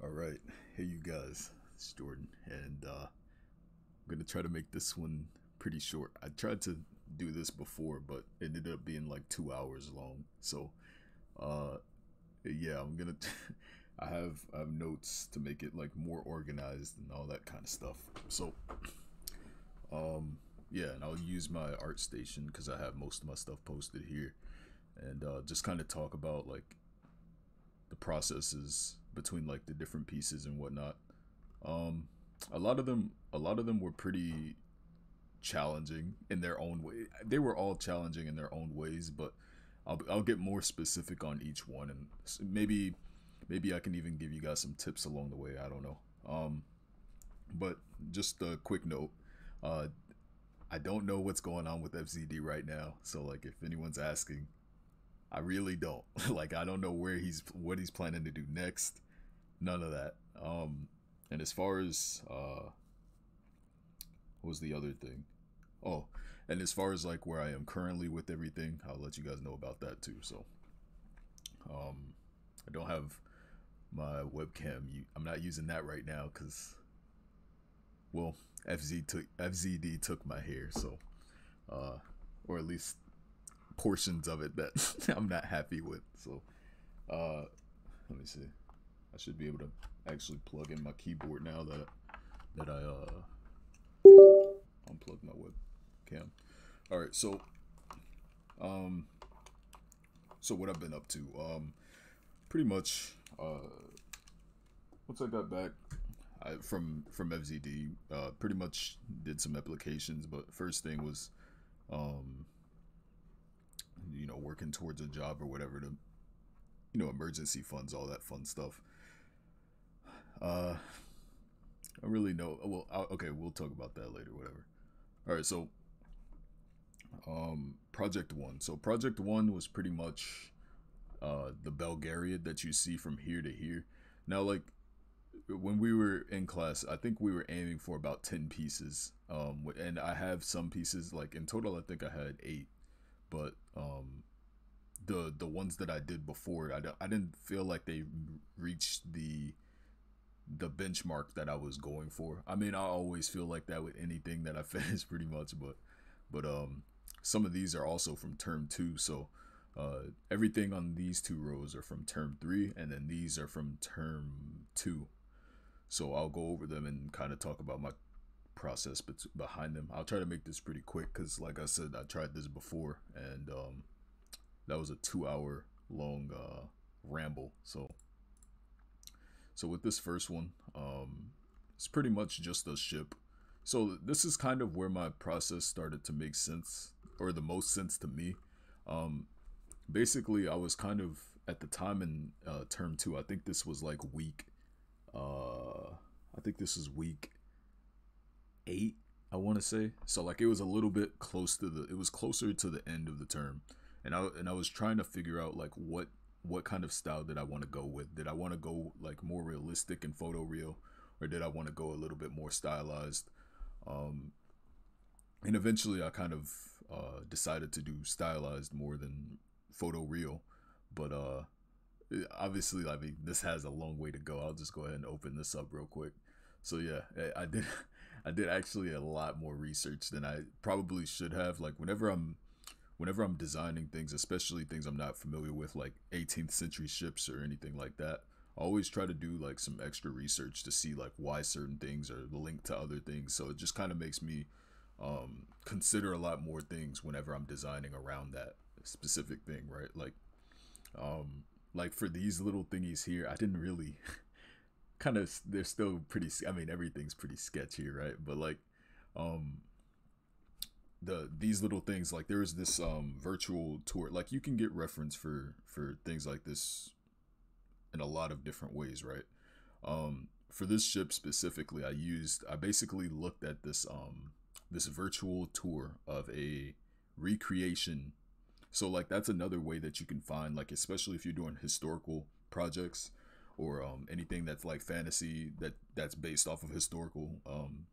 All right, hey you guys, it's Jordan, and uh, I'm gonna try to make this one pretty short. I tried to do this before, but it ended up being like two hours long. So, uh, yeah, I'm gonna. I have I have notes to make it like more organized and all that kind of stuff. So, um, yeah, and I'll use my ArtStation because I have most of my stuff posted here, and uh, just kind of talk about like the processes between like the different pieces and whatnot. Um, a lot of them, a lot of them were pretty challenging in their own way. They were all challenging in their own ways, but I'll I'll get more specific on each one, and maybe maybe I can even give you guys some tips along the way. I don't know. Um, but just a quick note. Uh, I don't know what's going on with FZD right now. So like, if anyone's asking, I really don't. like, I don't know where he's what he's planning to do next. None of that. Um, and as far as uh, what was the other thing? Oh, and as far as like where I am currently with everything, I'll let you guys know about that too. So, um, I don't have my webcam. I'm not using that right now because, well, FZ took FZD took my hair, so, uh, or at least portions of it that I'm not happy with. So, uh, let me see. I should be able to actually plug in my keyboard now that that I uh unplugged my webcam. All right, so um, so what I've been up to, um, pretty much uh, once I got back I, from from FZD, uh, pretty much did some applications, but first thing was um you know, working towards a job or whatever to, you know, emergency funds, all that fun stuff. Uh, I really know. Well, I, okay, we'll talk about that later. Whatever. All right, so, um, project one. So project one was pretty much, uh, the Belgariad that you see from here to here. Now, like when we were in class, I think we were aiming for about 10 pieces. Um, and I have some pieces, like in total, I think I had eight but um, the the ones that I did before, I, I didn't feel like they reached the the benchmark that I was going for. I mean, I always feel like that with anything that I finish, pretty much. But but um, some of these are also from term two, so uh, everything on these two rows are from term three, and then these are from term two. So I'll go over them and kind of talk about my process behind them. I'll try to make this pretty quick because, like I said, I tried this before and um, that was a two-hour long uh, ramble. So, so with this first one, um, it's pretty much just a ship. So this is kind of where my process started to make sense, or the most sense to me. Um, basically, I was kind of at the time in uh, term two. I think this was like week. Uh, I think this is week eight, I want to say. So like it was a little bit close to the it was closer to the end of the term. And I and I was trying to figure out like what what kind of style did I want to go with? Did I want to go like more realistic and photo real or did I want to go a little bit more stylized? Um and eventually I kind of uh decided to do stylized more than photo real. But uh obviously I mean this has a long way to go. I'll just go ahead and open this up real quick. So yeah, I did I did actually a lot more research than I probably should have. Like whenever I'm whenever I'm designing things, especially things I'm not familiar with, like 18th century ships or anything like that, I always try to do like some extra research to see like why certain things are linked to other things. So it just kind of makes me um, consider a lot more things whenever I'm designing around that specific thing, right? Like, um, like for these little thingies here, I didn't really kind of they're still pretty i mean everything's pretty sketchy right? But like um the these little things like there is this um virtual tour like you can get reference for for things like this in a lot of different ways right? Um for this ship specifically i used i basically looked at this um this virtual tour of a recreation. So like that's another way that you can find like especially if you're doing historical projects or um, anything that's like fantasy that that's based off of historical um,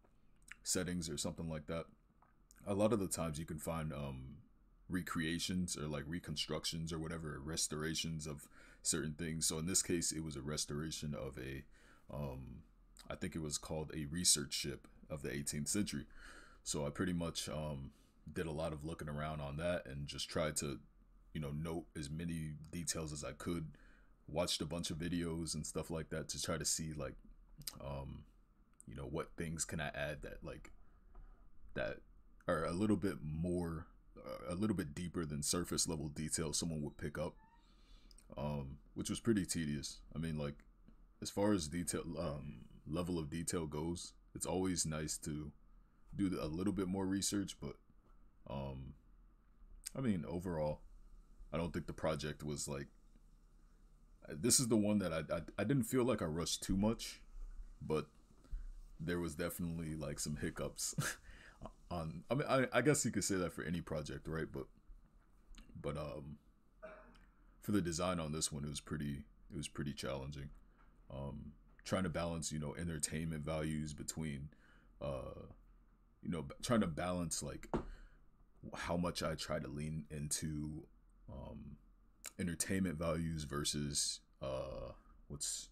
settings or something like that. A lot of the times you can find um, recreations or like reconstructions or whatever restorations of certain things. So in this case, it was a restoration of a Um, I think it was called a research ship of the 18th century. So I pretty much um, did a lot of looking around on that and just tried to, you know, note as many details as I could. Watched a bunch of videos and stuff like that to try to see like, um, you know, what things can I add that like that are a little bit more, uh, a little bit deeper than surface level detail someone would pick up. Um, which was pretty tedious. I mean, like, as far as detail, um, level of detail goes, it's always nice to do a little bit more research, but um, I mean, overall, I don't think the project was like. This is the one that I, I I didn't feel like I rushed too much, but there was definitely like some hiccups on. I mean, I I guess you could say that for any project, right? But but um, for the design on this one, it was pretty it was pretty challenging. Um, trying to balance you know entertainment values between uh you know trying to balance like how much i try to lean into um entertainment values versus uh what's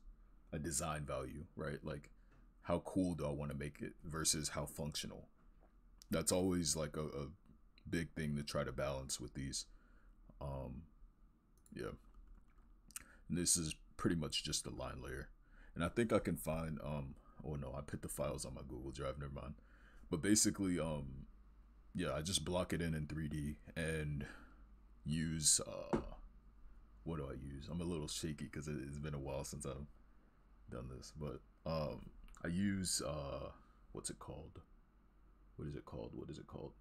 a design value right? Like how cool do i want to make it versus how functional? That's always like a, a big thing to try to balance with these. Um yeah. And this is pretty much just the line layer. And I think I can find um oh no I put the files on my Google Drive never mind. But basically um yeah I just block it in in 3D and use uh what do I use? I'm a little shaky because it, has been a while since I've done this but um I use uh what's it called? What is it called? What is it called?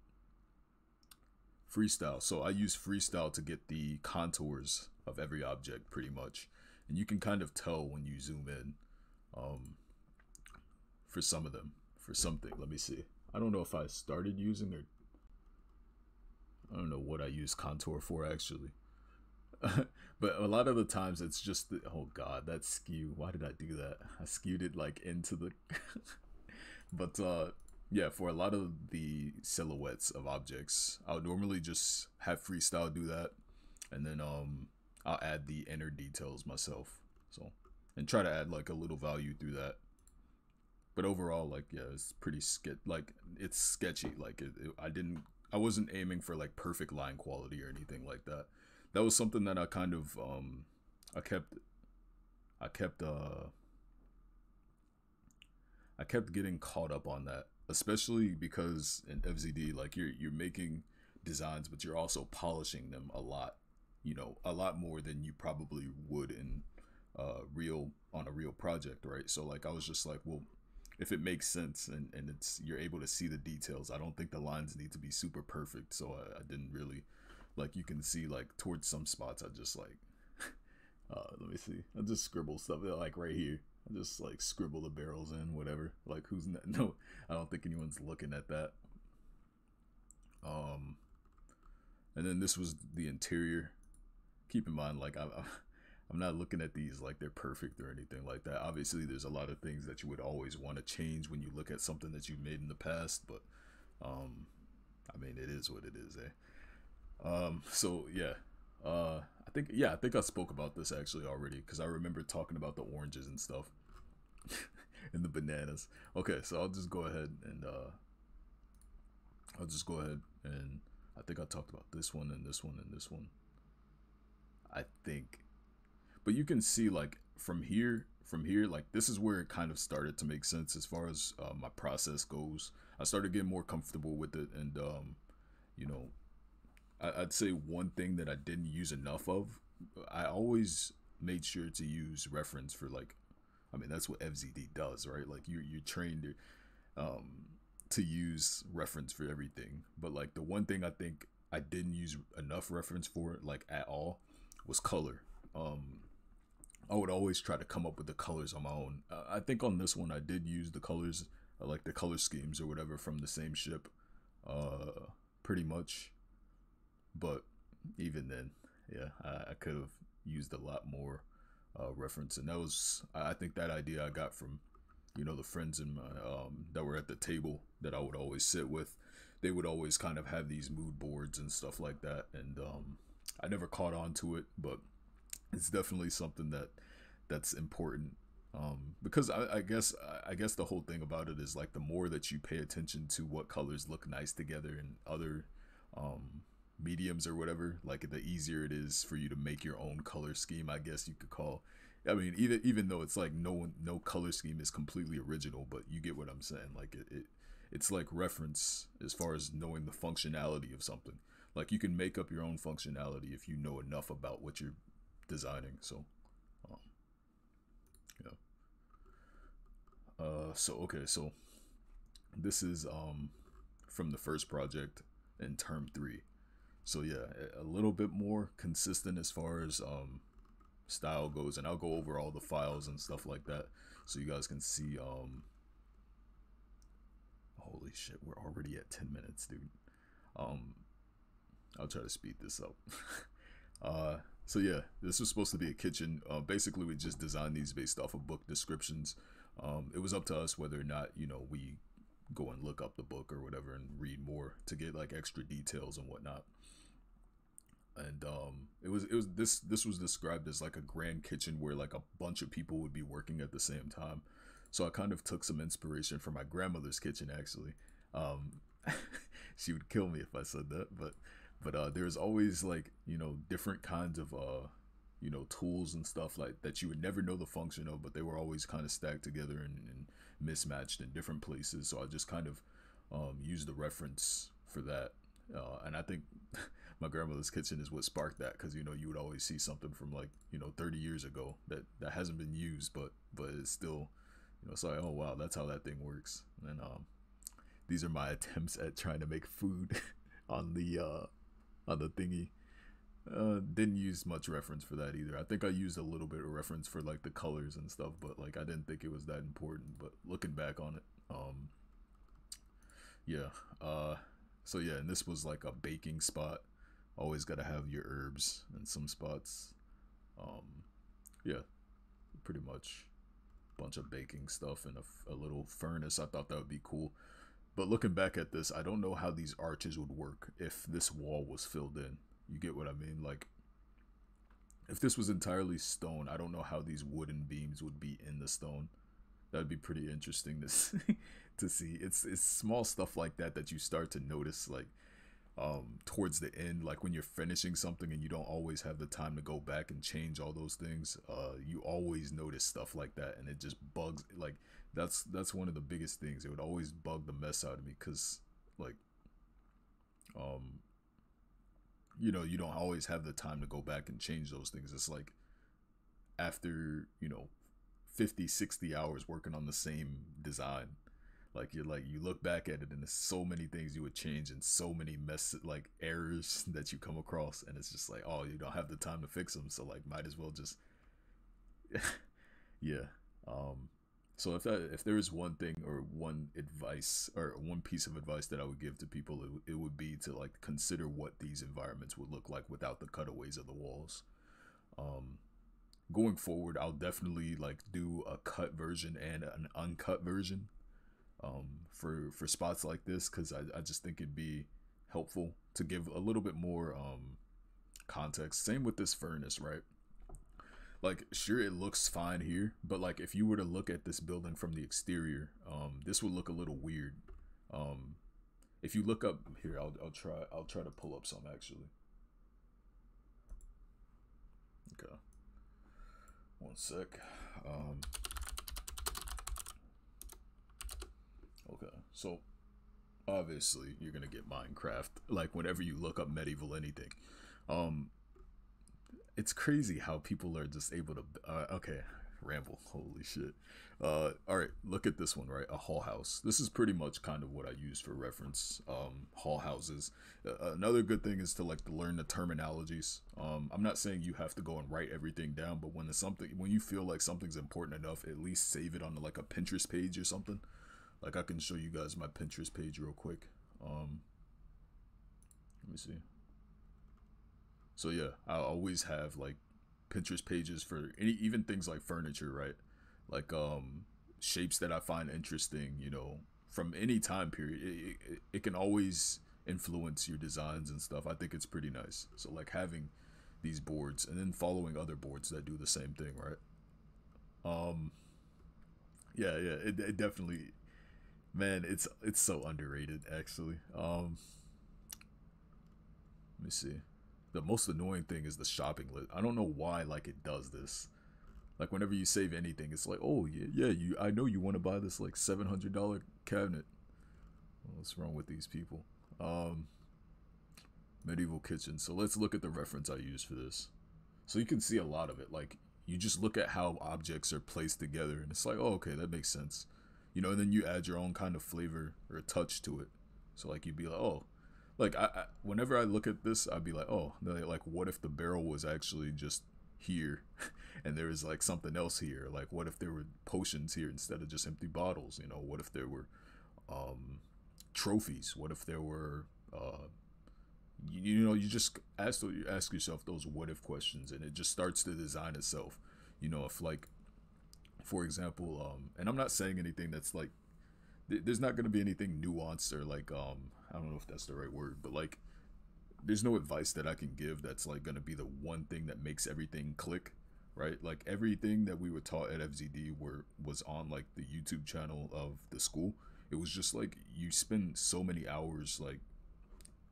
Freestyle. So I use freestyle to get the contours of every object pretty much and you can kind of tell when you zoom in um, for some of them for something. Let me see. I don't know if i started using or i don't know what i use contour for actually but a lot of the times it's just the, oh god that skew why did i do that i skewed it like into the but uh yeah for a lot of the silhouettes of objects i would normally just have freestyle do that and then um i'll add the inner details myself so and try to add like a little value through that. But overall, like yeah, it's pretty sketch. Like it's sketchy. Like it, it, I didn't, I wasn't aiming for like perfect line quality or anything like that. That was something that I kind of, um, I kept, I kept, uh, I kept getting caught up on that, especially because in FZD, like you're you're making designs, but you're also polishing them a lot. You know, a lot more than you probably would in uh, real on a real project, right? So like I was just like, well, if it makes sense and, and it's you're able to see the details, I don't think the lines need to be super perfect. So I, I didn't really like you can see like towards some spots I just like uh let me see. I just scribble stuff like right here. I just like scribble the barrels in, whatever. Like who's not, no I don't think anyone's looking at that. Um and then this was the interior. Keep in mind like I, I I'm not looking at these like they're perfect or anything like that. Obviously, there's a lot of things that you would always want to change when you look at something that you made in the past, but um, I mean, it is what it is, eh? Um, so yeah, uh, I think yeah, I think I spoke about this actually already because I remember talking about the oranges and stuff and the bananas. Okay, so I'll just go ahead and uh, I'll just go ahead and I think I talked about this one and this one and this one. I think but you can see like from here from here like this is where it kind of started to make sense as far as uh, my process goes i started getting more comfortable with it and um you know i'd say one thing that i didn't use enough of i always made sure to use reference for like i mean that's what fzd does right like you you're trained to, um to use reference for everything but like the one thing i think i didn't use enough reference for like at all was color um I would always try to come up with the colors on my own. I think on this one I did use the colors, like the color schemes or whatever from the same ship, uh, pretty much. But even then, yeah, I, I could have used a lot more uh, reference, and that was I think that idea I got from, you know, the friends in my um, that were at the table that I would always sit with. They would always kind of have these mood boards and stuff like that, and um, I never caught on to it, but it's definitely something that that's important um, because I, I guess I guess the whole thing about it is like the more that you pay attention to what colors look nice together and other um, mediums or whatever, like the easier it is for you to make your own color scheme. I guess you could call. I mean, even even though it's like no one, no color scheme is completely original, but you get what I'm saying. Like it, it it's like reference as far as knowing the functionality of something. Like you can make up your own functionality if you know enough about what you're designing. So, um, yeah. Uh, so okay, so this is um from the first project in term three. So yeah, a little bit more consistent as far as um style goes, and I'll go over all the files and stuff like that, so you guys can see um Holy shit, we're already at 10 minutes, dude. Um, I'll try to speed this up. uh, so yeah, this was supposed to be a kitchen. Uh, basically, we just designed these based off of book descriptions. Um, it was up to us whether or not you know we go and look up the book or whatever and read more to get like extra details and whatnot. And um, it was it was this this was described as like a grand kitchen where like a bunch of people would be working at the same time. So I kind of took some inspiration from my grandmother's kitchen actually. Um, she would kill me if I said that, but but uh, there's always like you know different kinds of uh, you know tools and stuff like that you would never know the function of, but they were always kind of stacked together and, and mismatched in different places. So I just kind of um, used the reference for that, uh, and I think my grandmother's kitchen is what sparked that because you know you would always see something from like you know 30 years ago that that hasn't been used, but but it's still you know, it's like, oh wow, that's how that thing works. And um, these are my attempts at trying to make food on the uh, on the thingy. Uh, didn't use much reference for that either. I think I used a little bit of reference for like the colors and stuff, but like I didn't think it was that important. But looking back on it, um, yeah. Uh, so yeah, and this was like a baking spot. Always got to have your herbs in some spots. Um, yeah, pretty much bunch of baking stuff and a, a little furnace. I thought that would be cool. But looking back at this, I don't know how these arches would work if this wall was filled in. You get what I mean? Like, if this was entirely stone, I don't know how these wooden beams would be in the stone. That'd be pretty interesting to see. to see. It's it's small stuff like that that you start to notice. Like, um, towards the end, like when you're finishing something and you don't always have the time to go back and change all those things, uh, you always notice stuff like that, and it just bugs. Like that's that's one of the biggest things. It would always bug the mess out of me because, like, um, you know, you don't always have the time to go back and change those things. It's like after you know 50 60 hours working on the same design like you're like you look back at it and there's so many things you would change and so many mess like errors that you come across and it's just like oh you don't have the time to fix them so like might as well just yeah um so if that if there is one thing or one advice or one piece of advice that I would give to people it, it would be to like consider what these environments would look like without the cutaways of the walls. Um going forward I'll definitely like do a cut version and an uncut version um, for for spots like this because I, I just think it'd be helpful to give a little bit more um, context. Same with this furnace, right? Like, sure, it looks fine here, but like if you were to look at this building from the exterior, um, this would look a little weird. Um, if you look up here, I'll I'll try I'll try to pull up some actually. Okay, one sec. Um, Okay, so obviously you're gonna get Minecraft. Like whenever you look up medieval anything, um, it's crazy how people are just able to. Uh, okay, ramble. Holy shit. Uh, all right, look at this one, right? A Hull House. This is pretty much kind of what I use for reference. Um, Hall houses. Uh, another good thing is to like learn the terminologies. Um, I'm not saying you have to go and write everything down, but when it's something, when you feel like something's important enough, at least save it on like a Pinterest page or something. Like I can show you guys my Pinterest page real quick. Um, let me see. So yeah, I always have like Pinterest pages for any even things like furniture, right? Like um shapes that I find interesting, you know, from any time period. It, it, it can always influence your designs and stuff. I think it's pretty nice. So like having these boards and then following other boards that do the same thing, right? Um yeah, yeah. It, it definitely, man. It's it's so underrated actually. Um, let me see. The most annoying thing is the shopping list. I don't know why like it does this. Like whenever you save anything, it's like, oh yeah, yeah. You, I know you want to buy this like seven hundred dollar cabinet. What's wrong with these people? Um, medieval kitchen. So let's look at the reference I use for this. So you can see a lot of it. Like you just look at how objects are placed together, and it's like, oh, okay, that makes sense. You know, and then you add your own kind of flavor or touch to it. So like you'd be like, oh, like I, I whenever I look at this, I'd be like, oh, like what if the barrel was actually just here, and there was like something else here? Like what if there were potions here instead of just empty bottles? You know, what if there were um, trophies? What if there were uh, you, you know you just ask you ask yourself those what if questions and it just starts to design itself you know if like for example um and i'm not saying anything that's like th- there's not going to be anything nuanced or like um i don't know if that's the right word but like there's no advice that i can give that's like going to be the one thing that makes everything click right like everything that we were taught at fzd were was on like the youtube channel of the school it was just like you spend so many hours like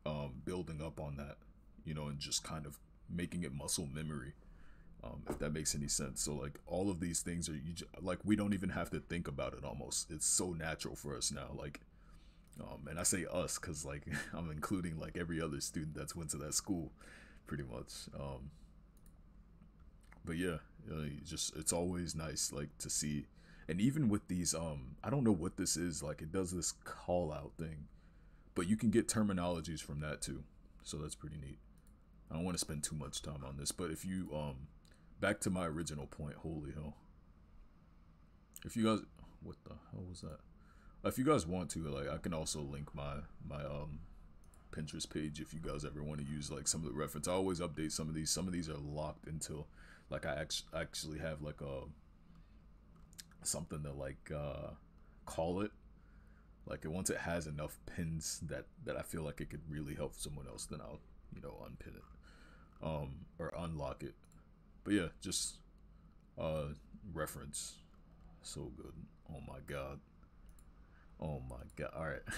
um, building up on that, you know, and just kind of making it muscle memory. Um, if that makes any sense. So like all of these things are you like we don't even have to think about it almost. It's so natural for us now. Like, um, and I say us because like I'm including like every other student that's went to that school, pretty much. Um, but yeah, you know, just it's always nice like to see, and even with these um, I don't know what this is like. It does this call out thing but you can get terminologies from that too. So that's pretty neat. I don't want to spend too much time on this, but if you um back to my original point, holy hell. If you guys what the hell was that? If you guys want to, like I can also link my my um Pinterest page if you guys ever want to use like some of the reference. I always update some of these. Some of these are locked until like I actually actually have like a something to like uh call it like once it has enough pins that that I feel like it could really help someone else, then I'll you know unpin it, um, or unlock it. But yeah, just uh reference, so good. Oh my god. Oh my god. All right.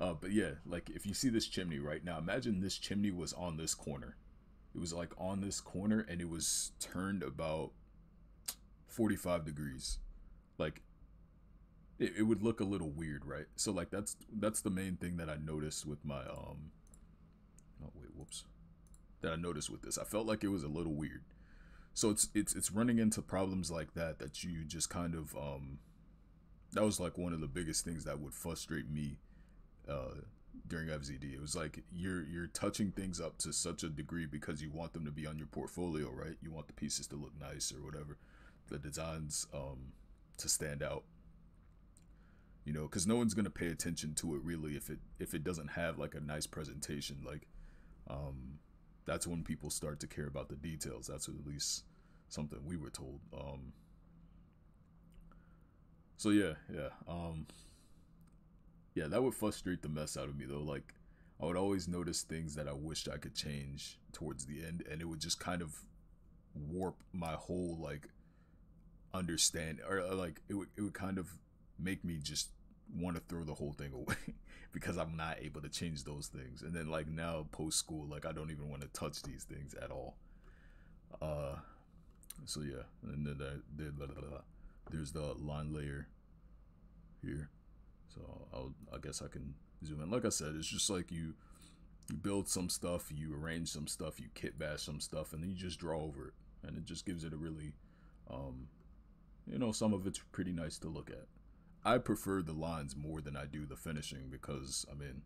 Uh, but yeah, like if you see this chimney right now, imagine this chimney was on this corner. It was like on this corner and it was turned about 45 degrees. Like it, it would look a little weird, right? So like that's that's the main thing that I noticed with my um oh wait, whoops. That I noticed with this. I felt like it was a little weird. So it's it's it's running into problems like that that you just kind of um that was like one of the biggest things that would frustrate me uh during FZD. It was like you're you're touching things up to such a degree because you want them to be on your portfolio, right? You want the pieces to look nice or whatever, the designs um to stand out you know because no one's going to pay attention to it really if it if it doesn't have like a nice presentation like um that's when people start to care about the details that's at least something we were told um so yeah yeah um yeah that would frustrate the mess out of me though like i would always notice things that i wished i could change towards the end and it would just kind of warp my whole like understand or like it would, it would kind of make me just want to throw the whole thing away because I'm not able to change those things. And then like now post school, like I don't even want to touch these things at all. Uh, so yeah, and then blah. there's the line layer here. So I'll I guess I can zoom in. Like I said, it's just like you you build some stuff, you arrange some stuff, you kit bash some stuff, and then you just draw over it, and it just gives it a really, um, you know, some of it's pretty nice to look at. I prefer the lines more than I do the finishing because I mean,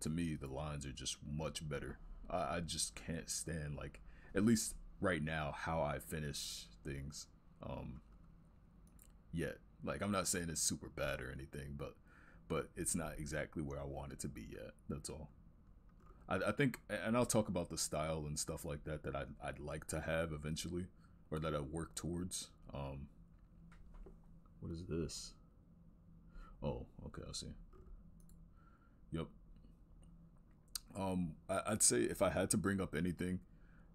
to me the lines are just much better. I, I just can't stand like at least right now how I finish things. Um, yet like I'm not saying it's super bad or anything, but but it's not exactly where I want it to be yet. That's all. I, I think, and I'll talk about the style and stuff like that that I'd, I'd like to have eventually, or that I work towards. Um, what is this? Oh, okay, I see. Yep. Um, I, I'd say if I had to bring up anything,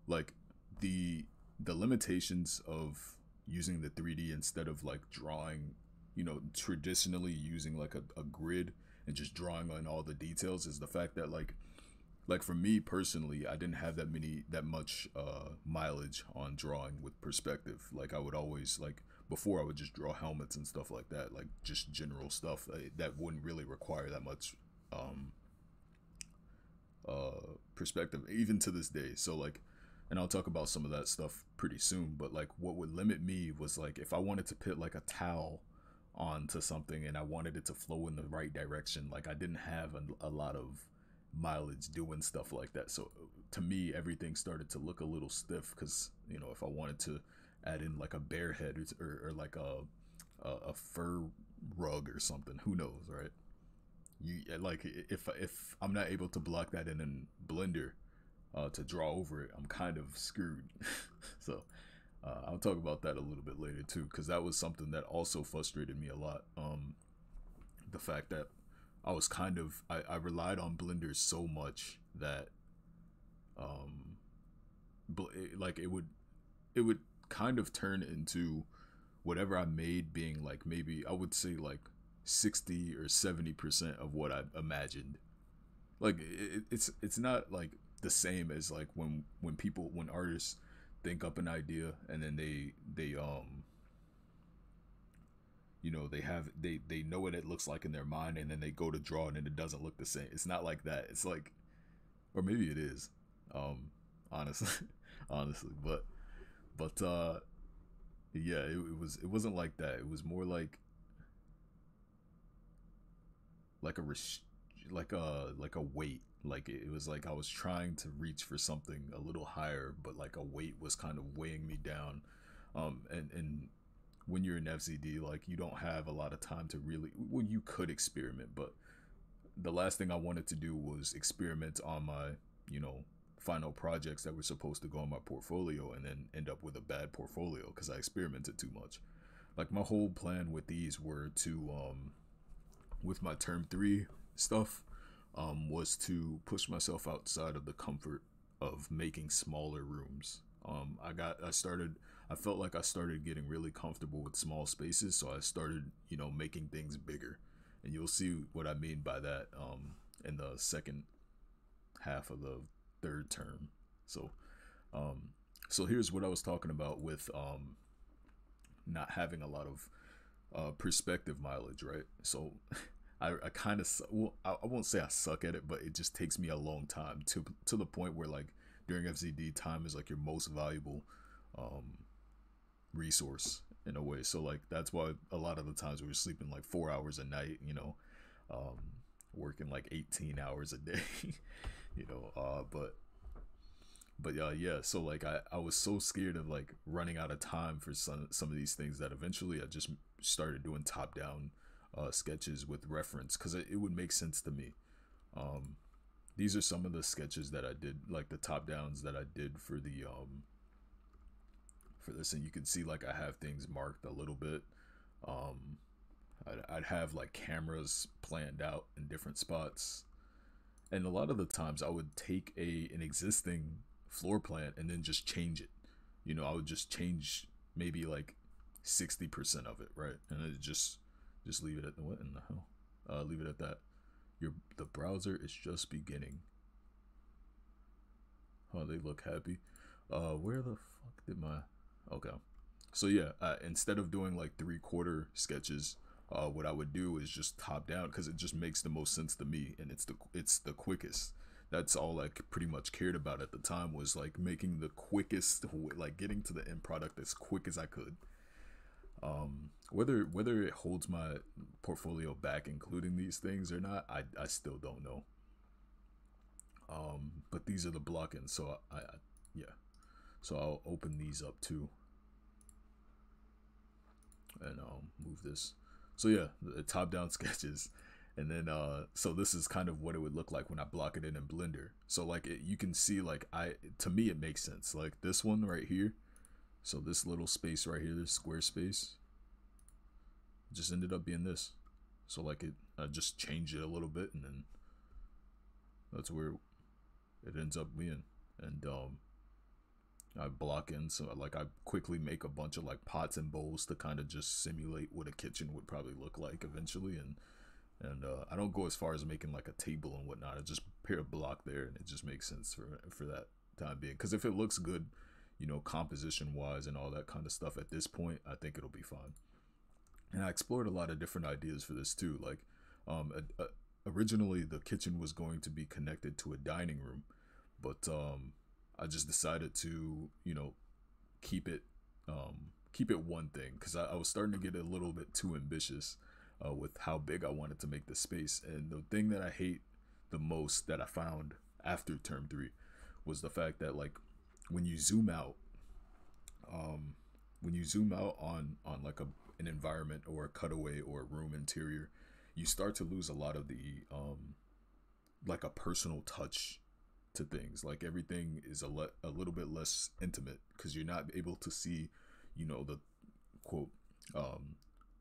like the the limitations of using the 3D instead of like drawing, you know traditionally using like a, a grid and just drawing on all the details is the fact that like like for me personally i didn't have that many that much uh mileage on drawing with perspective. Like i would always like before i would just draw helmets and stuff like that like just general stuff uh, that wouldn't really require that much um uh perspective even to this day. So like and I'll talk about some of that stuff pretty soon. But like, what would limit me was like if I wanted to put like a towel onto something and I wanted it to flow in the right direction. Like I didn't have a, a lot of mileage doing stuff like that. So to me, everything started to look a little stiff because you know if I wanted to add in like a bear head or, or, like a, a a fur rug or something, who knows, right? You like if if I'm not able to block that in in Blender uh, to draw over it, I'm kind of screwed. so uh, I'll talk about that a little bit later too, because that was something that also frustrated me a lot. Um, the fact that I was kind of I, I relied on Blender so much that um, like it would it would kind of turn into whatever I made being like maybe I would say like 60 or 70% of what I imagined. Like it, it's it's not like the same as like when when people when artists think up an idea and then they they um you know they have they they know what it looks like in their mind and then they go to draw it and it doesn't look the same. It's not like that. It's like or maybe it is um honestly honestly but but uh yeah it, it was it wasn't like that. It was more like like a res- like a like a weight like it was like I was trying to reach for something a little higher, but like a weight was kind of weighing me down. Um, and and when you're in FZD, like you don't have a lot of time to really. Well, you could experiment, but the last thing I wanted to do was experiment on my, you know, final projects that were supposed to go on my portfolio, and then end up with a bad portfolio because I experimented too much. Like my whole plan with these were to, um, with my term three stuff um, was to push myself outside of the comfort of making smaller rooms. Um, I got, I started, I felt like I started getting really comfortable with small spaces, so I started, you know, making things bigger, and you'll see what I mean by that um, in the second half of the third term. So, um, so here's what I was talking about with um, not having a lot of uh, perspective mileage, right? So. I, I kind of I, won't say I suck at it, but it just takes me a long time to to the point where like during FZD time is like your most valuable um, resource in a way. So like that's why a lot of the times we were sleeping like four hours a night, you know, um, working like 18 hours a day, you know. Uh, but but uh, yeah, so like I, I was so scared of like running out of time for some some of these things that eventually I just started doing top down uh, sketches with reference because it, it would make sense to me. Um, these are some of the sketches that I did, like the top downs that I did for the um, for this, and you can see like I have things marked a little bit. Um, I'd, I'd have like cameras planned out in different spots, and a lot of the times I would take a an existing floor plan and then just change it. You know, I would just change maybe like sixty percent of it, right, and it just just leave it at the what in the hell? Uh, leave it at that. Your the browser is just beginning. Oh, they look happy. Uh, where the fuck did my? Okay, so yeah, uh, instead of doing like three quarter sketches, uh, what I would do is just top down because it just makes the most sense to me, and it's the it's the quickest. That's all I pretty much cared about at the time was like making the quickest, like getting to the end product as quick as I could. Um, whether whether it holds my portfolio back, including these things or not, I, I still don't know. Um, but these are the blockings, so I, I yeah, so I'll open these up too, and I'll move this. So yeah, the top down sketches, and then uh, so this is kind of what it would look like when I block it in in Blender. So like it, you can see like I to me it makes sense. Like this one right here so this little space right here, this square space, just ended up being this. So like it, I just changed it a little bit and then that's where it ends up being. And um, I block in so like I quickly make a bunch of like pots and bowls to kind of just simulate what a kitchen would probably look like eventually and and uh, I don't go as far as making like a table and whatnot. I just pair a block there and it just makes sense for for that time being. Because if it looks good, you know, composition wise and all that kind of stuff at this point, I think it'll be fine. And I explored a lot of different ideas for this too. Like, um, a, a, originally the kitchen was going to be connected to a dining room, but um, I just decided to, you know, keep it, um, keep it one thing because I, I, was starting to get a little bit too ambitious uh, with how big I wanted to make the space. And the thing that I hate the most that I found after term three was the fact that like when you zoom out, um, when you zoom out on on like a an environment or a cutaway or a room interior, you start to lose a lot of the um, like a personal touch to things. Like everything is a, le- a little bit less intimate because you're not able to see, you know, the quote um,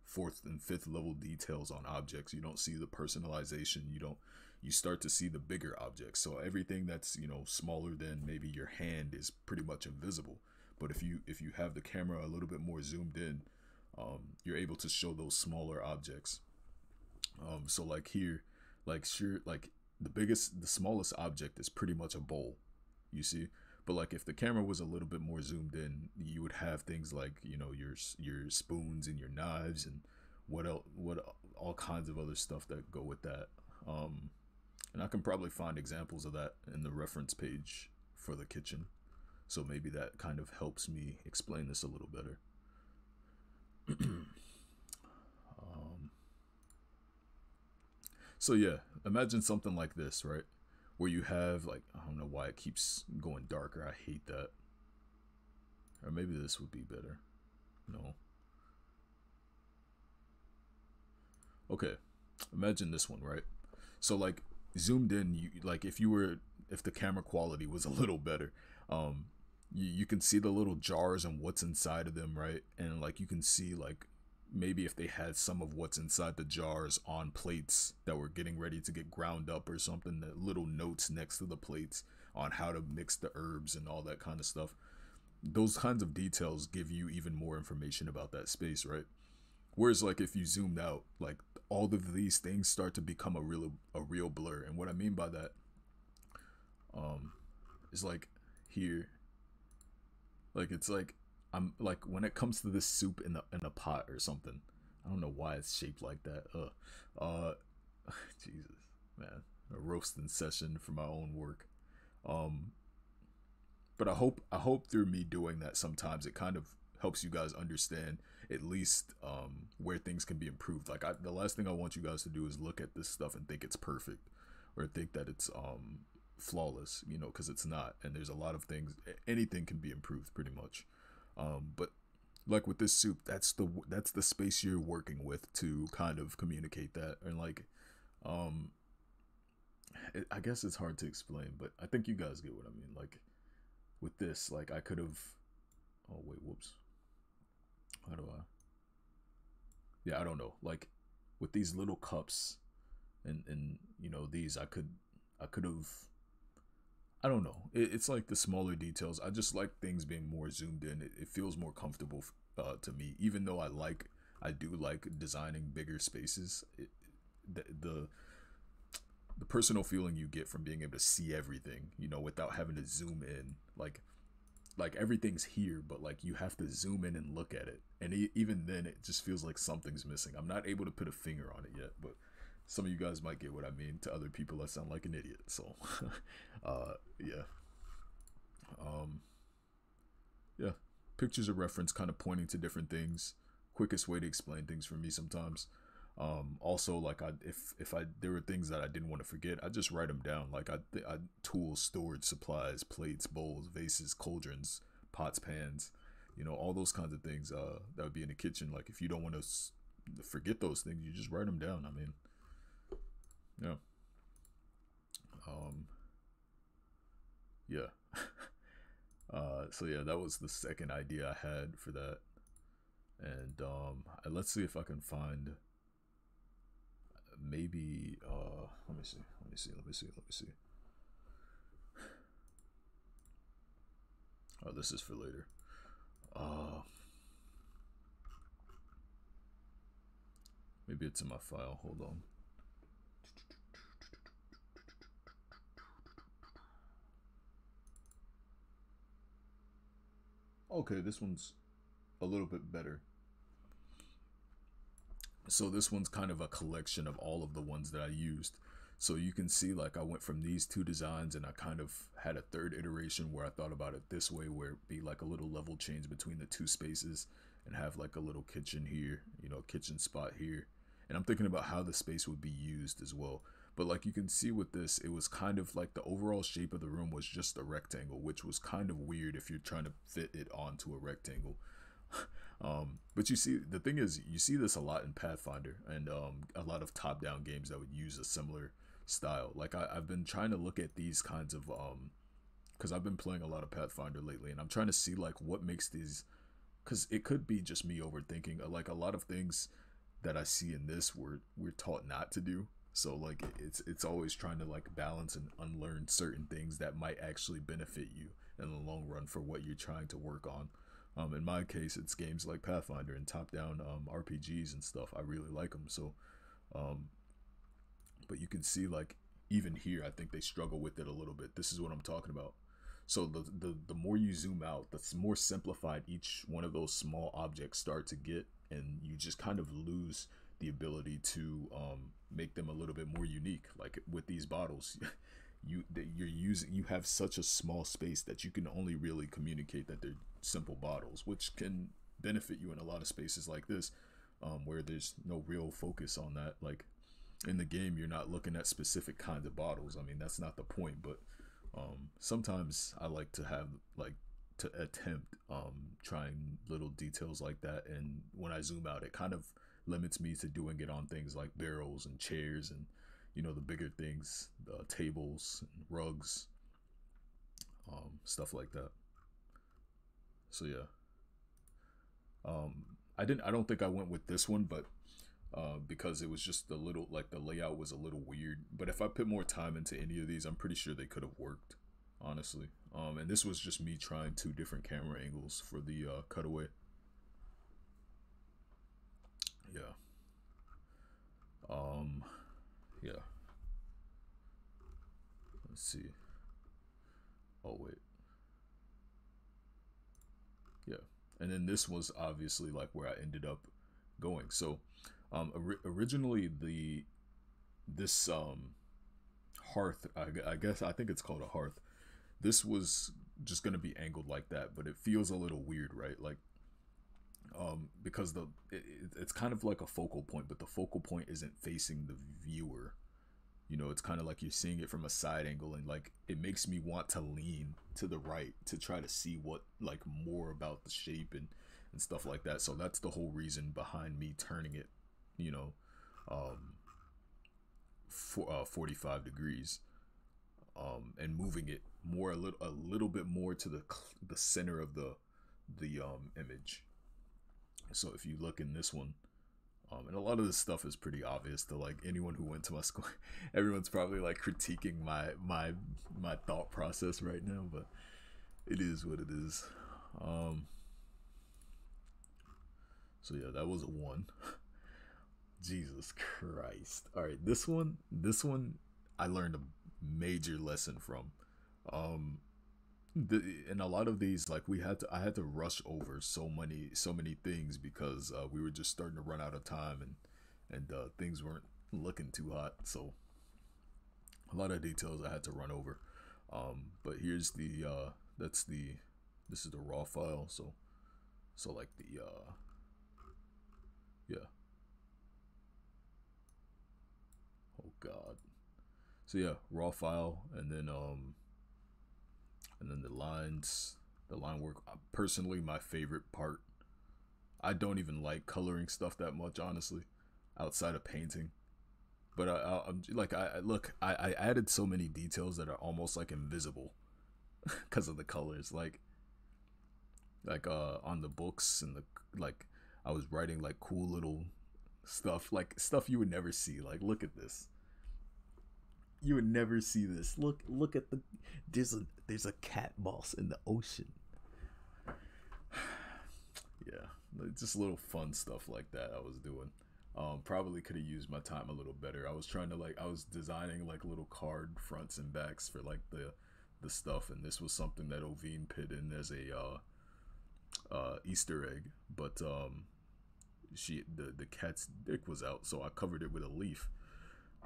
fourth and fifth level details on objects. You don't see the personalization. You don't. You start to see the bigger objects. So everything that's you know smaller than maybe your hand is pretty much invisible. But if you if you have the camera a little bit more zoomed in, um, you're able to show those smaller objects. Um, so like here, like sure, like the biggest, the smallest object is pretty much a bowl, you see. But like if the camera was a little bit more zoomed in, you would have things like you know your your spoons and your knives and what else, what all kinds of other stuff that go with that. Um, and I can probably find examples of that in the reference page for the kitchen. So maybe that kind of helps me explain this a little better. um, so yeah, imagine something like this, right? Where you have like I don't know why it keeps going darker. I hate that. Or maybe this would be better. No. Okay. Imagine this one, right? So like zoomed in, you like if you were if the camera quality was a little better, um, you, you can see the little jars and what's inside of them, right? And like you can see like maybe if they had some of what's inside the jars on plates that were getting ready to get ground up or something, the little notes next to the plates on how to mix the herbs and all that kind of stuff. Those kinds of details give you even more information about that space, right? Whereas like if you zoomed out, like all of these things start to become a real a real blur. And what I mean by that um is like here like it's like I'm like when it comes to this soup in the in a pot or something. I don't know why it's shaped like that. Uh, uh, Jesus, man, a roasting session for my own work. Um, but I hope I hope through me doing that sometimes it kind of helps you guys understand at least um where things can be improved. Like I, the last thing I want you guys to do is look at this stuff and think it's perfect or think that it's um flawless, you know, because it's not. And there's a lot of things, anything can be improved pretty much. Um, but like with this soup, that's the that's the space you're working with to kind of communicate that, and like, um, I guess it's hard to explain, but I think you guys get what I mean. Like with this, like I could have. Oh wait, whoops. How do I? Yeah, I don't know. Like with these little cups, and and you know these, I could I could have I don't know. It, it's like the smaller details. I just like things being more zoomed in. It, it feels more comfortable uh, to me, even though I like, I do like designing bigger spaces. It, the, the the personal feeling you get from being able to see everything, you know, without having to zoom in, like like everything's here, but like you have to zoom in and look at it, and even then, it just feels like something's missing. I'm not able to put a finger on it yet, but some of you guys might get what I mean. To other people, I sound like an idiot. So, uh, yeah. Um, yeah. Pictures of reference kind of pointing to different things. Quickest way to explain things for me sometimes. Um, also, like I, if if I there were things that I didn't want to forget, I just write them down. Like I, I tools, storage supplies, plates, bowls, vases, cauldrons, pots, pans, you know, all those kinds of things. Uh, that would be in the kitchen. Like if you don't want to forget those things, you just write them down. I mean, yeah. Um. Yeah. uh. So yeah, that was the second idea I had for that, and um. Let's see if I can find. Maybe. Uh. Let me see. Let me see. Let me see. Let me see. Oh, this is for later. Uh, maybe it's in my file. Hold on. Okay, this one's a little bit better. So this one's kind of a collection of all of the ones that I used. So you can see like I went from these two designs and I kind of had a third iteration where I thought about it this way where it be like a little level change between the two spaces and have like a little kitchen here, you know, kitchen spot here. And I'm thinking about how the space would be used as well. But like you can see with this, it was kind of like the overall shape of the room was just a rectangle, which was kind of weird if you're trying to fit it onto a rectangle. um, but you see, the thing is, you see this a lot in Pathfinder and um, a lot of top-down games that would use a similar style. Like I, I've been trying to look at these kinds of um, because I've been playing a lot of Pathfinder lately, and I'm trying to see like what makes these, because it could be just me overthinking. Like a lot of things that I see in this, we're we're taught not to do. So like it's it's always trying to like balance and unlearn certain things that might actually benefit you in the long run for what you're trying to work on. Um, in my case, it's games like Pathfinder and top-down um, RPGs and stuff. I really like them. So, um, but you can see like even here, I think they struggle with it a little bit. This is what I'm talking about. So the the the more you zoom out, the more simplified each one of those small objects start to get, and you just kind of lose the ability to um, make them a little bit more unique. Like with these bottles, you that you're using you have such a small space that you can only really communicate that they're simple bottles, which can benefit you in a lot of spaces like this, um, where there's no real focus on that. Like in the game, you're not looking at specific kinds of bottles. I mean, that's not the point, but um, sometimes I like to have like to attempt um, trying little details like that, and when I zoom out, it kind of limits me to doing it on things like barrels and chairs and you know the bigger things, the tables rugs, um, stuff like that. So yeah. Um, I didn't. I don't think I went with this one, but uh, because it was just a little like the layout was a little weird. But if I put more time into any of these, I'm pretty sure they could have worked, honestly. Um, and this was just me trying two different camera angles for the uh, cutaway. Yeah. Um, yeah. Let's see. Oh wait. Yeah. And then this was obviously like where I ended up going. So, um, or- originally the this um hearth, I, I guess I think it's called a hearth. This was just gonna be angled like that, but it feels a little weird, right? Like um, because the it, it's kind of like a focal point, but the focal point isn't facing the viewer. You know, it's kind of like you're seeing it from a side angle, and like it makes me want to lean to the right to try to see what like more about the shape and and stuff like that. So that's the whole reason behind me turning it, you know, um, for uh, 45 degrees, um, and moving it more a little a little bit more to the the center of the the um image so if you look in this one, um, and a lot of this stuff is pretty obvious to like anyone who went to my school. Everyone's probably like critiquing my my my thought process right now, but it is what it is. Um, so yeah, that was a one. Jesus Christ! All right, this one, this one, I learned a major lesson from. Um, the, and a lot of these like we had to i had to rush over so many so many things because uh, we were just starting to run out of time and and uh, things weren't looking too hot. So a lot of details i had to run over. Um, but here's the uh, that's the this is the raw file. So so like the uh yeah. Oh god. So yeah raw file and then um and then the lines the line work uh, personally my favorite part. I don't even like coloring stuff that much honestly outside of painting. But I, am like I look I, I added so many details that are almost like invisible because of the colors. Like like uh on the books and the like I was writing like cool little stuff like stuff you would never see. Like look at this you would never see this. Look, look at the there's a there's a cat boss in the ocean. yeah, just little fun stuff like that I was doing. Um, probably could have used my time a little better. I was trying to like I was designing like little card fronts and backs for like the the stuff, and this was something that Ovine put in as a uh, uh, Easter egg. But um, she the the cat's dick was out, so I covered it with a leaf.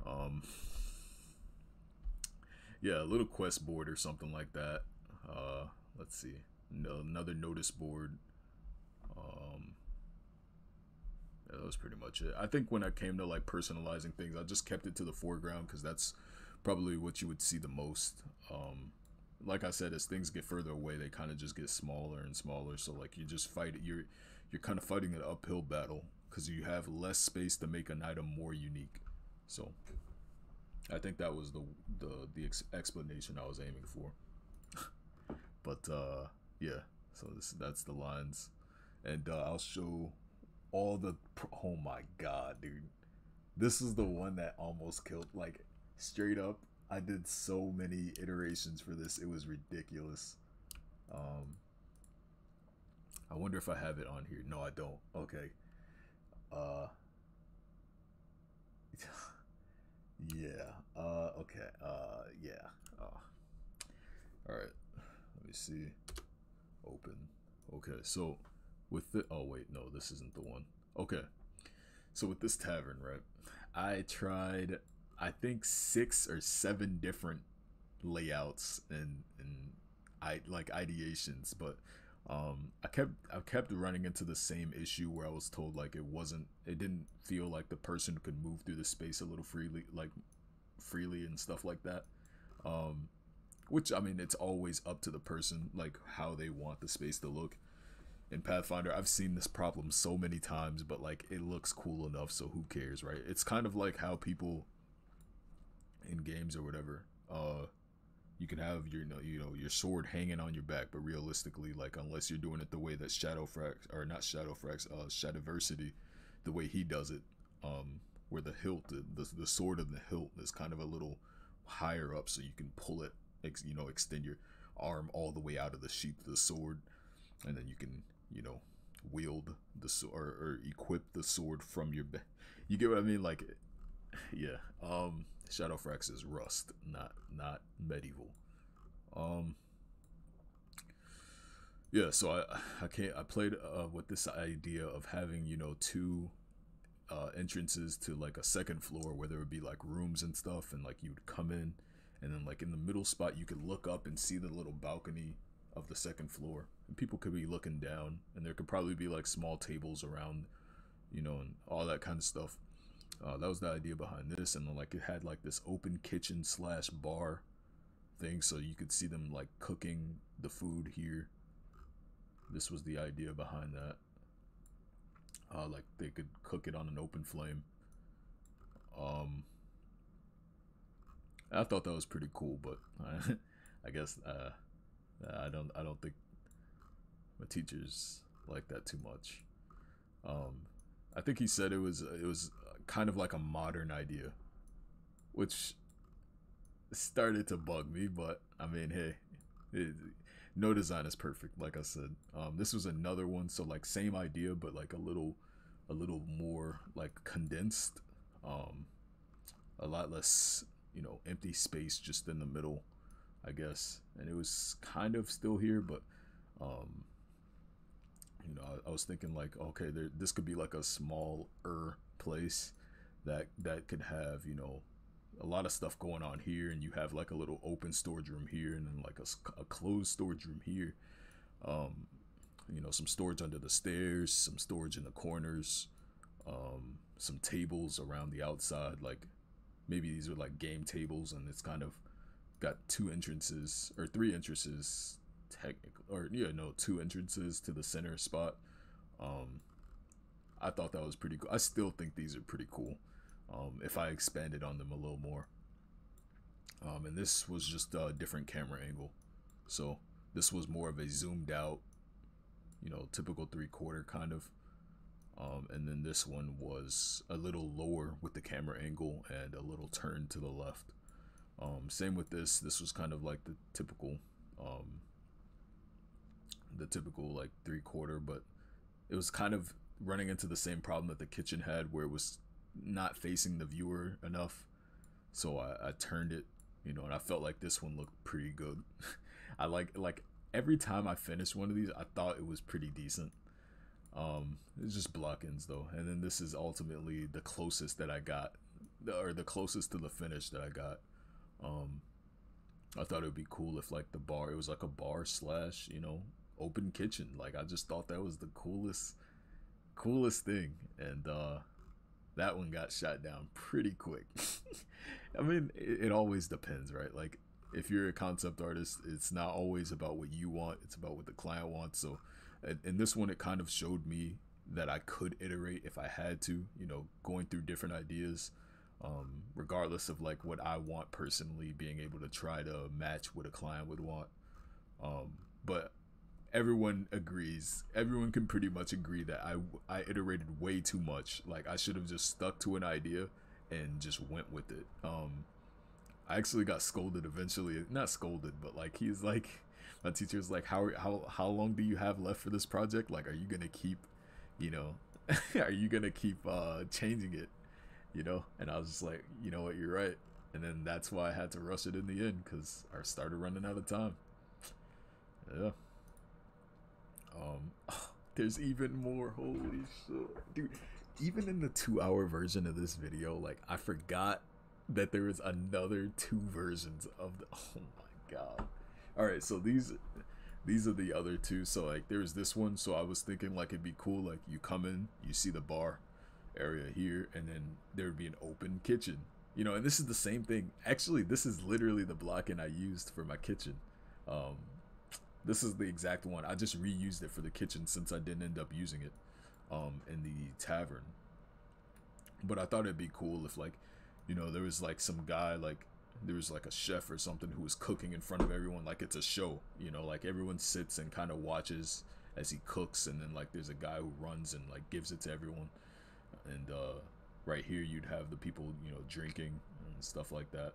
Um, yeah, a little quest board or something like that. Uh, let's see, no, another notice board. Um, yeah, that was pretty much it. I think when I came to like personalizing things, I just kept it to the foreground because that's probably what you would see the most. Um, like I said, as things get further away, they kind of just get smaller and smaller. So like you just fight it. You're you're kind of fighting an uphill battle because you have less space to make an item more unique. So I think that was the the the ex- explanation I was aiming for. but uh, yeah, so this that's the lines, and uh, I'll show all the. Oh my god, dude, this is the one that almost killed. Like straight up, I did so many iterations for this. It was ridiculous. Um, I wonder if I have it on here. No, I don't. Okay. Uh. yeah. Uh. Okay. Uh. Yeah. Uh. All right. Let me see. Open. Okay. So with the oh wait no this isn't the one. Okay. So with this tavern right, I tried I think six or seven different layouts and and I like ideations, but um, I kept I kept running into the same issue where I was told like it wasn't it didn't feel like the person could move through the space a little freely like freely and stuff like that. Um, which I mean it's always up to the person like how they want the space to look. In Pathfinder, I've seen this problem so many times, but like it looks cool enough, so who cares, right? It's kind of like how people in games or whatever, uh, you can have your you know, you know your sword hanging on your back, but realistically, like unless you're doing it the way that Shadowfax or not Shadowfax, uh, Shadiversity, the way he does it, um, where the hilt, the, the the sword of the hilt is kind of a little higher up, so you can pull it, ex, you know, extend your arm all the way out of the sheath of the sword, and then you can you know wield the sword or, or equip the sword from your back. You get what I mean? Like, yeah. Um, Shadowfax is Rust, not not medieval. Um. Yeah, so I I can't I played uh, with this idea of having you know two uh, entrances to like a second floor where there would be like rooms and stuff, and like you would come in, and then like in the middle spot you could look up and see the little balcony of the second floor, and people could be looking down, and there could probably be like small tables around, you know, and all that kind of stuff. Uh, that was the idea behind this, and like it had like this open kitchen slash bar thing, so you could see them like cooking the food here. This was the idea behind that. Uh, like they could cook it on an open flame. Um, I thought that was pretty cool, but I, I guess uh, I don't I don't think my teachers like that too much. Um, I think he said it was it was kind of like a modern idea, which started to bug me. But I mean, hey, it, no design is perfect. Like I said, um, this was another one. So like same idea, but like a little, a little more like condensed. Um, a lot less, you know, empty space just in the middle, I guess. And it was kind of still here, but um, you know, I, I was thinking like, okay, there, this could be like a smaller place that that could have you know a lot of stuff going on here and you have like a little open storage room here and then like a, a closed storage room here. Um you know some storage under the stairs some storage in the corners um some tables around the outside like maybe these are like game tables and it's kind of got two entrances or three entrances technically or yeah no two entrances to the center spot. Um i thought that was pretty cool. I still think these are pretty cool um, if I expanded on them a little more. Um, and this was just a different camera angle. So this was more of a zoomed out, you know, typical three quarter kind of. Um, and then this one was a little lower with the camera angle and a little turn to the left. Um, same with this. This was kind of like the typical, um, the typical like three quarter, but it was kind of running into the same problem that the kitchen had where it was not facing the viewer enough. So I, I turned it you know and i felt like this one looked pretty good. I like like every time i finished one of these i thought it was pretty decent. Um it's just block-ins though. And then this is ultimately the closest that i got or the closest to the finish that i got. Um i thought it would be cool if like the bar it was like a bar slash you know open kitchen. Like i just thought that was the coolest coolest thing. And uh that one got shot down pretty quick. I mean it, it always depends right? Like if you're a concept artist it's not always about what you want it's about what the client wants. So in this one it kind of showed me that i could iterate if i had to you know going through different ideas um, regardless of like what i want personally being able to try to match what a client would want. Um, but everyone agrees. Everyone can pretty much agree that i i iterated way too much. Like i should have just stuck to an idea and just went with it. Um i actually got scolded eventually. Not scolded but like he's like my teacher's like how how how long do you have left for this project? Like are you gonna keep you know are you gonna keep uh changing it? You know? And i was just like you know what? You're right. And then that's why i had to rush it in the end because i started running out of time. Yeah um, there's even more. Holy shit, dude! Even in the two-hour version of this video, like I forgot that there was another two versions of the. Oh my god! All right, so these these are the other two. So like, there's this one. So I was thinking like it'd be cool. Like you come in, you see the bar area here, and then there would be an open kitchen. You know, and this is the same thing. Actually, this is literally the block-in I used for my kitchen. Um, this is the exact one. I just reused it for the kitchen since I didn't end up using it um, in the tavern. But I thought it'd be cool if like, you know, there was like some guy like there was like a chef or something who was cooking in front of everyone like it's a show, you know, like everyone sits and kind of watches as he cooks and then like there's a guy who runs and like gives it to everyone. And uh right here you'd have the people, you know, drinking and stuff like that.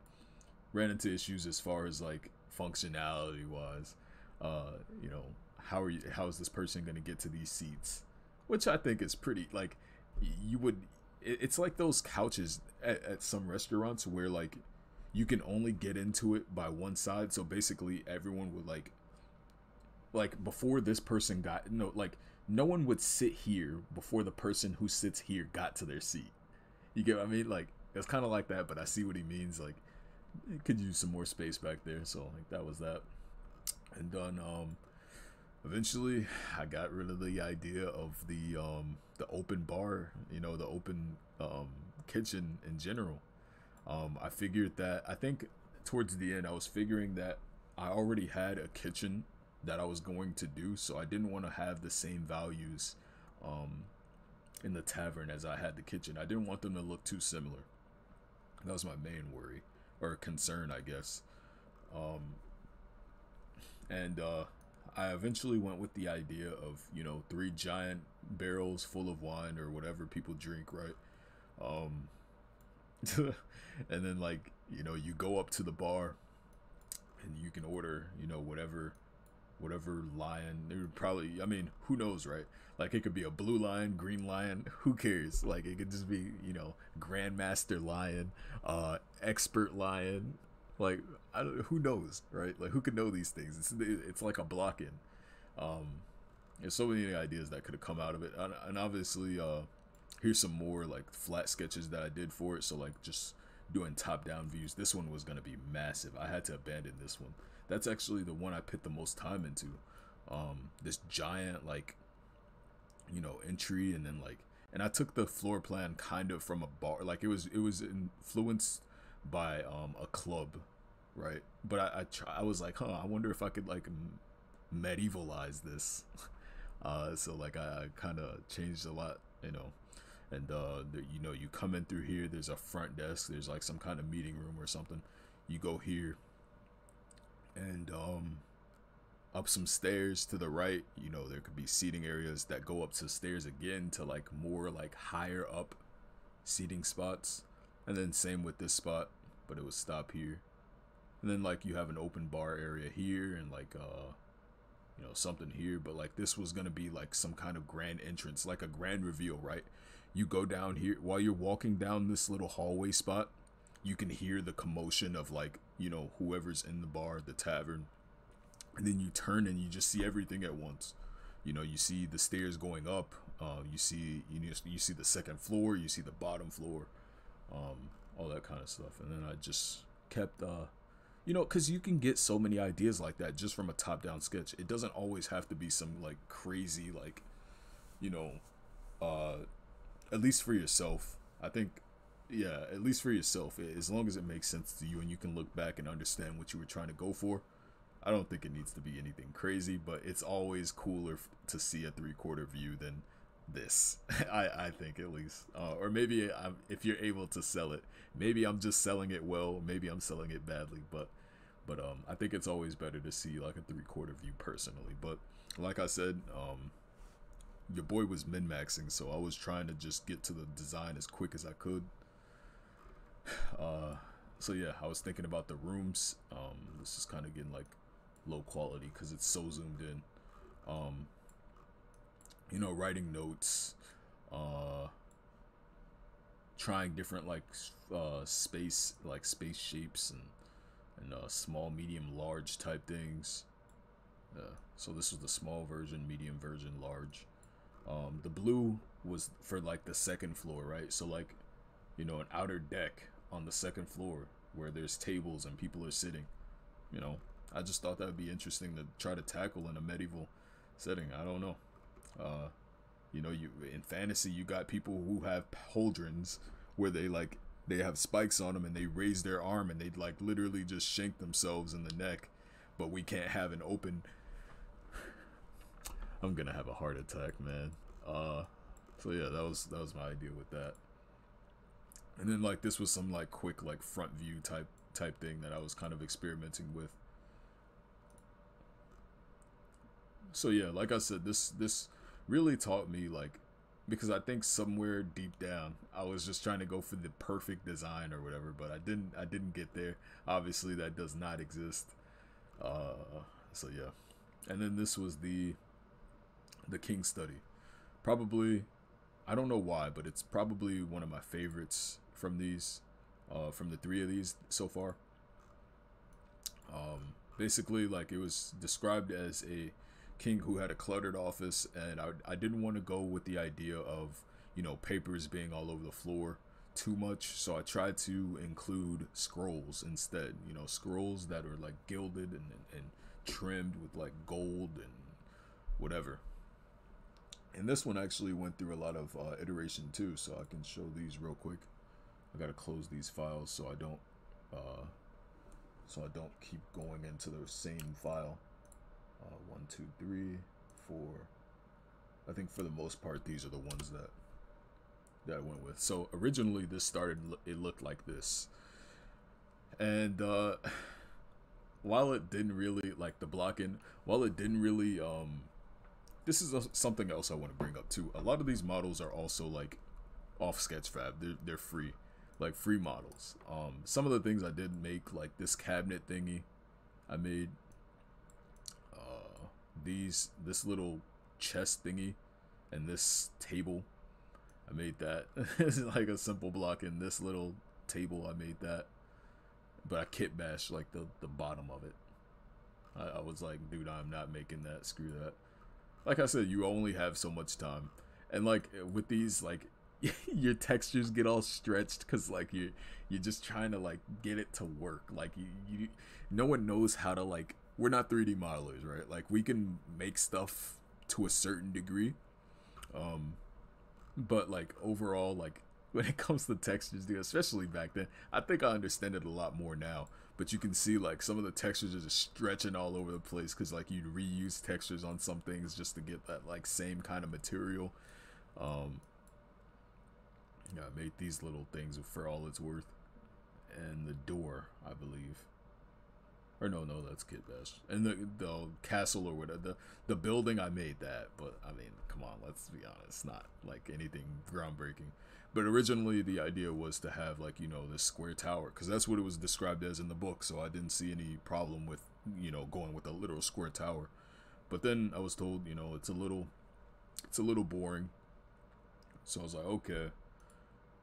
Ran into issues as far as like functionality wise uh, you know, how are you? How is this person going to get to these seats? Which I think is pretty like you would. It's like those couches at, at some restaurants where like you can only get into it by one side. So basically, everyone would like like before this person got no like no one would sit here before the person who sits here got to their seat. You get what I mean? Like it's kind of like that, but I see what he means. Like, could use some more space back there. So like that was that and then um eventually I got rid of the idea of the um the open bar, you know, the open um kitchen in general. Um I figured that I think towards the end I was figuring that I already had a kitchen that I was going to do, so I didn't want to have the same values um in the tavern as I had the kitchen. I didn't want them to look too similar. That was my main worry or concern, I guess. Um and uh, I eventually went with the idea of you know three giant barrels full of wine or whatever people drink, right? Um, and then like you know you go up to the bar and you can order you know whatever whatever lion it would probably i mean who knows right like it could be a blue lion green lion who cares like it could just be you know grandmaster lion uh expert lion like, I don't, who knows, right? Like, who could know these things? It's it's like a block in. Um, there's so many ideas that could have come out of it, and, and obviously, uh, here's some more like flat sketches that I did for it. So like just doing top down views. This one was gonna be massive. I had to abandon this one. That's actually the one I put the most time into. Um, this giant like, you know, entry, and then like, and I took the floor plan kind of from a bar. Like it was it was influenced by um a club, right? But I I, try, I was like, huh, I wonder if I could like medievalize this. uh, so like I, I kind of changed a lot, you know. And uh, the, you know, you come in through here. There's a front desk. There's like some kind of meeting room or something. You go here, and um, up some stairs to the right. You know, there could be seating areas that go up to stairs again to like more like higher up seating spots. And then same with this spot, but it would stop here. And then like you have an open bar area here and like uh you know something here but like this was gonna be like some kind of grand entrance like a grand reveal right? You go down here while you're walking down this little hallway spot you can hear the commotion of like you know whoever's in the bar the tavern. And then you turn and you just see everything at once. You know you see the stairs going up uh, you see you, you see the second floor you see the bottom floor um, all that kind of stuff. And then i just kept uh, you know because you can get so many ideas like that just from a top down sketch. It doesn't always have to be some like crazy like you know uh at least for yourself i think yeah at least for yourself as long as it makes sense to you and you can look back and understand what you were trying to go for i don't think it needs to be anything crazy but it's always cooler to see a three quarter view than this i i think at least. Uh, or maybe I'm, if you're able to sell it maybe i'm just selling it well maybe i'm selling it badly but but um i think it's always better to see like a three quarter view personally but like i said um your boy was min maxing so i was trying to just get to the design as quick as i could. Uh so yeah i was thinking about the rooms um this is kind of getting like low quality because it's so zoomed in. Um you know, writing notes, uh, trying different like uh, space like space shapes and and uh, small, medium, large type things. Yeah. So this was the small version, medium version, large. Um, the blue was for like the second floor, right? So like, you know, an outer deck on the second floor where there's tables and people are sitting. You know, I just thought that would be interesting to try to tackle in a medieval setting. I don't know. Uh, you know, you in fantasy you got people who have pauldrons where they like they have spikes on them and they raise their arm and they like literally just shank themselves in the neck, but we can't have an open. I'm gonna have a heart attack, man. Uh, so yeah, that was that was my idea with that. And then like this was some like quick like front view type type thing that I was kind of experimenting with. So yeah, like I said, this this really taught me like because I think somewhere deep down I was just trying to go for the perfect design or whatever, but I didn't I didn't get there. Obviously that does not exist. Uh so yeah. And then this was the the King study. Probably I don't know why, but it's probably one of my favorites from these uh from the three of these so far. Um basically like it was described as a king who had a cluttered office, and I, I didn't want to go with the idea of you know papers being all over the floor too much, so I tried to include scrolls instead. You know, scrolls that are like gilded and, and trimmed with like gold and whatever. And this one actually went through a lot of uh, iteration too, so I can show these real quick. I gotta close these files so I don't, uh, so I don't keep going into the same file. Uh, one, two, three, four. I think for the most part, these are the ones that that I went with. So originally, this started. It looked like this, and uh, while it didn't really like the blocking, while it didn't really um, this is a, something else I want to bring up too. A lot of these models are also like off Sketchfab. They're they're free, like free models. Um, some of the things I did make, like this cabinet thingy, I made these this little chest thingy and this table. I made that. it's like a simple block in this little table. I made that, but I kit bashed like the the bottom of it. I, I was like, dude, I'm not making that. Screw that. Like I said, you only have so much time, and like with these, like your textures get all stretched because like you you're just trying to like get it to work. Like you, you no one knows how to like we're not 3D modelers, right? Like we can make stuff to a certain degree. Um but like overall like when it comes to textures, dude, especially back then, I think I understand it a lot more now. But you can see like some of the textures are just stretching all over the place because like you'd reuse textures on some things just to get that like same kind of material. Um, yeah, I made these little things for all it's worth, and the door, I believe. Or no, no, that's kit bash. And the the castle or whatever the the building I made that, but I mean, come on, let's be honest, not like anything groundbreaking. But originally the idea was to have like, you know, this square tower cuz that's what it was described as in the book, so I didn't see any problem with, you know, going with a literal square tower. but then I was told, you know, it's a little, it's a little boring. So I was like, okay.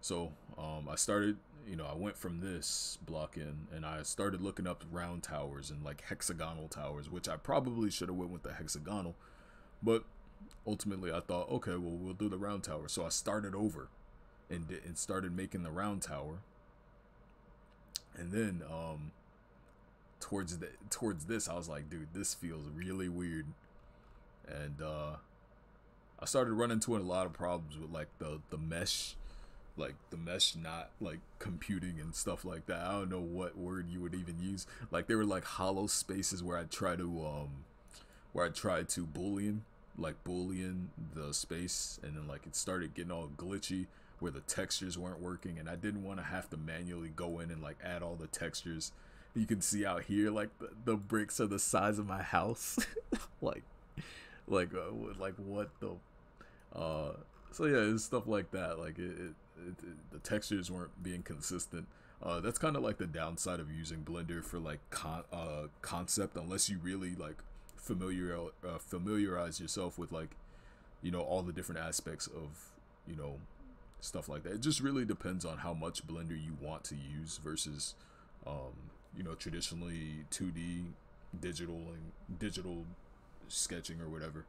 So um, I started, you know, I went from this block in, and I started looking up round towers and like hexagonal towers, which I probably should have went with the hexagonal, but ultimately I thought, okay, well we'll do the round tower. So I started over, and and started making the round tower. And then um, towards the towards this, I was like, dude, this feels really weird, and uh, I started running into a lot of problems with like the the mesh, like the mesh not like computing and stuff like that. I don't know what word you would even use. Like there were like hollow spaces where I try to um, where I tried to boolean like boolean the space, and then like it started getting all glitchy where the textures weren't working, and I didn't want to have to manually go in and like add all the textures you can see out here like the, the bricks are the size of my house like like uh, like what the uh so yeah it's stuff like that like it, it, the textures weren't being consistent uh that's kind of like the downside of using blender for like con- uh concept unless you really like familiar uh, familiarize yourself with like you know all the different aspects of you know stuff like that it just really depends on how much blender you want to use versus um you know traditionally 2D digital and digital sketching or whatever.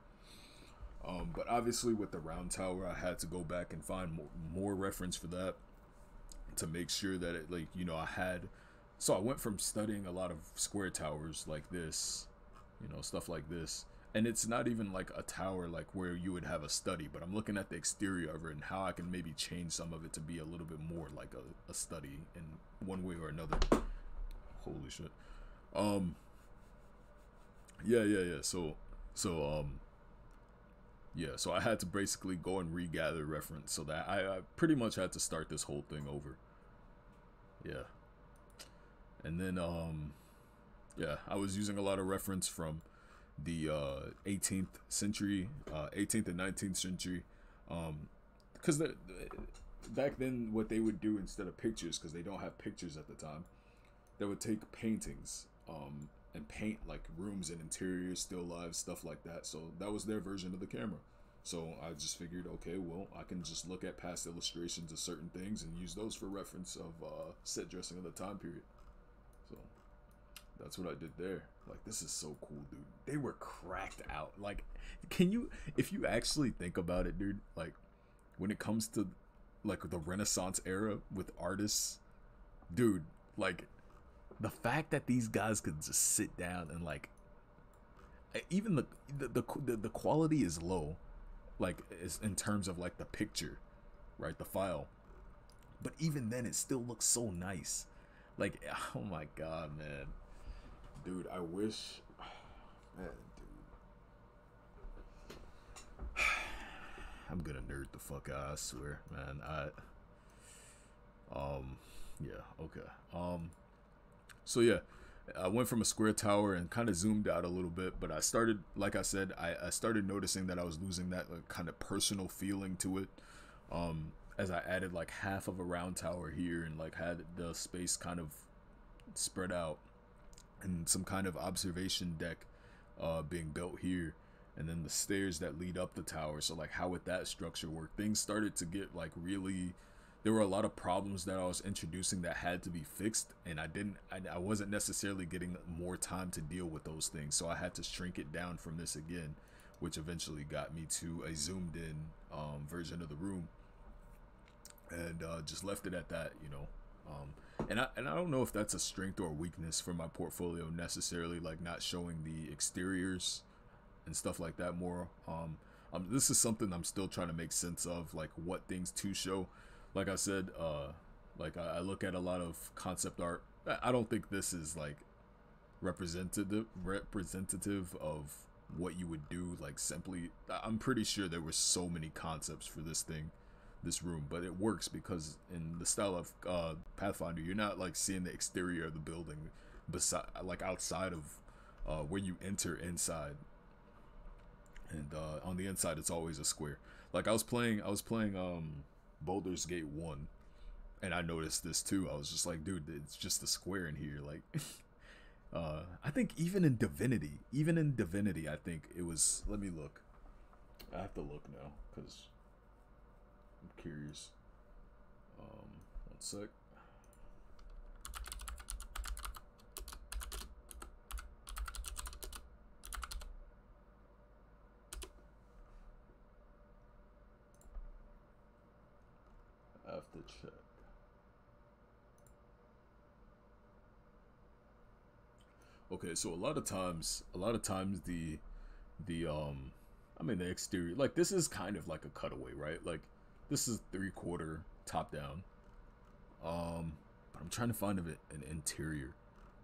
Um, but obviously with the round tower, I had to go back and find more, more reference for that to make sure that it like you know I had. So I went from studying a lot of square towers like this, you know stuff like this, and it's not even like a tower like where you would have a study, but I'm looking at the exterior of it and how I can maybe change some of it to be a little bit more like a, a study in one way or another. Holy shit. Um. Yeah, yeah, yeah. So, so um. Yeah, so I had to basically go and regather reference so that I, I pretty much had to start this whole thing over. Yeah. And then um yeah, I was using a lot of reference from the uh 18th century, uh 18th and 19th century um cuz the, back then what they would do instead of pictures cuz they don't have pictures at the time they would take paintings um, and paint like rooms and interiors, still lives, stuff like that. So that was their version of the camera. So I just figured, okay, well, I can just look at past illustrations of certain things and use those for reference of uh, set dressing of the time period. So that's what I did there. Like, this is so cool, dude. They were cracked out. Like, can you, if you actually think about it, dude, like, when it comes to like the Renaissance era with artists, dude, like, the fact that these guys could just sit down and like even the the the, the quality is low like is in terms of like the picture right the file. But even then it still looks so nice. Like oh my god man. Dude i wish man dude. I'm gonna nerd the fuck out i swear man. I um yeah okay. Um so yeah, I went from a square tower and kind of zoomed out a little bit, but I started, like I said, I, I started noticing that I was losing that like, kind of personal feeling to it. Um, as I added like half of a round tower here and like had the space kind of spread out and some kind of observation deck uh, being built here and then the stairs that lead up the tower so like how would that structure work things started to get like really there were a lot of problems that I was introducing that had to be fixed, and I didn't. I, I wasn't necessarily getting more time to deal with those things, so I had to shrink it down from this again, which eventually got me to a zoomed in um, version of the room, and uh, just left it at that. You know, um, and I and I don't know if that's a strength or a weakness for my portfolio necessarily, like not showing the exteriors and stuff like that more. Um, um, this is something I'm still trying to make sense of, like what things to show like I said, uh, like I, I look at a lot of concept art. I don't think this is like representative representative of what you would do like simply. I'm pretty sure there were so many concepts for this thing this room but it works because in the style of uh, pathfinder you're not like seeing the exterior of the building beside like outside of uh, where you enter inside. And uh, on the inside it's always a square. Like i was playing i was playing um Baldur's Gate 1 and I noticed this too. I was just like, dude, it's just a square in here. Like Uh, I think even in Divinity, even in Divinity, I think it was. Let me look. I have to look now because I'm curious. Um, one sec. Have to check. Okay, so a lot of times, a lot of times the, the um, I mean the exterior, like this is kind of like a cutaway, right? Like this is three quarter top down. Um, but I'm trying to find an, an interior.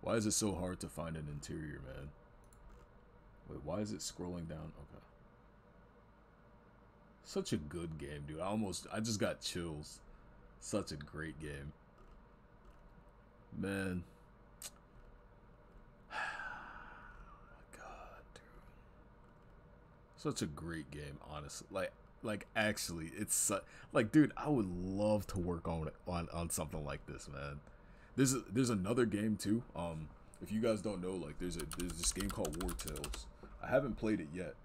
Why is it so hard to find an interior, man? Wait, why is it scrolling down? Okay. Such a good game, dude. I almost, I just got chills. Such a great game. Man. God, dude. Such a great game, honestly. Like, like actually, it's su- like, dude, I would love to work on on on something like this, man. There's a, there's another game too. Um, if you guys don't know, like, there's a there's this game called Wartales. I haven't played it yet,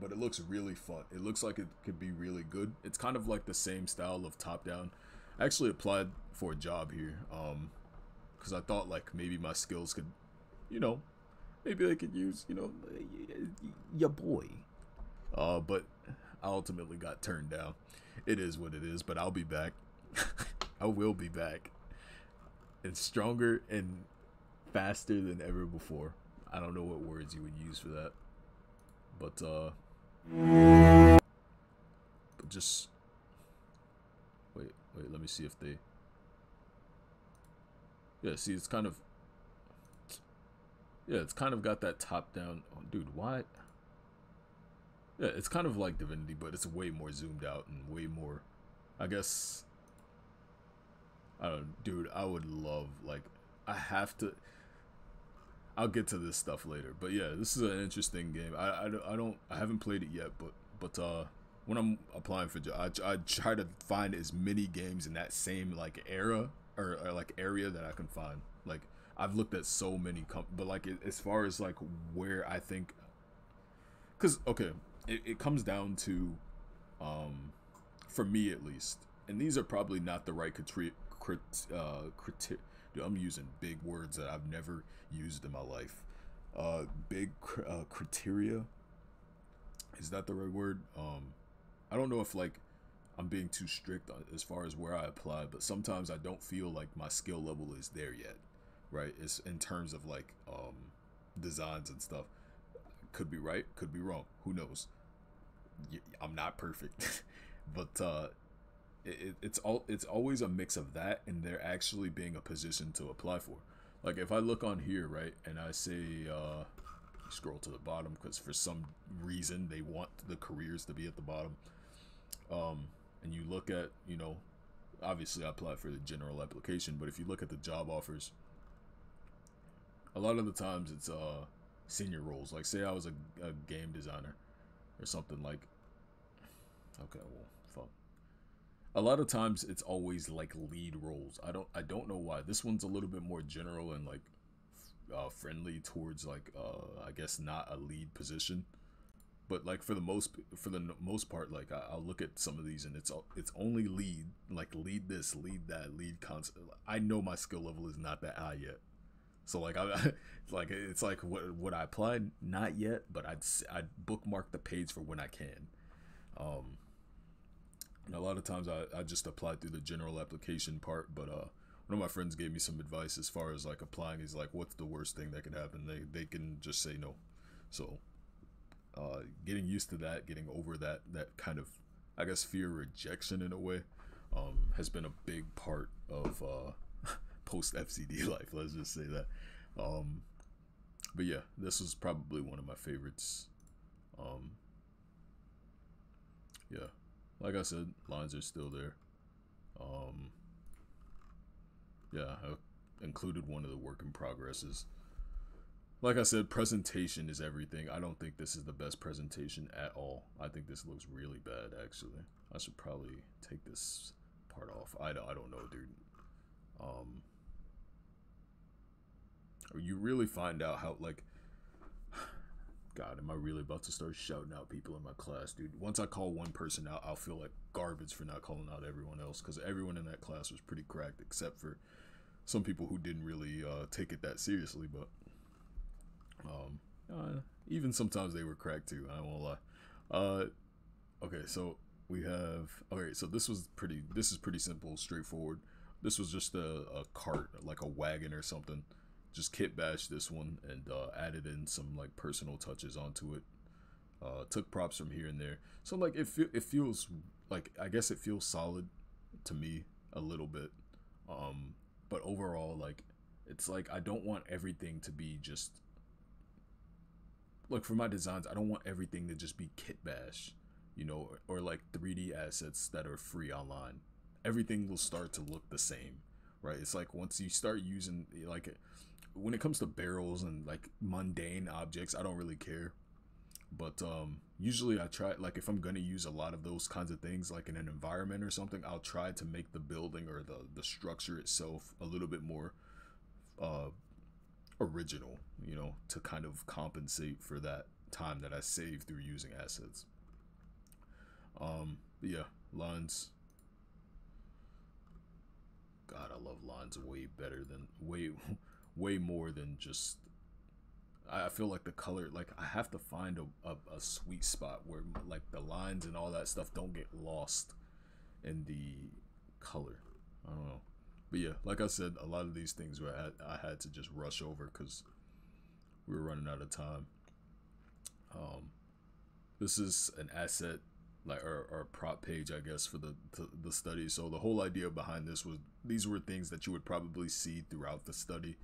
but it looks really fun. It looks like it could be really good. It's kind of like the same style of top down. I actually applied for a job here, um, because I thought like maybe my skills could, you know, maybe I could use, you know, your boy. Uh, but I ultimately got turned down. It is what it is, but I'll be back. I will be back. And stronger and faster than ever before. I don't know what words you would use for that. But uh just wait, wait, let me see if they Yeah, see it's kind of Yeah, it's kind of got that top down oh, dude, what? Yeah, it's kind of like Divinity, but it's way more zoomed out and way more I guess I don't dude, I would love like I have to I'll get to this stuff later. But yeah, this is an interesting game. I, I, I don't I haven't played it yet, but but uh when I'm applying for I, I try to find as many games in that same like era or, or like area that I can find. Like I've looked at so many com- but like as far as like where I think cuz okay, it, it comes down to um for me at least. And these are probably not the right criteria crit, uh, criteria I'm using big words that I've never used in my life. Uh, big uh, criteria. Is that the right word? Um, I don't know if like I'm being too strict as far as where I apply, but sometimes I don't feel like my skill level is there yet. Right? It's in terms of like um, designs and stuff. Could be right, could be wrong. Who knows? I'm not perfect, but uh, it, it's all it's always a mix of that and there actually being a position to apply for. Like if I look on here, right, and I say uh, scroll to the bottom because for some reason they want the careers to be at the bottom. Um, and you look at, you know, obviously I applied for the general application, but if you look at the job offers, a lot of the times it's uh senior roles. Like say I was a, a game designer or something like. Okay, well, a lot of times it's always like lead roles. I don't I don't know why. This one's a little bit more general and like uh, friendly towards like uh, I guess not a lead position. But like for the most for the most part, like I, will look at some of these and it's it's only lead like lead this, lead that, lead concept. I know my skill level is not that high yet, so like I like it's like what what I applied not yet, but I'd I'd bookmark the page for when I can. Um, a lot of times I, I just apply through the general application part, but uh, one of my friends gave me some advice as far as like applying. He's like, "What's the worst thing that could happen?" They they can just say no. So, uh, getting used to that, getting over that that kind of, I guess, fear rejection in a way, um, has been a big part of uh, post FZD life. Let's just say that. Um, but yeah, this was probably one of my favorites. Um, yeah like I said, lines are still there. Um, yeah, I included one of the work in progresses. Like I said, presentation is everything. I don't think this is the best presentation at all. I think this looks really bad, actually. I should probably take this part off. I, I don't know, dude. Um, you really find out how like God, am I really about to start shouting out people in my class, dude? Once I call one person out, I'll feel like garbage for not calling out everyone else because everyone in that class was pretty cracked, except for some people who didn't really uh, take it that seriously. But um, uh, even sometimes they were cracked too. I won't lie. Uh, okay, so we have okay. So this was pretty. This is pretty simple, straightforward. This was just a, a cart, like a wagon or something just kit bashed this one and uh, added in some like personal touches onto it. Uh, took props from here and there. So like it fe- it feels like I guess it feels solid to me a little bit. Um, but overall like it's like I don't want everything to be just look for my designs. I don't want everything to just be kit bash, you know, or, or like 3D assets that are free online. Everything will start to look the same, right? It's like once you start using like when it comes to barrels and like mundane objects, I don't really care. But um, usually I try like if I'm gonna use a lot of those kinds of things, like in an environment or something, I'll try to make the building or the the structure itself a little bit more uh, original, you know, to kind of compensate for that time that I saved through using assets. Um, yeah, lines. God, I love lines way better than way way more than just I feel like the color, like I have to find a, a, a, sweet spot where like the lines and all that stuff don't get lost in the color. I don't know, but yeah, like I said, a lot of these things were I, I had to just rush over because we were running out of time. Um, this is an asset like or, or prop page, I guess, for the, the the study. So the whole idea behind this was these were things that you would probably see throughout the study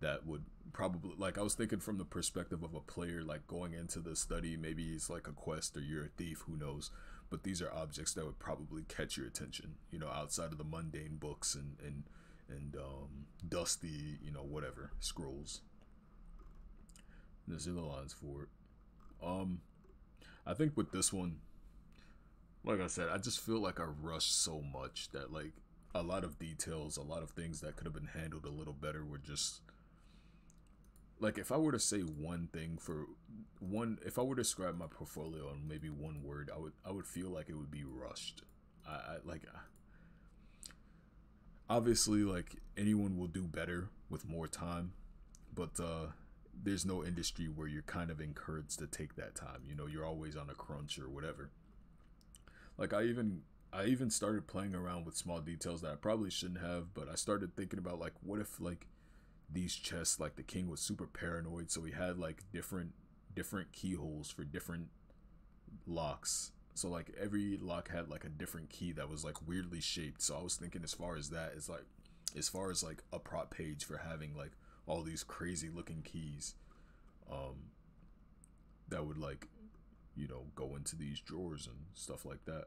that would probably like I was thinking from the perspective of a player like going into the study maybe it's like a quest or you're a thief who knows? But these are objects that would probably catch your attention you know outside of the mundane books and and and um, dusty you know whatever scrolls. There's the lines for it. Um I think with this one like I said I just feel like I rushed so much that like a lot of details a lot of things that could have been handled a little better were just like if I were to say one thing for one if I were to describe my portfolio in maybe one word, I would I would feel like it would be rushed. I, I like obviously like anyone will do better with more time, but uh there's no industry where you're kind of encouraged to take that time. You know, you're always on a crunch or whatever. Like I even I even started playing around with small details that I probably shouldn't have, but I started thinking about like what if like these chests like the king was super paranoid so he had like different different keyholes for different locks. So like every lock had like a different key that was like weirdly shaped. So i was thinking as far as that is like as far as like a prop page for having like all these crazy looking keys um that would like you know go into these drawers and stuff like that.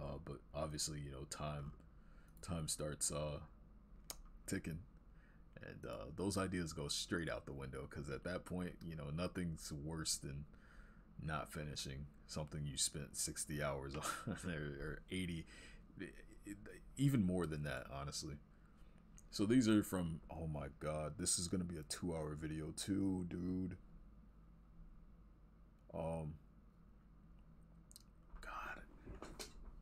Uh but obviously you know time time starts uh ticking uh, those ideas go straight out the window because at that point you know nothing's worse than not finishing something you spent 60 hours on or 80 even more than that honestly. So these are from oh my god this is gonna be a two hour video too dude. Um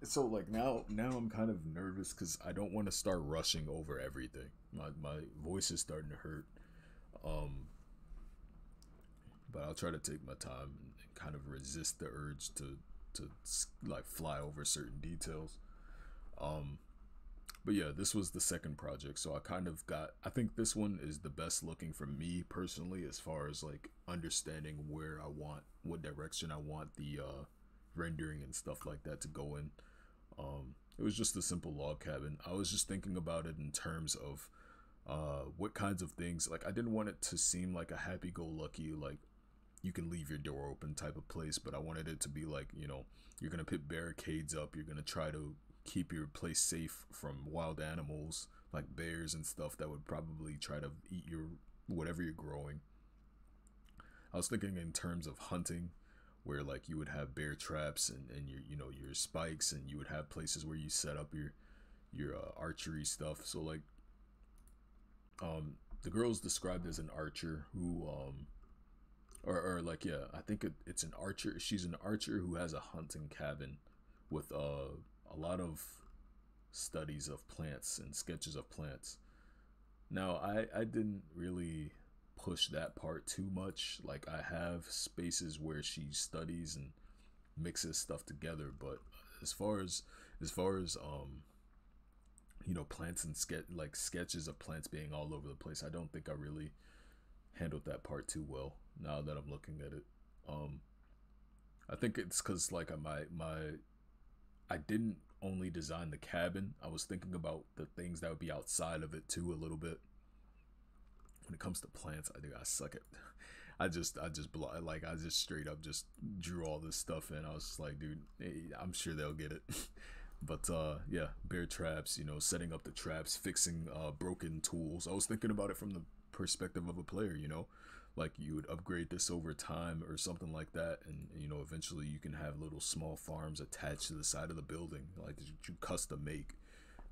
so like now now i'm kind of nervous because i don't want to start rushing over everything. My, my voice is starting to hurt um but i'll try to take my time and, kind of resist the urge to to like fly over certain details. Um but yeah this was the second project so i kind of got i think this one is the best looking for me personally as far as like understanding where i want what direction i want the uh rendering and stuff like that to go in um, it was just a simple log cabin. I was just thinking about it in terms of uh, what kinds of things. Like I didn't want it to seem like a happy-go-lucky, like you can leave your door open type of place, but I wanted it to be like you know you're gonna put barricades up. You're gonna try to keep your place safe from wild animals like bears and stuff that would probably try to eat your whatever you're growing. I was thinking in terms of hunting where like you would have bear traps and, and your you know your spikes and you would have places where you set up your your uh, archery stuff. So like um the girl's described as an archer who um or, or like yeah i think it, it's an archer she's an archer who has a hunting cabin with uh, a lot of studies of plants and sketches of plants. Now i i didn't really push that part too much. Like i have spaces where she studies and mixes stuff together but as far as as far as um you know plants and sketch like sketches of plants being all over the place i don't think i really handled that part too well now that i'm looking at it. Um i think it's because like my my i didn't only design the cabin i was thinking about the things that would be outside of it too a little bit when it comes to plants i do i suck at i just i just like i just straight up just drew all this stuff in i was just like dude i'm sure they'll get it But uh, yeah, bear traps, you know, setting up the traps, fixing uh, broken tools. I was thinking about it from the perspective of a player, you know, like you would upgrade this over time or something like that. And, you know, eventually you can have little small farms attached to the side of the building, like that you custom make,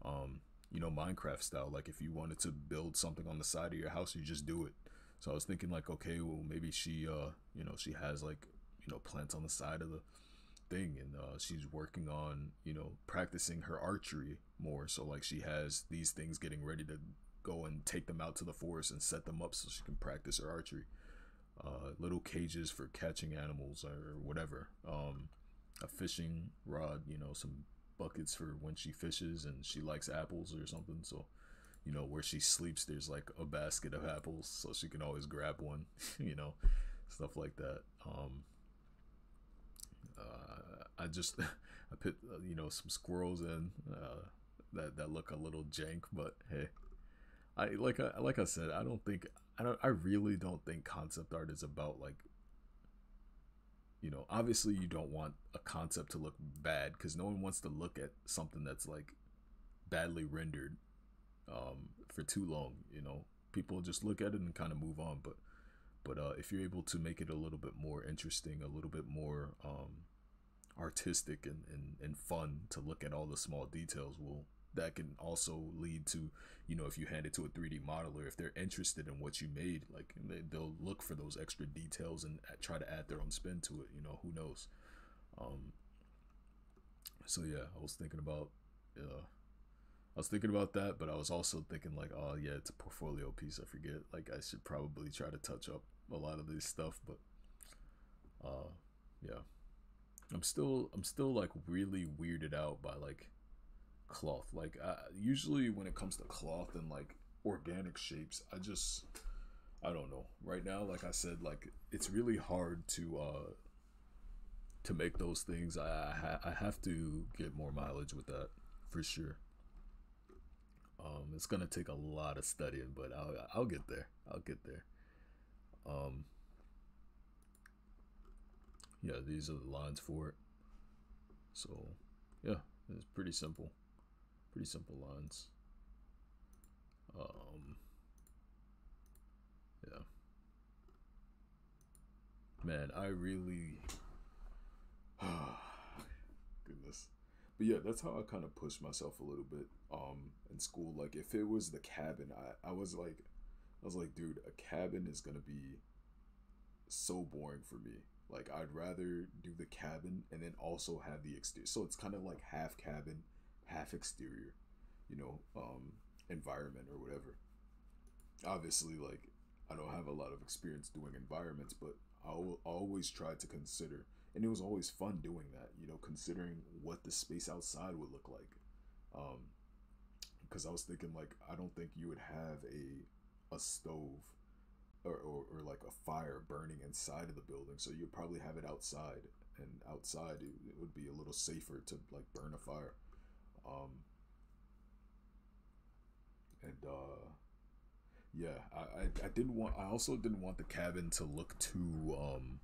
um, you know, Minecraft style. Like if you wanted to build something on the side of your house, you just do it. So I was thinking like, okay, well, maybe she, uh, you know, she has like, you know, plants on the side of the thing and uh, she's working on you know practicing her archery more so like she has these things getting ready to go and take them out to the forest and set them up so she can practice her archery uh, little cages for catching animals or whatever um, a fishing rod you know some buckets for when she fishes and she likes apples or something. So you know where she sleeps there's like a basket of apples so she can always grab one you know stuff like that. Um, uh, I just I put uh, you know some squirrels in uh, that that look a little jank, but hey, I like I like I said I don't think I don't I really don't think concept art is about like you know obviously you don't want a concept to look bad because no one wants to look at something that's like badly rendered um, for too long you know? People just look at it and kind of move on but but uh, if you're able to make it a little bit more interesting a little bit more um, artistic and, and, and fun to look at all the small details will that can also lead to you know if you hand it to a 3d modeler if they're interested in what you made like they, they'll look for those extra details and try to add their own spin to it you know who knows? Um so yeah i was thinking about uh i was thinking about that but i was also thinking like oh yeah it's a portfolio piece i forget like i should probably try to touch up a lot of this stuff but uh yeah. I'm still I'm still like really weirded out by like cloth. Like uh, usually when it comes to cloth and like organic shapes, I just I don't know. Right now, like I said, like it's really hard to uh to make those things. I I, ha- I have to get more mileage with that for sure. Um, it's gonna take a lot of studying, but I'll I'll get there. I'll get there. Um, yeah, these are the lines for it. So, yeah, it's pretty simple. Pretty simple lines. Um, yeah. Man, I really. Goodness. But yeah, that's how I kind of pushed myself a little bit um, in school. Like, if it was the cabin, I, I was like, I was like, dude, a cabin is going to be so boring for me like I'd rather do the cabin and then also have the exterior. So it's kind of like half cabin, half exterior, you know, um, environment or whatever. Obviously, like I don't have a lot of experience doing environments, but I will always try to consider, and it was always fun doing that. You know, considering what the space outside would look like. Um, because I was thinking like I don't think you would have a a stove or, or, or like a fire burning inside of the building. So you'd probably have it outside, and outside it, it would be a little safer to like burn a fire. Um, and uh, yeah, I, I, I didn't want. I also didn't want the cabin to look too um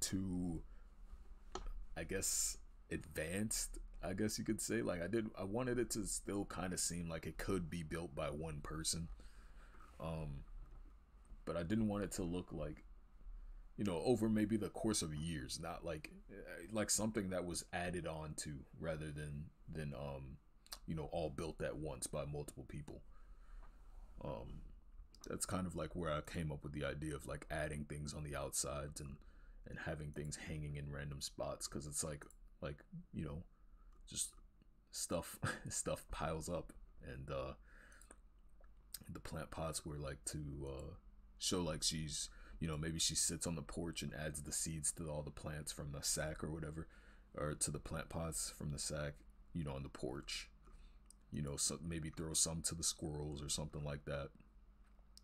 too. I guess advanced. I guess you could say like I did. I wanted it to still kind of seem like it could be built by one person. Um, but I didn't want it to look like you know over maybe the course of years not like like something that was added on to rather than than um you know all built at once by multiple people. Um that's kind of like where I came up with the idea of like adding things on the outsides and and having things hanging in random spots because it's like like you know just stuff stuff piles up. And uh the plant pots were like to uh show like she's you know maybe she sits on the porch and adds the seeds to all the plants from the sack or whatever or to the plant pots from the sack you know on the porch you know so maybe throw some to the squirrels or something like that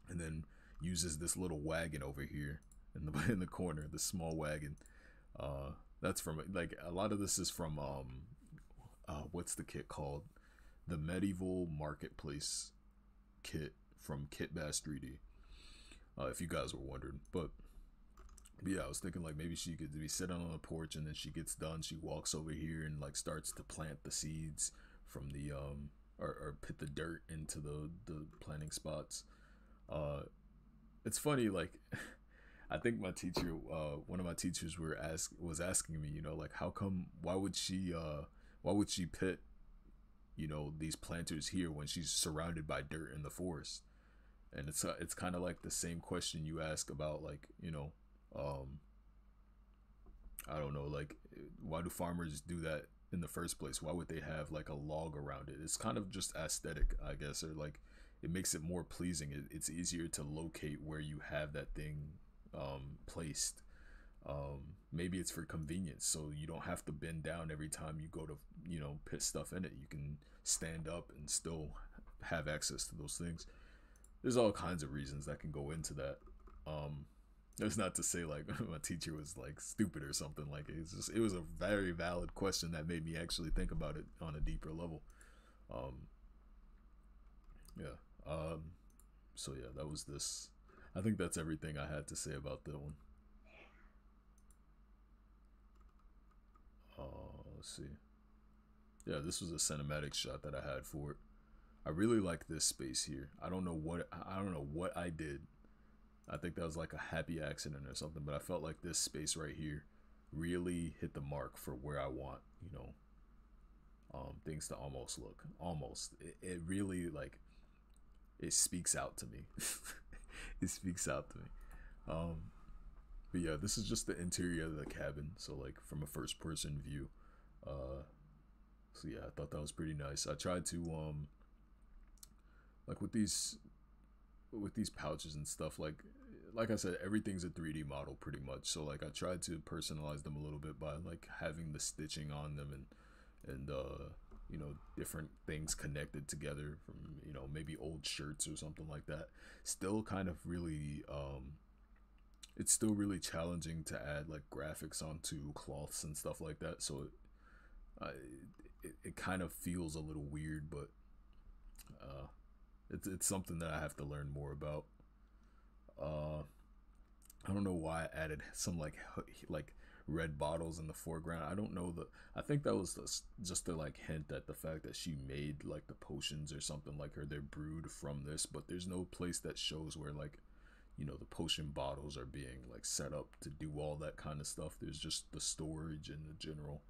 and then uses this little wagon over here in the in the corner, the small wagon. Uh, that's from like a lot of this is from um, uh, what's the kit called? The medieval marketplace kit from Kitbash 3D. Uh, if you guys were wondering, but, but yeah, I was thinking like maybe she could be sitting on the porch and then she gets done. She walks over here and like starts to plant the seeds from the um or, or put the dirt into the the planting spots. Uh, it's funny like. I think my teacher, uh, one of my teachers, were ask was asking me, you know, like how come, why would she, uh, why would she pit, you know, these planters here when she's surrounded by dirt in the forest? And it's uh, it's kind of like the same question you ask about like you know, um, I don't know, like why do farmers do that in the first place? Why would they have like a log around it? It's kind of just aesthetic, I guess, or like it makes it more pleasing. It, it's easier to locate where you have that thing um, placed. Um, maybe it's for convenience, so you don't have to bend down every time you go to, you know, put stuff in it. You can stand up and still have access to those things. There's all kinds of reasons that can go into that. Um, that's not to say like my teacher was like stupid or something. Like it's just it was a very valid question that made me actually think about it on a deeper level. Um, yeah. Um, so yeah, that was this I think that's everything I had to say about that one. Uh, let's see. Yeah, this was a cinematic shot that I had for it. I really like this space here. I don't know what I don't know what I did. I think that was like a happy accident or something, but I felt like this space right here really hit the mark for where I want, you know, um, things to almost look. Almost. It, it really like it speaks out to me. it speaks out to me. Um, but yeah, this is just the interior of the cabin. So like from a first person view. Uh, so yeah, I thought that was pretty nice. I tried to um, like with these, with these pouches and stuff. Like, like I said, everything's a 3D model pretty much. So like I tried to personalize them a little bit by like having the stitching on them and and uh you know different things connected together from you know maybe old shirts or something like that still kind of really um it's still really challenging to add like graphics onto cloths and stuff like that so it, uh, it, it kind of feels a little weird but uh it's, it's something that i have to learn more about uh i don't know why i added some like like red bottles in the foreground. I don't know the. I think that was just to like hint at the fact that she made like the potions or something like her. They're brewed from this, but there's no place that shows where like, you know, the potion bottles are being like set up to do all that kind of stuff. There's just the storage and the general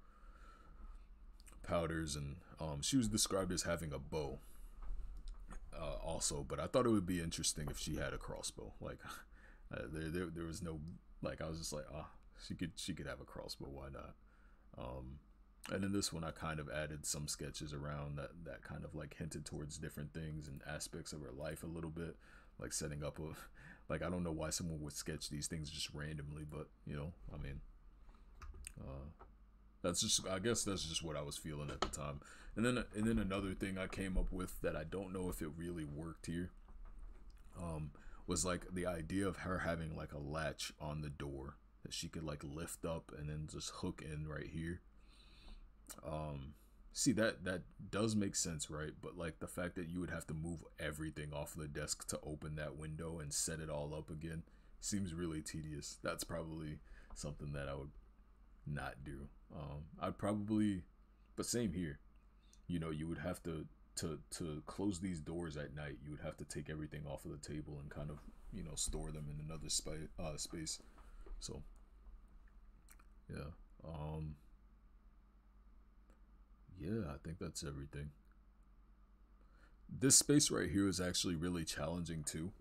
powders, and um, she was described as having a bow. Uh, also, but I thought it would be interesting if she had a crossbow. Like, uh, there, there, there was no like I was just like, ah, she could she could have a crossbow. Why not? Um, and in this one, I kind of added some sketches around that that kind of like hinted towards different things and aspects of her life a little bit, like setting up a like I don't know why someone would sketch these things just randomly, but you know, I mean, uh, that's just I guess that's just what I was feeling at the time. And then and then another thing I came up with that I don't know if it really worked here. Um, was like the idea of her having like a latch on the door that she could like lift up and then just hook in right here. Um, see that that does make sense, right? But like the fact that you would have to move everything off the desk to open that window and set it all up again seems really tedious. That's probably something that I would not do. Um, I'd probably, but same here. You know, you would have to to to close these doors at night. You would have to take everything off of the table and kind of you know store them in another spa- uh, space. So yeah. Um Yeah, I think that's everything. This space right here is actually really challenging too.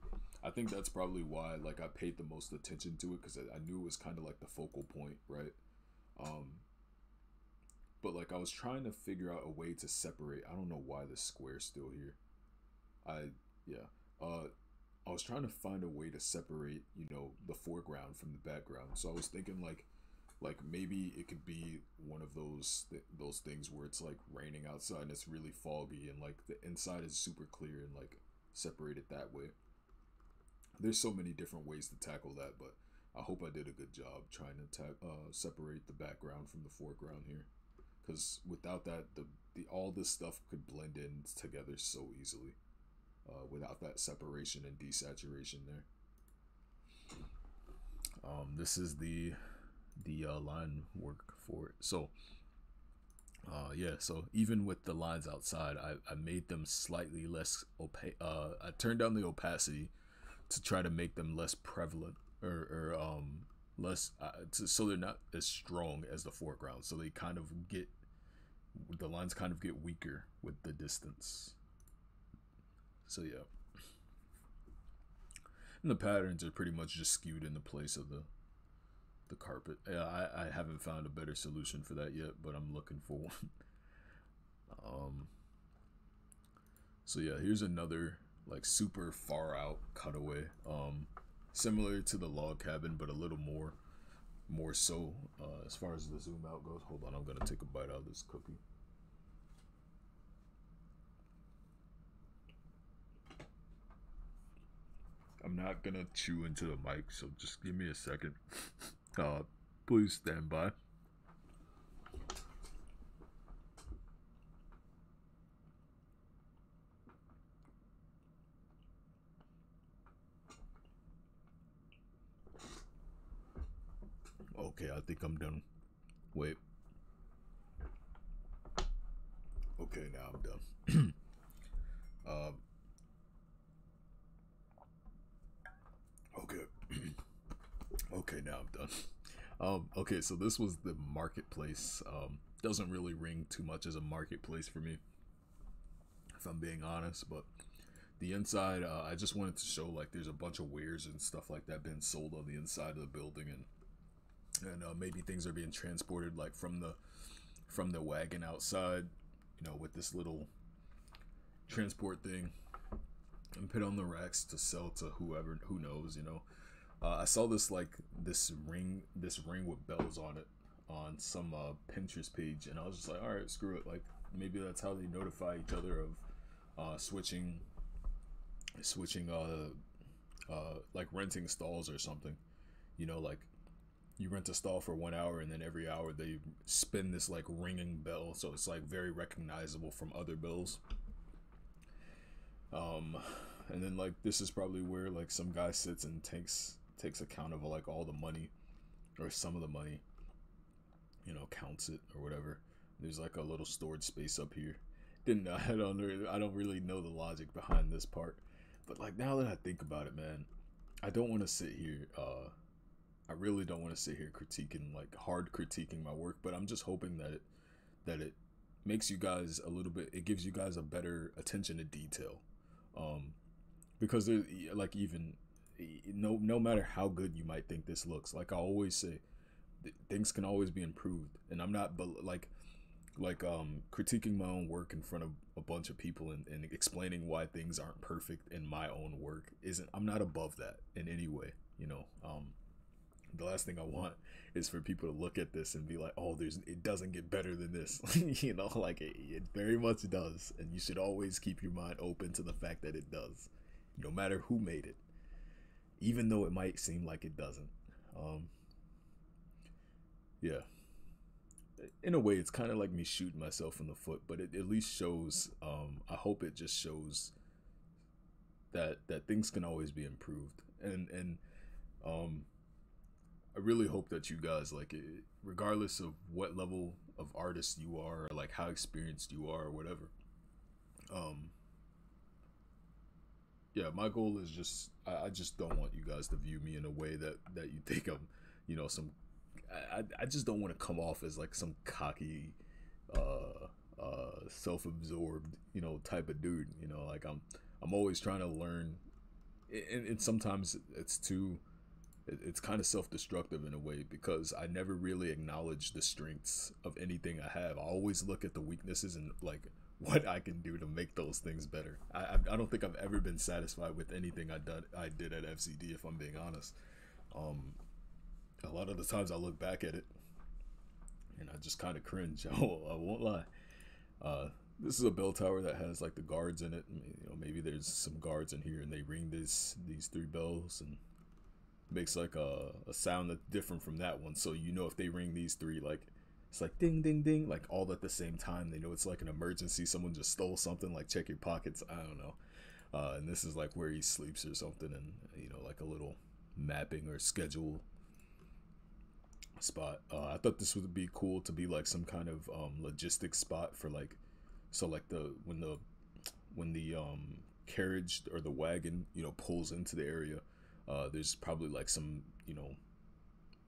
I think that's probably why like I paid the most attention to it because I, I knew it was kind of like the focal point, right? Um, but like I was trying to figure out a way to separate. I don't know why the square's still here. I yeah. Uh, I was trying to find a way to separate, you know, the foreground from the background. So I was thinking like like maybe it could be one of those th- those things where it's like raining outside and it's really foggy and like the inside is super clear and like separated that way there's so many different ways to tackle that but i hope i did a good job trying to uh, separate the background from the foreground here because without that the, the all this stuff could blend in together so easily uh, without that separation and desaturation there um, this is the the uh, line work for it. So, uh, yeah, so even with the lines outside, I, I made them slightly less opaque. Uh, I turned down the opacity to try to make them less prevalent or, or um, less, uh, so they're not as strong as the foreground. So they kind of get, the lines kind of get weaker with the distance. So, yeah. And the patterns are pretty much just skewed in the place of the the carpet. Yeah, I, I haven't found a better solution for that yet, but I'm looking for one. um. So yeah, here's another like super far out cutaway. Um, similar to the log cabin, but a little more, more so uh, as far as the zoom out goes. Hold on, I'm gonna take a bite out of this cookie. I'm not gonna chew into the mic, so just give me a second. Uh, please stand by. Okay, I think I'm done. Wait. Okay, now I'm done. um. Okay. okay, now I'm done. Um, okay, so this was the marketplace. Um, doesn't really ring too much as a marketplace for me, if I'm being honest. But the inside, uh, I just wanted to show like there's a bunch of wares and stuff like that being sold on the inside of the building, and and uh, maybe things are being transported like from the from the wagon outside, you know, with this little transport thing and put on the racks to sell to whoever who knows, you know. Uh, I saw this like this ring, this ring with bells on it on some uh, Pinterest page, and I was just like, all right, screw it. Like maybe that's how they notify each other of uh, switching, switching, uh, uh, like renting stalls or something. You know, like you rent a stall for one hour, and then every hour they spin this like ringing bell, so it's like very recognizable from other bells. Um, and then like this is probably where like some guy sits and takes takes account of like all the money or some of the money you know counts it or whatever there's like a little storage space up here didn't i don't i don't really know the logic behind this part but like now that i think about it man i don't want to sit here uh i really don't want to sit here critiquing like hard critiquing my work but i'm just hoping that it that it makes you guys a little bit it gives you guys a better attention to detail. Um because there's like even no no matter how good you might think this looks like i always say th- things can always be improved and i'm not but like like um critiquing my own work in front of a bunch of people and, and explaining why things aren't perfect in my own work isn't i'm not above that in any way you know? Um the last thing i want is for people to look at this and be like oh there's it doesn't get better than this you know like it, it very much does and you should always keep your mind open to the fact that it does no matter who made it even though it might seem like it doesn't. Um, yeah. In a way, it's kind of like me shooting myself in the foot, but it at least shows. Um, I hope it just shows that that things can always be improved, and and um, I really hope that you guys like it, regardless of what level of artist you are, or like how experienced you are, or whatever. Um, yeah, my goal is just I, I, just don't want you guys to view me in a way that that you think I'm, you know, some. I I just don't want to come off as like some cocky, uh, uh, self-absorbed, you know, type of dude. You know, like I'm I'm always trying to learn and, and sometimes it's too it's kind of self-destructive in a way because I never really acknowledge the strengths of anything I have. I always look at the weaknesses and like what I can do to make those things better. I I don't think I've ever been satisfied with anything I done I did at FZD if I'm being honest. Um, a lot of the times I look back at it and I just kind of cringe. I won't, I won't lie. Uh, this is a bell tower that has like the guards in it. You know, maybe there's some guards in here and they ring this these three bells and makes like a, a sound that's different from that one. So you know if they ring these three, like it's like ding ding ding, like all at the same time. They know it's like an emergency. Someone just stole something. Like check your pockets. I don't know. Uh, and this is like where he sleeps or something, and you know like a little mapping or schedule spot. Uh, I thought this would be cool to be like some kind of um, logistics spot for like, so like the when the when the um, carriage or the wagon you know pulls into the area, uh, there's probably like some you know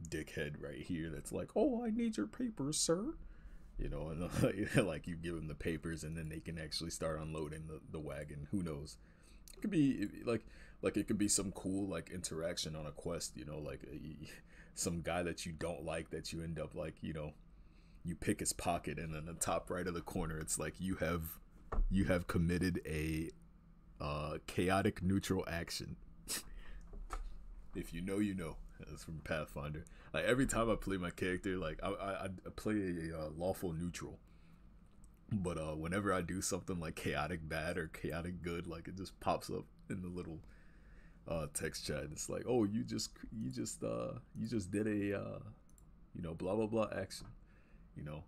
dickhead right here that's like, oh, I need your papers, sir. You know, and like you give them the papers, and then they can actually start unloading the, the wagon. Who knows? It could be like like it could be some cool like interaction on a quest. You know, like some guy that you don't like that you end up like you know you pick his pocket and then the top right of the corner it's like you have you have committed a uh, chaotic neutral action if you know you know that's from pathfinder like every time i play my character like i, I, I play a uh, lawful neutral but uh, whenever i do something like chaotic bad or chaotic good like it just pops up in the little uh, text chat. It's like, oh, you just you just uh you just did a uh, you know blah blah blah action. You know,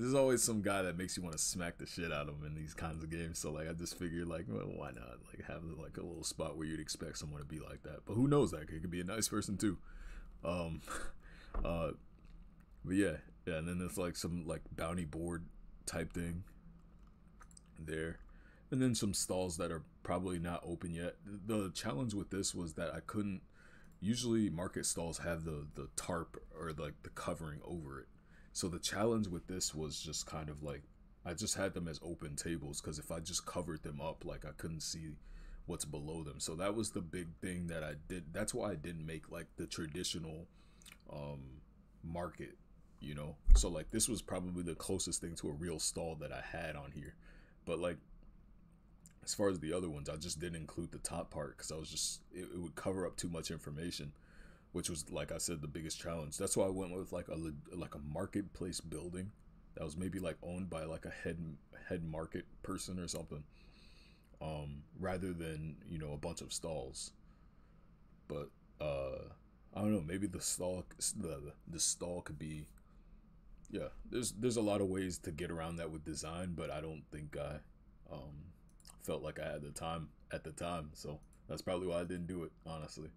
there's always some guy that makes you want to smack the shit out of him in these kinds of games. So like, I just figured like, well, why not like have like a little spot where you'd expect someone to be like that. But who knows? That it could be a nice person too. Um, uh, but yeah, yeah, and then there's like some like bounty board type thing there and then some stalls that are probably not open yet. The challenge with this was that I couldn't. Usually, market stalls have the the tarp or like the covering over it. So the challenge with this was just kind of like I just had them as open tables because if I just covered them up, like I couldn't see what's below them. So that was the big thing that I did. That's why I didn't make like the traditional um, market, you know. So like this was probably the closest thing to a real stall that I had on here. But like as far as the other ones, I just didn't include the top part because I was just it, it, would cover up too much information, which was like I said the biggest challenge. That's why I went with like a like a marketplace building that was maybe like owned by like a head head market person or something, um, rather than you know a bunch of stalls. But uh, I don't know. Maybe the stall the the stall could be. Yeah, there's there's a lot of ways to get around that with design, but I don't think I um, felt like I had the time at the time. So that's probably why I didn't do it, honestly.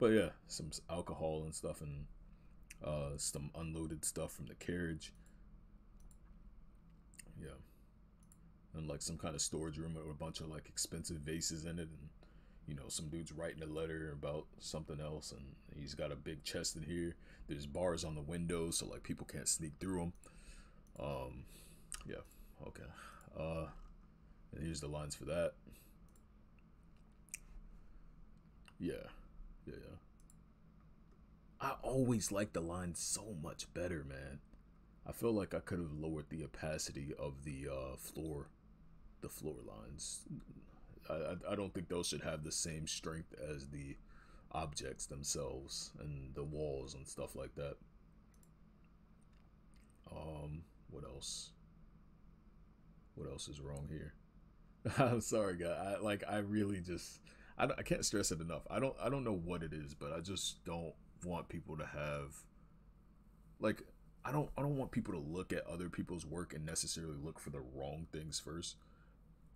But yeah, some alcohol and stuff and uh, some unloaded stuff from the carriage. Yeah. And like some kind of storage room with a bunch of like expensive vases in it and you know, some dude's writing a letter about something else and he's got a big chest in here. There's bars on the windows so like people can't sneak through them. Um yeah, okay. Uh and here's the lines for that. Yeah. Yeah. I always like the lines so much better, man. I feel like I could have lowered the opacity of the uh, floor, the floor lines. I, I, I don't think those should have the same strength as the objects themselves and the walls and stuff like that. Um, what else? What else is wrong here? I'm sorry, guy. I like I really just I, I can't stress it enough. I don't I don't know what it is, but I just don't want people to have like I don't I don't want people to look at other people's work and necessarily look for the wrong things first.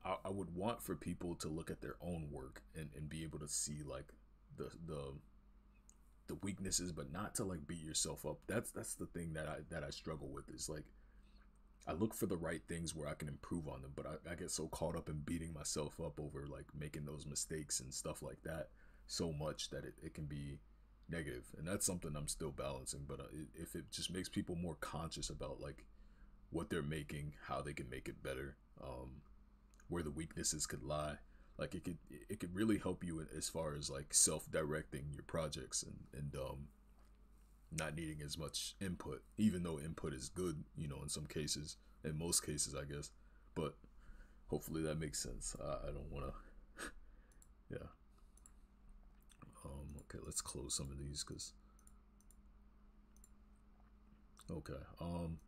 I, I would want for people to look at their own work and, and be able to see like the the the weaknesses, but not to like beat yourself up. That's that's the thing that I that I struggle with is like I look for the right things where I can improve on them, but I, I, get so caught up in beating myself up over like making those mistakes and stuff like that so much that it, it can be negative. And that's something I'm still balancing. But uh, if it just makes people more conscious about like what they're making, how they can make it better, um, where the weaknesses could lie, like it could it could really help you as far as like self-directing your projects and and um not needing as much input even though input is good you know in some cases in most cases i guess but hopefully that makes sense i, I don't want to yeah um okay let's close some of these because okay um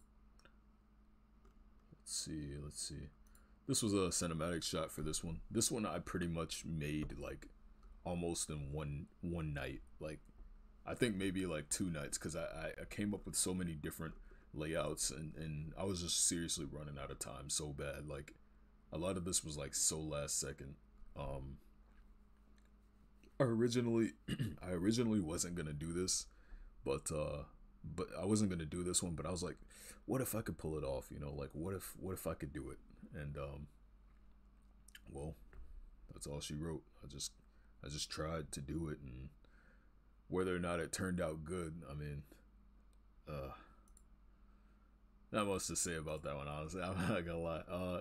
let's see let's see this was a cinematic shot for this one. This one I pretty much made like almost in one one night. Like I think maybe like two nights because I, I came up with so many different layouts and, and I was just seriously running out of time so bad. Like a lot of this was like so last second. Um I originally I originally wasn't gonna do this, but uh but I wasn't gonna do this one, but I was like, what if I could pull it off? You know, like what if what if I could do it? and um, well, that's all she wrote. I just I just tried to do it, and whether or not it turned out good, I mean, uh, not much to say about that one. Honestly, I'm not gonna lie. Uh,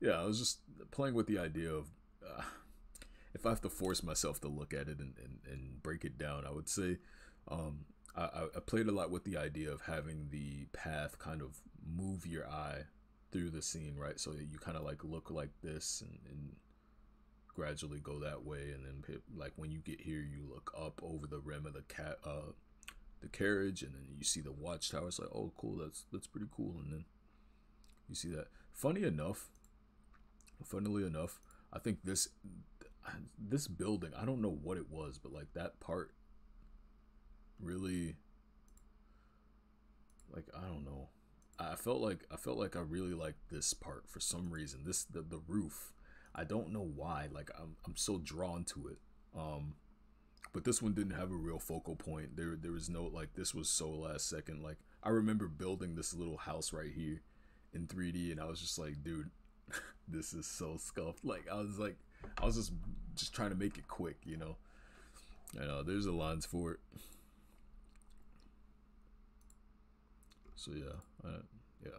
yeah, I was just playing with the idea of. Uh, if I have to force myself to look at it and, and, and break it down, I would say um, I, I played a lot with the idea of having the path kind of move your eye through the scene, right? So that you kind of like look like this and, and gradually go that way, and then like when you get here, you look up over the rim of the cat, uh, the carriage, and then you see the watchtower. It's like, oh, cool, that's that's pretty cool, and then you see that. Funny enough, funnily enough, I think this this building, I don't know what it was, but like that part really like I don't know I felt like I felt like I really liked this part for some reason. This the the roof. I don't know why. Like I'm I'm so drawn to it. Um but this one didn't have a real focal point. There there was no like this was so last second. Like I remember building this little house right here in 3D and I was just like, dude, this is so scuffed. Like I was like I was just just trying to make it quick, you know. I know there's a lines for it. So yeah, uh, yeah,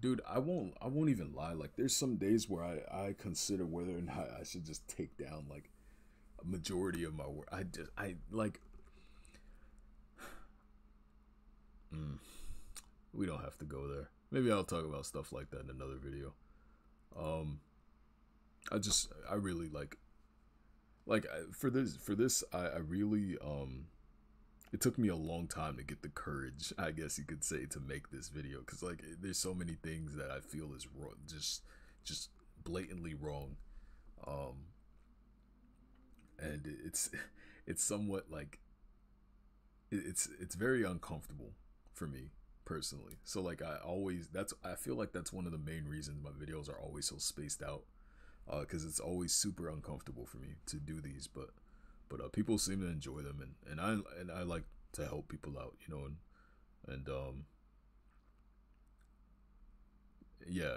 dude. I won't. I won't even lie. Like, there's some days where I I consider whether or not I should just take down like a majority of my work. I just I like. Mm, we don't have to go there. Maybe I'll talk about stuff like that in another video. Um, I just I really like like for this for this I, I really um it took me a long time to get the courage, I guess you could say, to make this video because like there's so many things that I feel is wrong, just just blatantly wrong, um, and it's it's somewhat like it's it's very uncomfortable for me personally. So like I always that's I feel like that's one of the main reasons my videos are always so spaced out, because uh, it's always super uncomfortable for me to do these, but but uh, people seem to enjoy them and, and I and I like to help people out you know and and um yeah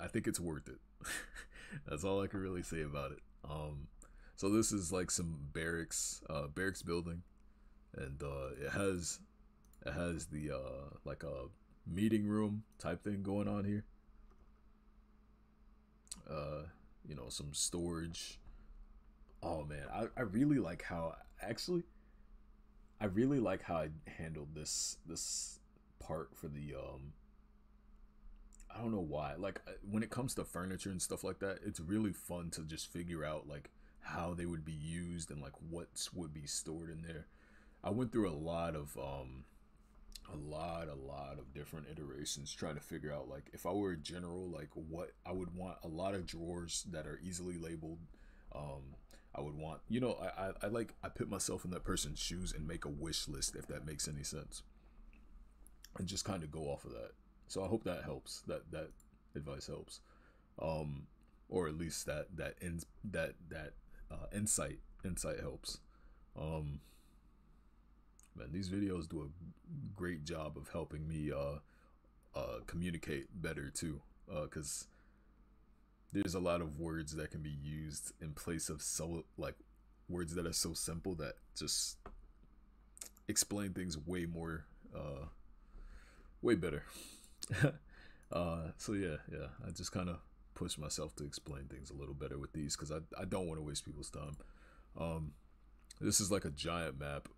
I think it's worth it. That's all I can really say about it. Um so this is like some barracks uh barracks building and uh it has it has the uh like a meeting room type thing going on here. Uh you know some storage oh man, I, I really like how actually I really like how I handled this this part for the um I don't know why. Like uh, when it comes to furniture and stuff like that, it's really fun to just figure out like how they would be used and like what would be stored in there. I went through a lot of um a lot a lot of different iterations trying to figure out like if I were a general like what I would want a lot of drawers that are easily labeled um I would want. You know, I, I, I like I put myself in that person's shoes and make a wish list if that makes any sense, and just kind of go off of that. So I hope that helps. That that advice helps, um, or at least that that in, that that uh, insight insight helps. Um, man, these videos do a great job of helping me uh, uh, communicate better too, because uh, there's a lot of words that can be used in place of so like words that are so simple that just explain things way more uh way better uh so yeah yeah i just kind of push myself to explain things a little better with these because I, I don't want to waste people's time. Um, this is like a giant map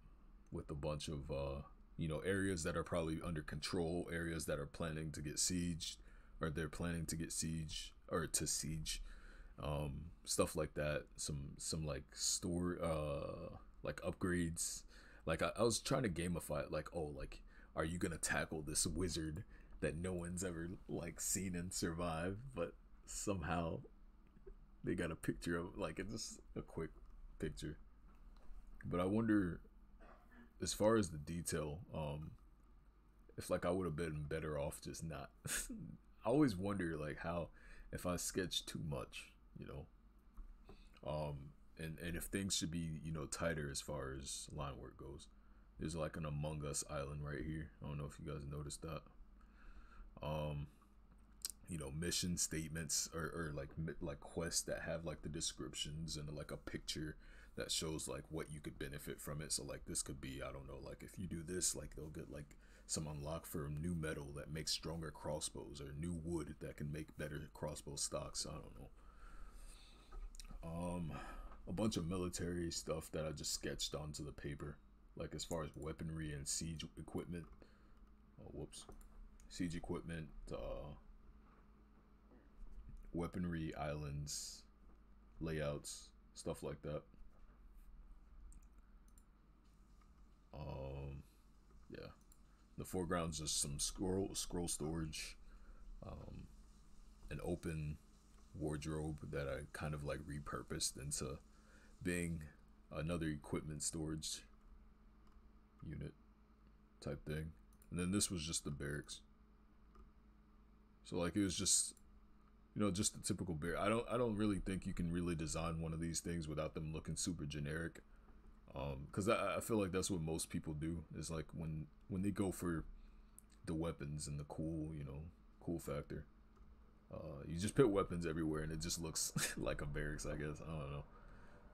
with a bunch of uh, you know areas that are probably under control, areas that are planning to get sieged, or they're planning to get siege or to siege, um, stuff like that. Some some like store uh like upgrades. Like I, I was trying to gamify it. Like oh like are you gonna tackle this wizard that no one's ever like seen and survived, but somehow they got a picture of like it's just a quick picture. But I wonder as far as the detail, um if like I would have been better off just not I always wonder like how if I sketch too much, you know. Um and and if things should be, you know, tighter as far as line work goes. There's like an Among Us island right here. I don't know if you guys noticed that um you know mission statements or, or like like quests that have like the descriptions and like a picture that shows like what you could benefit from it so like this could be i don't know like if you do this like they'll get like some unlock for new metal that makes stronger crossbows or new wood that can make better crossbow stocks i don't know. Um a bunch of military stuff that i just sketched onto the paper like as far as weaponry and siege equipment. Oh whoops. Siege equipment, uh, weaponry islands, layouts, stuff like that. Um, yeah, the foreground's just some scroll scroll storage, um, an open wardrobe that I kind of like repurposed into being another equipment storage unit type thing. And then this was just the barracks. So like it was just you know just the typical bear. I don't I don't really think you can really design one of these things without them looking super generic. Um, cause I, I feel like that's what most people do is like when when they go for the weapons and the cool you know cool factor. Uh, you just put weapons everywhere and it just looks like a barracks, I guess. I don't know.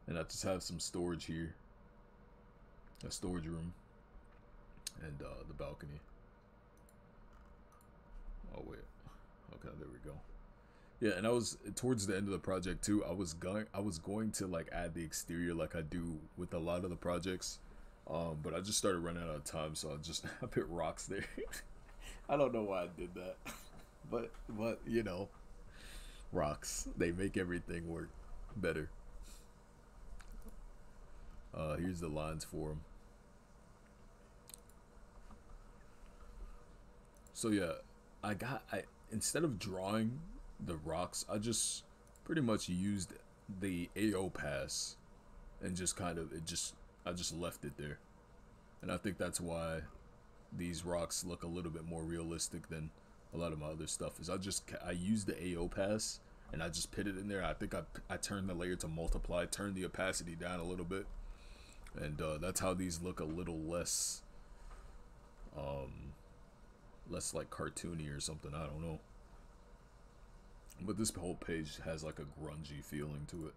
And I just have some storage here, a storage room, and uh, the balcony. Oh wait. Okay, there we go. Yeah, and I was towards the end of the project too. I was going, I was going to like add the exterior like I do with a lot of the projects, um, but I just started running out of time, so I just I put rocks there. I don't know why I did that, but but you know, rocks they make everything work better. Uh, here's the lines for them. So yeah, I got I instead of drawing the rocks, I just pretty much used the AO pass and just kind of it just I just left it there. And I think that's why these rocks look a little bit more realistic than a lot of my other stuff is I just I used the AO pass and I just put it in there. I think I, I turned the layer to multiply, turned the opacity down a little bit. And uh, that's how these look a little less um, less like cartoony or something. I don't know. But this whole page has like a grungy feeling to it.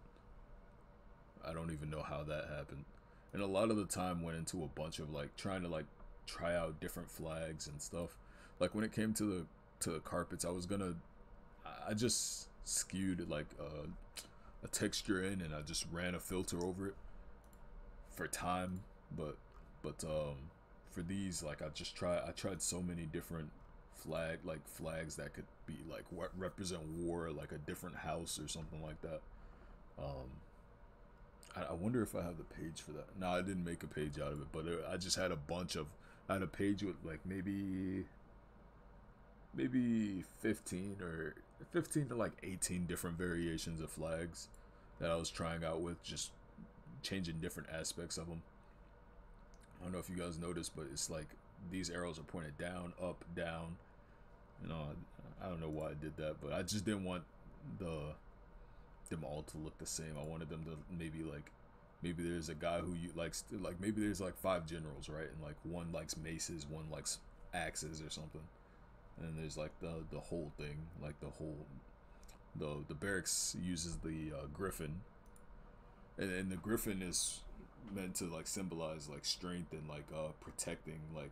I don't even know how that happened. And a lot of the time went into a bunch of like trying to like try out different flags and stuff. Like when it came to the to the carpets, I was gonna I just skewed like uh, a texture in and I just ran a filter over it for time. But but um for these like I just try I tried so many different flag like flags that could be like what represent war like a different house or something like that um I, I wonder if I have the page for that no I didn't make a page out of it but it, I just had a bunch of I had a page with like maybe maybe 15 or 15 to like 18 different variations of flags that I was trying out with just changing different aspects of them I don't know if you guys noticed, but it's like these arrows are pointed down, up, down. You know, I, don't know why I did that, but I just didn't want the them all to look the same. I wanted them to maybe like maybe there's a guy who you likes like maybe there's like five generals, right? And like one likes maces, one likes axes or something. And there's like the the whole thing, like the whole the the barracks uses the uh, griffin. And, and the griffin is meant to like symbolize like strength and like uh protecting like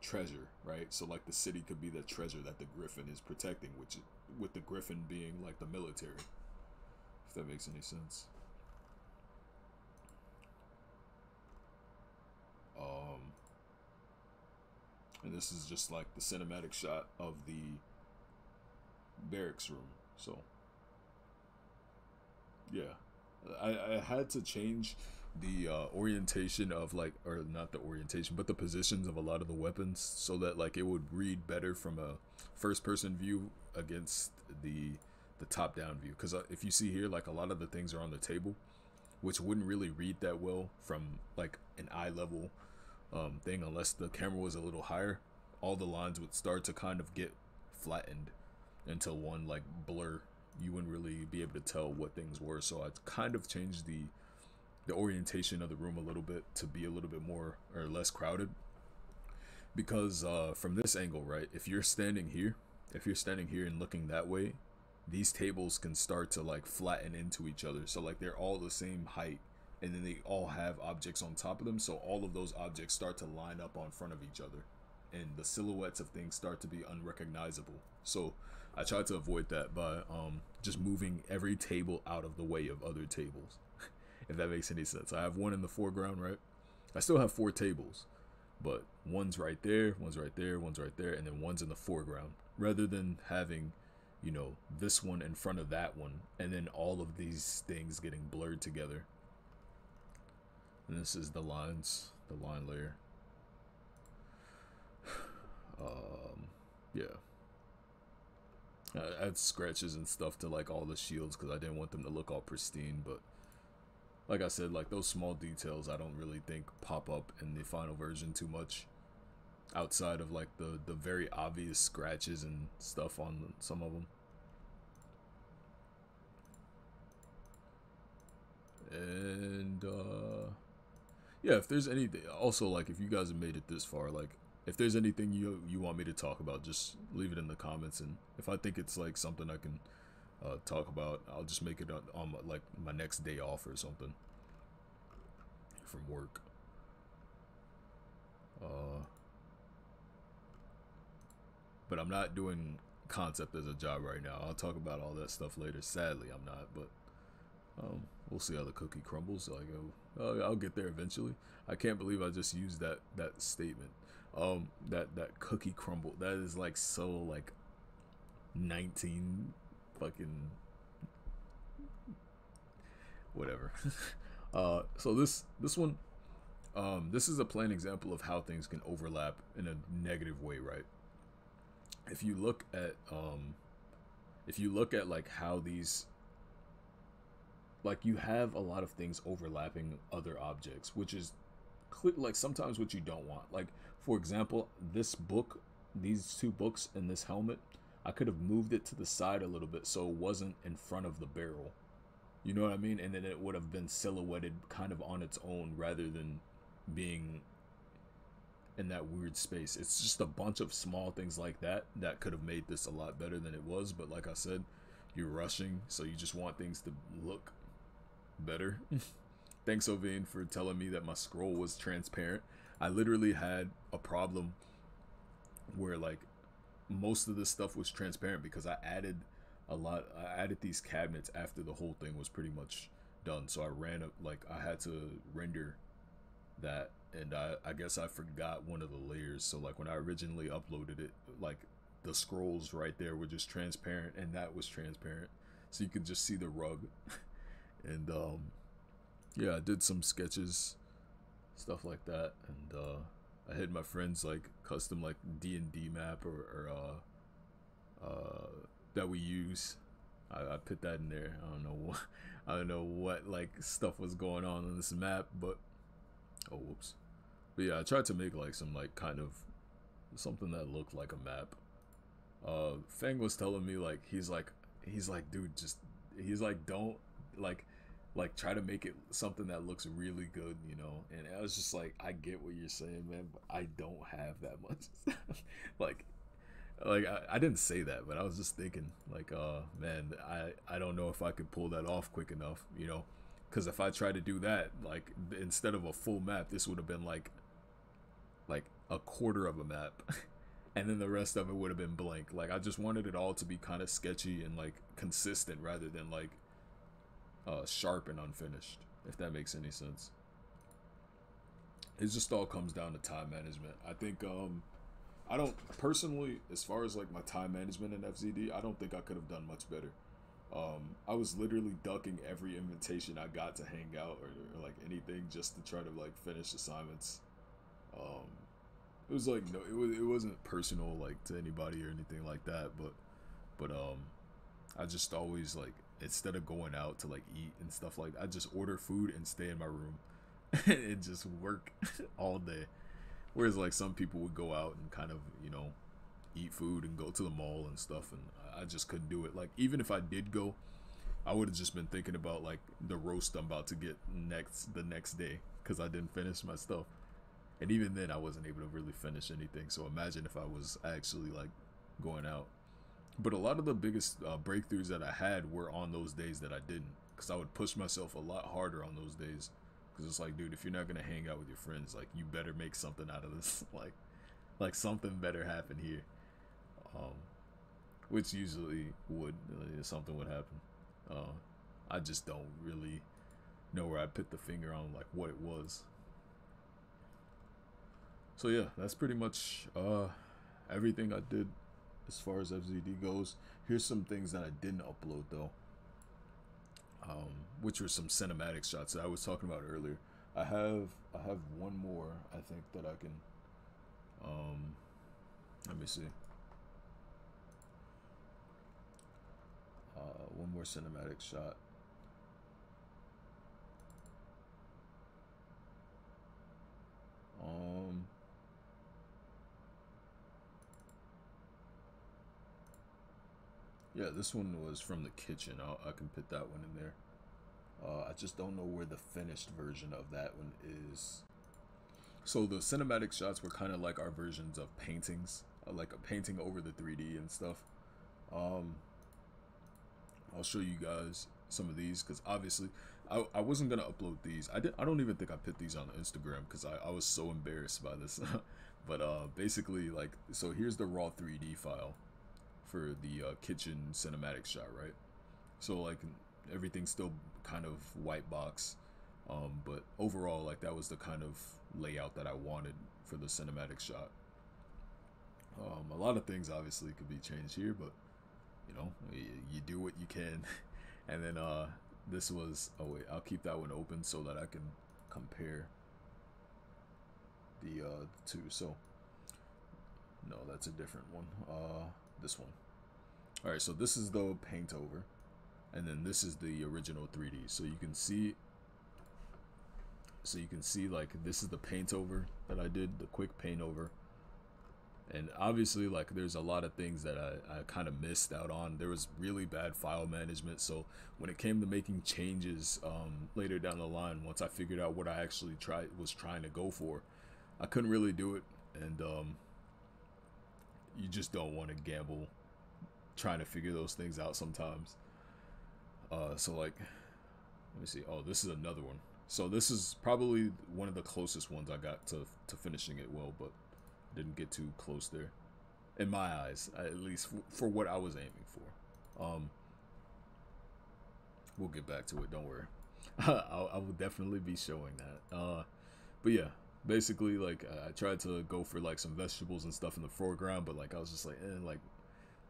treasure, right? So like the city could be the treasure that the griffin is protecting, which with the griffin being like the military. If that makes any sense. Um and this is just like the cinematic shot of the barracks room. So yeah. I, I had to change the uh, orientation of like or not the orientation but the positions of a lot of the weapons so that like it would read better from a first person view against the the top down view. Because uh, if you see here like a lot of the things are on the table which wouldn't really read that well from like an eye level um, thing unless the camera was a little higher. All the lines would start to kind of get flattened until one like blur. You wouldn't really be able to tell what things were. So i kind of changed the the orientation of the room a little bit to be a little bit more or less crowded. Because uh, from this angle right if you're standing here if you're standing here and looking that way these tables can start to like flatten into each other. So like they're all the same height and then they all have objects on top of them. So all of those objects start to line up on front of each other and the silhouettes of things start to be unrecognizable. So i tried to avoid that by um, just moving every table out of the way of other tables if that makes any sense. I have one in the foreground, right? I still have four tables, but one's right there, one's right there, one's right there, and then one's in the foreground. Rather than having, you know, this one in front of that one, and then all of these things getting blurred together. And this is the lines, the line layer. Um, yeah. I had scratches and stuff to like all the shields because I didn't want them to look all pristine, but like I said, like those small details I don't really think pop up in the final version too much. Outside of like the the very obvious scratches and stuff on some of them. And uh yeah, if there's anything also like if you guys have made it this far, like if there's anything you you want me to talk about, just leave it in the comments and if I think it's like something I can uh, talk about. I'll just make it on, on my, like my next day off or something from work. Uh, but I'm not doing concept as a job right now. I'll talk about all that stuff later. Sadly, I'm not, but um, we'll see how the cookie crumbles. Like, I'll, I'll get there eventually. I can't believe I just used that that statement. Um, that that cookie crumble. That is like so like 19 fucking whatever. uh, so this this one, um, this is a plain example of how things can overlap in a negative way, right? If you look at um, if you look at like how these like you have a lot of things overlapping other objects, which is like sometimes what you don't want. Like for example, this book, these two books and this helmet I could have moved it to the side a little bit so it wasn't in front of the barrel. You know what I mean? And then it would have been silhouetted kind of on its own rather than being in that weird space. It's just a bunch of small things like that that could have made this a lot better than it was. But like I said, you're rushing, so you just want things to look better. Thanks, Ovane, for telling me that my scroll was transparent. I literally had a problem where like most of the stuff was transparent because I added a lot. I added these cabinets after the whole thing was pretty much done. So I ran up like I had to render that, and I I guess I forgot one of the layers. So like when I originally uploaded it, like the scrolls right there were just transparent, and that was transparent, so you could just see the rug. and um, yeah, I did some sketches, stuff like that, and uh I had my friends like custom like D and D map or, or uh, uh, that we use. I, I put that in there. I don't know what I don't know what like stuff was going on on this map, but oh whoops. But yeah, I tried to make like some like kind of something that looked like a map. Uh, Feng was telling me like he's like he's like dude just he's like don't like like try to make it something that looks really good, you know. And I was just like, I get what you're saying, man, but I don't have that much. like, like I, I didn't say that, but I was just thinking, like, uh, man, I I don't know if I could pull that off quick enough, you know, because if I try to do that, like instead of a full map, this would have been like, like a quarter of a map. and then the rest of it would have been blank. Like I just wanted it all to be kind of sketchy and like consistent rather than like uh, sharp and unfinished. If that makes any sense. It just all comes down to time management. I think um, I don't personally, as far as like my time management in FZD, I don't think I could have done much better. Um, I was literally ducking every invitation I got to hang out or, or like anything just to try to like finish assignments. Um, it was like no, it was it wasn't personal like to anybody or anything like that, but but um, I just always like instead of going out to like eat and stuff like, I just order food and stay in my room and just work all day. Whereas like some people would go out and kind of you know eat food and go to the mall and stuff, and I just couldn't do it. Like even if I did go, I would have just been thinking about like the roast I'm about to get next the next day because I didn't finish my stuff. And even then, I wasn't able to really finish anything. So imagine if I was actually like going out. But a lot of the biggest uh, breakthroughs that I had were on those days that I didn't, because I would push myself a lot harder on those days. Because it's like, dude, if you're not gonna hang out with your friends, like you better make something out of this. like, like something better happen here. Um, which usually would uh, something would happen. Uh, I just don't really know where I put the finger on like what it was. So yeah, that's pretty much uh, everything I did as far as FZD goes. Here's some things that I didn't upload though, um, which were some cinematic shots that I was talking about earlier. I have I have one more I think that I can. Um, let me see. Uh, one more cinematic shot. Um. Yeah, this one was from the kitchen. I'll, I can put that one in there. Uh, I just don't know where the finished version of that one is. So the cinematic shots were kind of like our versions of paintings, uh, like a painting over the 3D and stuff. Um, I'll show you guys some of these because obviously I, I wasn't gonna upload these. I did. I don't even think I put these on Instagram because I, I was so embarrassed by this. but uh, basically, like, so here's the raw 3D file for the uh, kitchen cinematic shot, right? So like everything's still kind of white box, um, but overall, like that was the kind of layout that I wanted for the cinematic shot. Um, a lot of things obviously could be changed here, but you know, you, you do what you can. and then uh, this was, oh wait, I'll keep that one open so that I can compare the uh, two. So, no, that's a different one. Uh, this one. All right, so this is the paint over, and then this is the original 3D. So you can see, so you can see like this is the paint over that I did, the quick paint over. And obviously, like there's a lot of things that I, I kind of missed out on. There was really bad file management. So when it came to making changes um, later down the line, once I figured out what I actually tried was trying to go for, I couldn't really do it. And um, you just don't want to gamble trying to figure those things out sometimes. Uh, so like, let me see. Oh, this is another one. So this is probably one of the closest ones I got to to finishing it well, but didn't get too close there, in my eyes, at least for, for what I was aiming for. Um, we'll get back to it. Don't worry. I, I will definitely be showing that. Uh, but yeah, basically like I tried to go for like some vegetables and stuff in the foreground, but like I was just like, eh, like,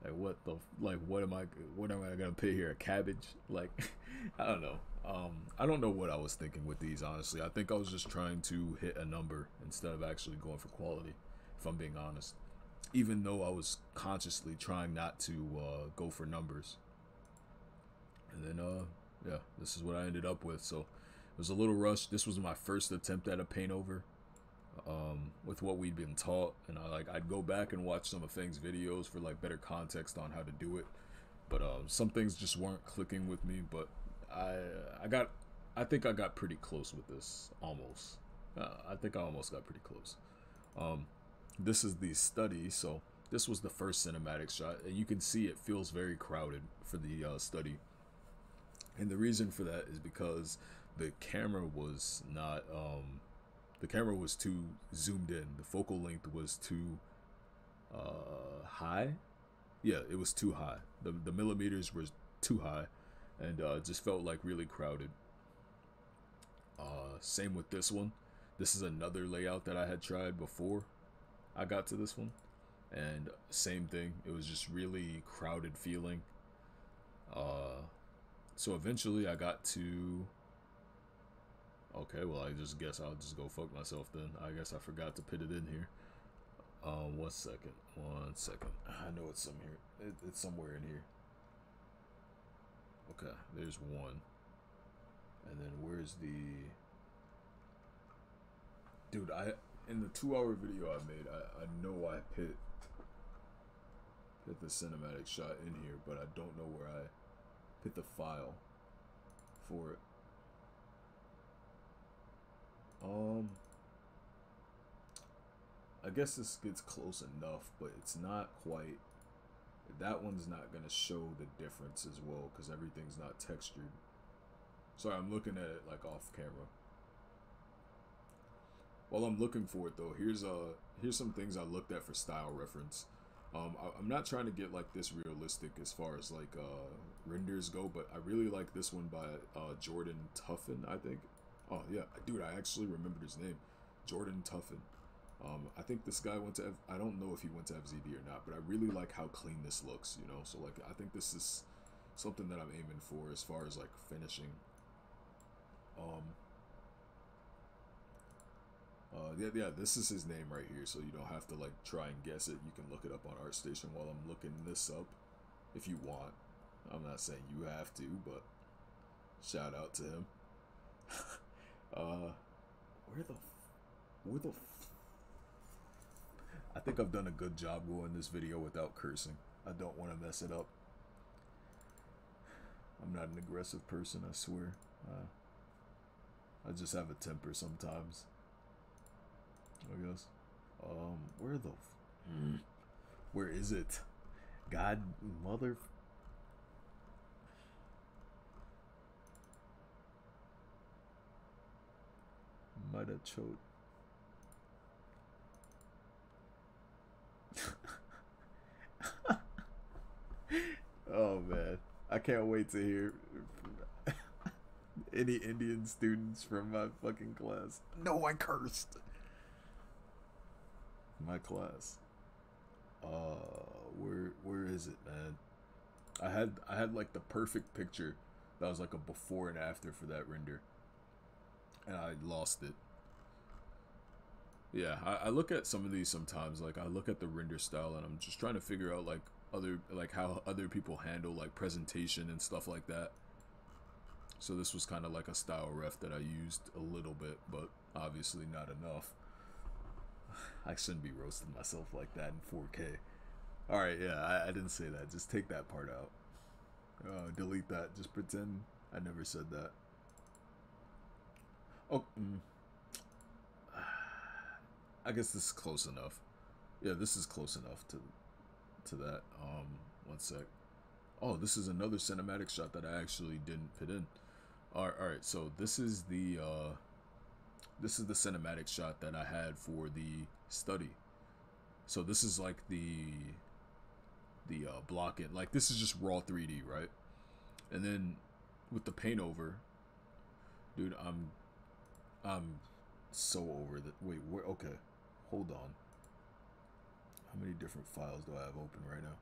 like what the like what am I what am I gonna put here? A cabbage? Like, I don't know. Um, I don't know what I was thinking with these. Honestly, I think I was just trying to hit a number instead of actually going for quality. If I'm being honest, even though I was consciously trying not to uh, go for numbers. And then, uh, yeah, this is what I ended up with. So it was a little rushed. This was my first attempt at a paint over um, with what we'd been taught, and I like I'd go back and watch some of Feng's videos for like better context on how to do it. But um, some things just weren't clicking with me. But I I got I think I got pretty close with this almost. Uh, I think I almost got pretty close. Um, this is the study, so this was the first cinematic shot, and you can see it feels very crowded for the uh, study. And the reason for that is because the camera was not um, the camera was too zoomed in. The focal length was too uh, high. Yeah, it was too high. The the millimeters were too high, and uh, just felt like really crowded. Uh, same with this one. This is another layout that I had tried before I got to this one, and same thing. It was just really crowded feeling. Uh, so eventually I got to Okay, well, I just guess I'll just go fuck myself then. I guess I forgot to put it in here. Um, one second. One second. I know it's some here. It, it's somewhere in here. Okay, there's one. And then where's the... Dude, I... In the two-hour video I made, I, I know I put... Put the cinematic shot in here, but I don't know where I put the file for it. Um, I guess this gets close enough, but it's not quite. That one's not gonna show the difference as well because everything's not textured. Sorry, I'm looking at it like off camera. While I'm looking for it though, here's uh here's some things I looked at for style reference. Um, I, am not trying to get like this realistic as far as like uh, renders go, but I really like this one by uh, Jordan Tuffin, I think. Oh yeah, dude, I actually remembered his name, Jordan Tuffin. Um, I think this guy went to. F I don't know if he went to FZD or not, but I really like how clean this looks. You know, so like I think this is something that I'm aiming for as far as like finishing. Um. Uh, yeah, yeah, this is his name right here, so you don't have to like try and guess it. You can look it up on ArtStation while I'm looking this up, if you want. I'm not saying you have to, but shout out to him. Uh, where the, where the. I think I've done a good job going this video without cursing. I don't want to mess it up. I'm not an aggressive person, I swear. Uh, I just have a temper sometimes. I guess. Um, where the, where is it? God, mother. Have choked. oh man, I can't wait to hear any Indian students from my fucking class. No, I cursed. My class. Uh, where where is it, man? I had I had like the perfect picture that was like a before and after for that render and I lost it. Yeah, I, I look at some of these sometimes. Like I look at the render style, and I'm just trying to figure out like other like how other people handle like presentation and stuff like that. So this was kind of like a style ref that I used a little bit, but obviously not enough. I shouldn't be roasting myself like that in 4K. All right, yeah, I, I didn't say that. Just take that part out. Uh, delete that. Just pretend I never said that. Oh, mm. I guess this is close enough. Yeah, this is close enough to to that. Um, one sec. Oh, this is another cinematic shot that I actually didn't fit in. All right, all right. So this is the uh, this is the cinematic shot that I had for the study. So this is like the the uh, block it. Like this is just raw 3D, right? And then with the paint over, dude, I'm I'm so over that. Wait, where? Okay, hold on. How many different files do I have open right now?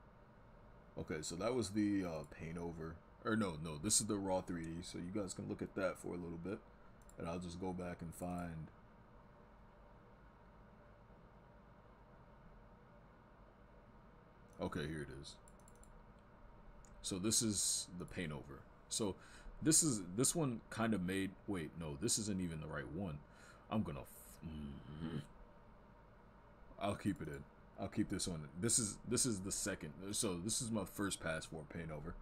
Okay, so that was the uh, paint over. Or no, no, this is the raw 3D. So you guys can look at that for a little bit. And I'll just go back and find... Okay, here it is. So this is the paint over. So this is this one kind of made. Wait, no, this isn't even the right one. I'm gonna. Mm-hmm. I'll keep it in. I'll keep this one. This is this is the second. So this is my first pass for paint over.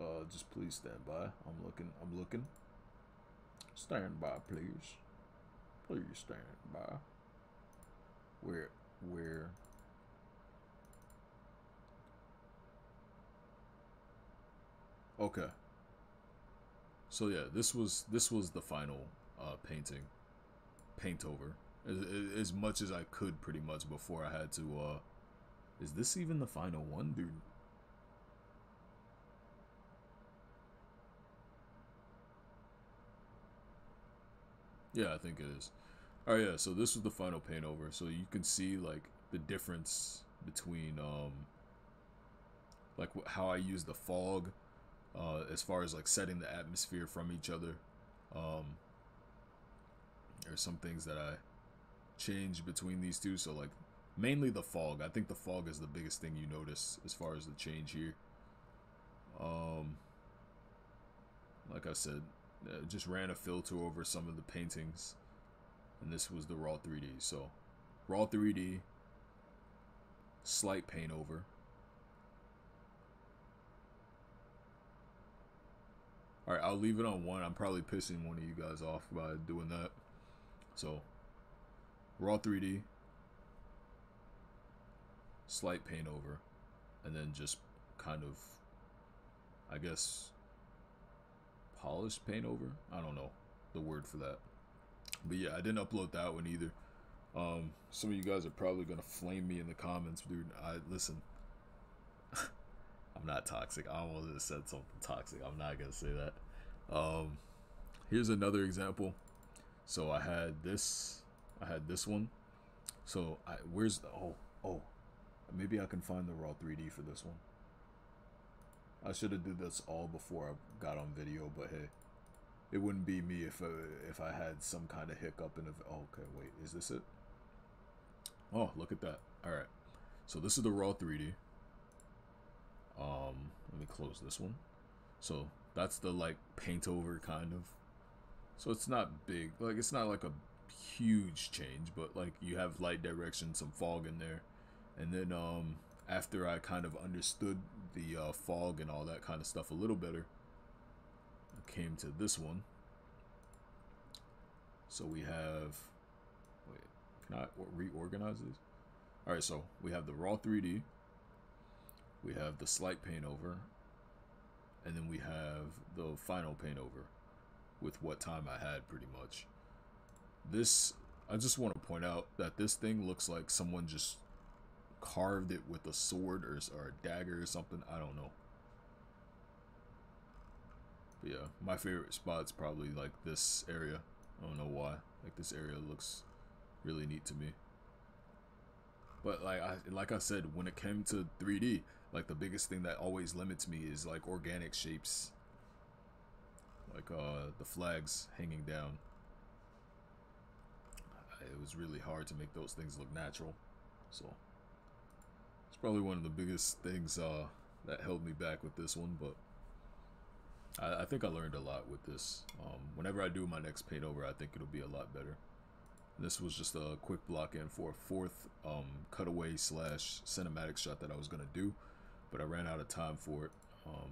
Uh, just please stand by. I'm looking. I'm looking. Stand by, please. Please stand by. Where where Okay. So yeah, this was this was the final uh, painting. Paint over. As, as much as I could pretty much before I had to uh is this even the final one dude? Yeah I think it is. Oh yeah so this was the final paint over. So you can see like the difference between um like how I use the fog uh, as far as like setting the atmosphere from each other. Um, there's some things that I change between these two. So like mainly the fog. I think the fog is the biggest thing you notice as far as the change here. Um, like I said, uh, just ran a filter over some of the paintings, and this was the raw 3D. So raw 3D, slight paint over. All right, I'll leave it on one. I'm probably pissing one of you guys off by doing that. So, raw 3D, slight paint over, and then just kind of, I guess, polished paint over. I don't know the word for that. But yeah, I didn't upload that one either. Um, some of you guys are probably gonna flame me in the comments, dude. I listen. I'm not toxic. I almost just said something toxic. I'm not gonna say that. Um, here's another example. So I had this. I had this one. So I where's the oh oh maybe I can find the raw 3D for this one. I should have did this all before I got on video, but hey, it wouldn't be me if uh, if I had some kind of hiccup in the. Oh, okay, wait, is this it? Oh, look at that. All right, so this is the raw 3D. Um, let me close this one. So that's the like paint over kind of. So it's not big, like it's not like a huge change, but like you have light direction, some fog in there, and then um after I kind of understood the uh, fog and all that kind of stuff a little better, I came to this one. So we have, wait, can I reorganize these? All right, so we have the raw 3D, we have the slight paint over, and then we have the final paint over with what time I had pretty much. This, I just want to point out that this thing looks like someone just carved it with a sword or, or a dagger or something. I don't know. But yeah, my favorite spot's probably like this area. I don't know why. Like this area looks really neat to me. But like I like I said, when it came to 3D, like the biggest thing that always limits me is like organic shapes. Like uh the flags hanging down. It was really hard to make those things look natural. So it's probably one of the biggest things uh that held me back with this one, but I, I think I learned a lot with this. Um, whenever I do my next paint over, I think it'll be a lot better. This was just a quick block in for a fourth um, cutaway slash cinematic shot that I was going to do, but I ran out of time for it. Um,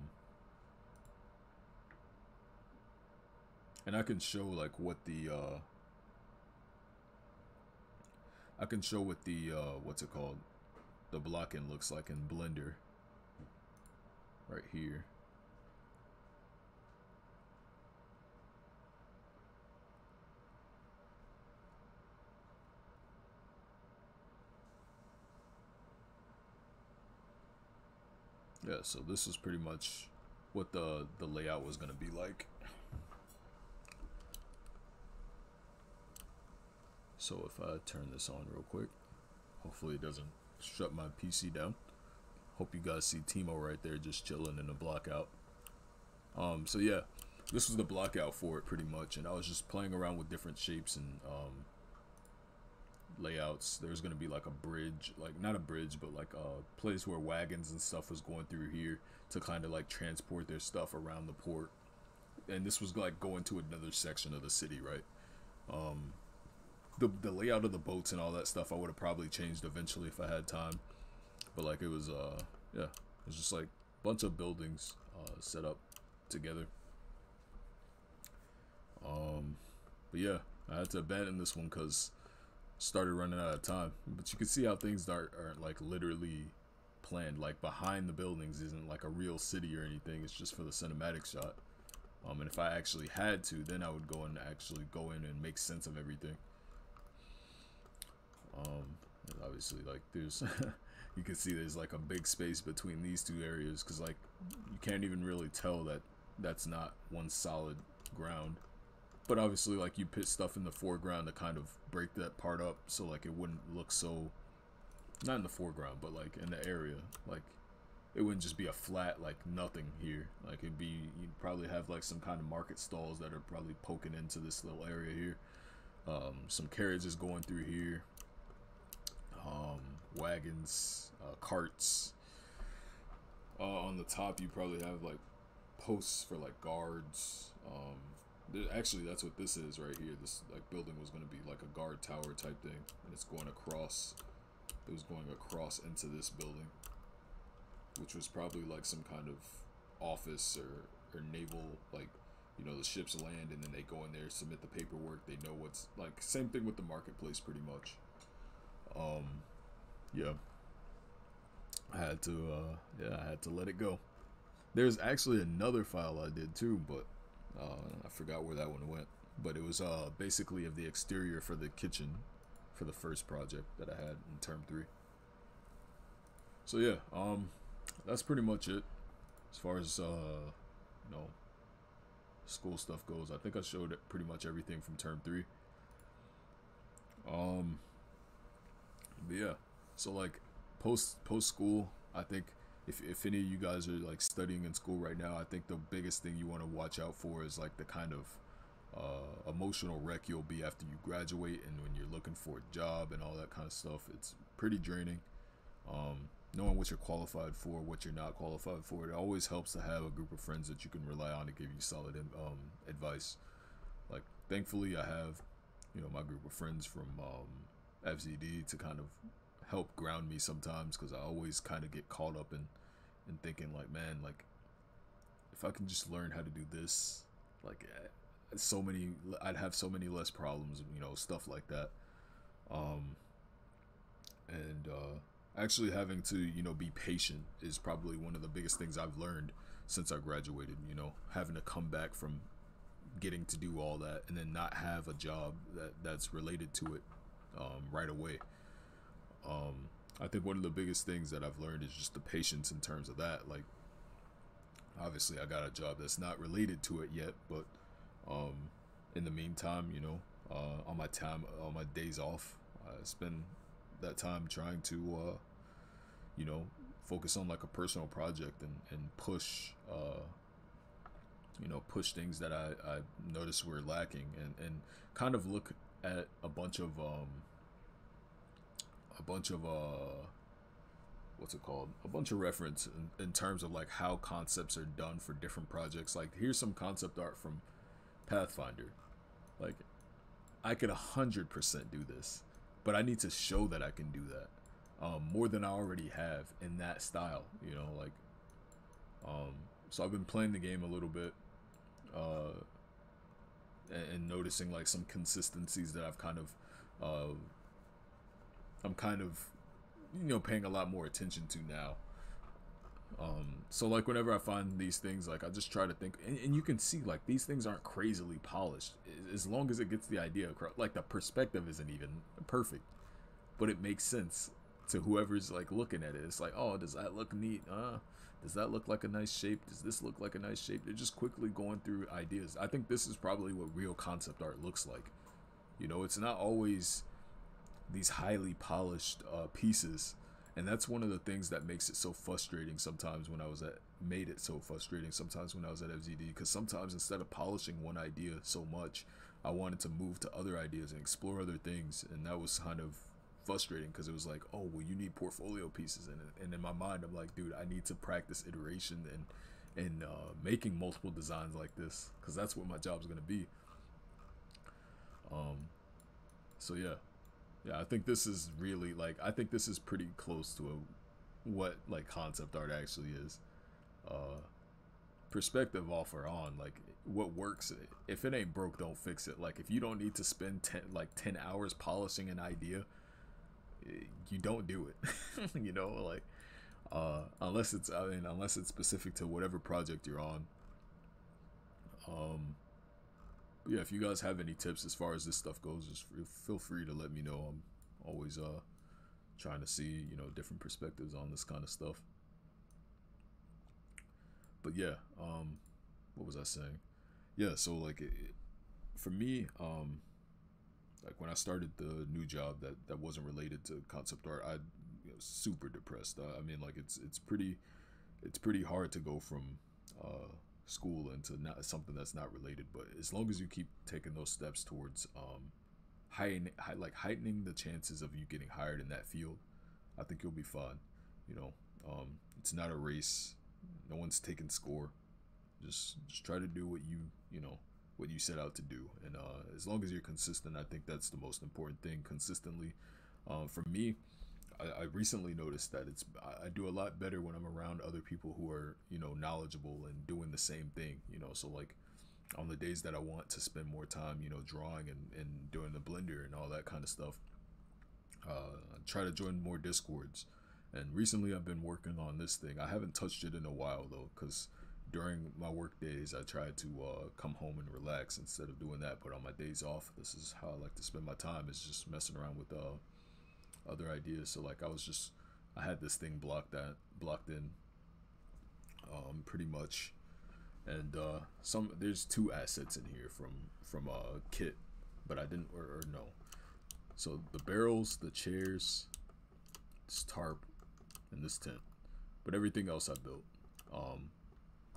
and I can show like what the uh, I can show what the uh, what's it called the blocking looks like in Blender right here. Yeah, so this is pretty much what the, the layout was going to be like. So if I turn this on real quick, hopefully it doesn't shut my PC down. Hope you guys see Timo right there just chilling in the blockout. Um, so yeah, this was the blockout for it pretty much, and I was just playing around with different shapes and um, layouts. There's gonna be like a bridge, like not a bridge, but like a place where wagons and stuff was going through here to kind of like transport their stuff around the port. And this was like going to another section of the city, right? Um, the the layout of the boats and all that stuff, I would have probably changed eventually if I had time. But like it was, uh, yeah, it was just like a bunch of buildings uh, set up together. Um, but yeah, I had to abandon this one because started running out of time. But you can see how things are, are like literally planned. Like behind the buildings isn't like a real city or anything. It's just for the cinematic shot. Um, and if I actually had to, then I would go and actually go in and make sense of everything. Um, obviously, like there's, you can see there's like a big space between these two areas because like you can't even really tell that that's not one solid ground. But obviously, like you put stuff in the foreground to kind of break that part up, so like it wouldn't look so, not in the foreground, but like in the area, like it wouldn't just be a flat like nothing here. Like it'd be you'd probably have like some kind of market stalls that are probably poking into this little area here. Um, some carriages going through here. Um, wagons, uh, carts. Uh, on the top, you probably have like posts for like guards. Um, actually, that's what this is right here. This like building was going to be like a guard tower type thing, and it's going across. It was going across into this building which was probably like some kind of office or, or naval like you know the ships land and then they go in there submit the paperwork they know what's like same thing with the marketplace pretty much um yeah i had to uh yeah i had to let it go there's actually another file i did too but uh i forgot where that one went but it was uh basically of the exterior for the kitchen for the first project that i had in term three so yeah um that's pretty much it as far as uh, you know school stuff goes. I think I showed pretty much everything from term three. Um, but yeah, so like post post school, I think if if any of you guys are like studying in school right now, I think the biggest thing you want to watch out for is like the kind of uh, emotional wreck you'll be after you graduate and when you're looking for a job and all that kind of stuff. It's pretty draining. Um, knowing what you're qualified for, what you're not qualified for. It always helps to have a group of friends that you can rely on to give you solid um, advice. Like, thankfully, I have, you know, my group of friends from um, FZD to kind of help ground me sometimes because I always kind of get caught up in, in thinking, like, man, like, if I can just learn how to do this, like, eh, so many, I'd have so many less problems, you know, stuff like that. Um, and, uh, actually having to you know be patient is probably one of the biggest things I've learned since I graduated. You know, having to come back from getting to do all that and then not have a job that that's related to it um, right away. Um, I think one of the biggest things that I've learned is just the patience in terms of that. Like, obviously, I got a job that's not related to it yet, but um, in the meantime, you know, uh, on my time, on my days off, I spend that time trying to, uh, you know, focus on like a personal project and, and push, uh, you know, push things that I, I noticed were lacking and, and kind of look at a bunch of, um, a bunch of, uh, what's it called? A bunch of reference in, in terms of like how concepts are done for different projects. Like here's some concept art from Pathfinder. Like I could 100% do this but I need to show that I can do that um, more than I already have in that style. You know, like um, so I've been playing the game a little bit uh, and, and, noticing like some consistencies that I've kind of uh, I'm kind of you know paying a lot more attention to now. Um, so like whenever I find these things, like I just try to think, and, and, you can see like these things aren't crazily polished. As long as it gets the idea across, like the perspective isn't even perfect, but it makes sense to whoever's like looking at it. It's like, oh, does that look neat? Uh, does that look like a nice shape? Does this look like a nice shape? They're just quickly going through ideas. I think this is probably what real concept art looks like. You know, it's not always these highly polished uh, pieces. And that's one of the things that makes it so frustrating sometimes when I was at made it so frustrating sometimes when I was at FZD because sometimes instead of polishing one idea so much I wanted to move to other ideas and explore other things. And that was kind of frustrating because it was like oh well you need portfolio pieces. It and in my mind I'm like dude I need to practice iteration and and uh, making multiple designs like this because that's what my job's gonna be. Um so yeah yeah, I think this is really like I think this is pretty close to a, what like concept art actually is. Uh, perspective off or on like what works if it ain't broke don't fix it like if you don't need to spend 10 like 10 hours polishing an idea you don't do it you know like uh unless it's i mean unless it's specific to whatever project you're on um yeah, if you guys have any tips as far as this stuff goes, just feel free to let me know. I'm always uh trying to see you know different perspectives on this kind of stuff. But yeah, um, what was I saying? Yeah, so like it, it, for me, um, like when I started the new job that that wasn't related to concept art, I you know, super depressed. Uh, I mean, like it's it's pretty it's pretty hard to go from uh, school into not something that's not related. But as long as you keep taking those steps towards um, like heightening the chances of you getting hired in that field, I think you'll be fine. You know, um, it's not a race. No one's taking score. Just just try to do what you you know what you set out to do, and uh, as long as you're consistent, I think that's the most important thing. Consistently, um, for me, I, I recently noticed that it's I do a lot better when I'm around other people who are you know knowledgeable and doing the same thing. You know, so like on the days that I want to spend more time, you know, drawing and, and doing the blender and all that kind of stuff, uh, try to join more discords. And recently I've been working on this thing. I haven't touched it in a while though, because during my work days I try to uh, come home and relax instead of doing that. But on my days off, this is how I like to spend my time is just messing around with uh, other ideas. So like I was just I had this thing blocked that blocked in um, pretty much. And uh, some there's two assets in here from from a uh, kit but I didn't or, or, no. So the barrels the chairs this tarp and this tent. But everything else I built um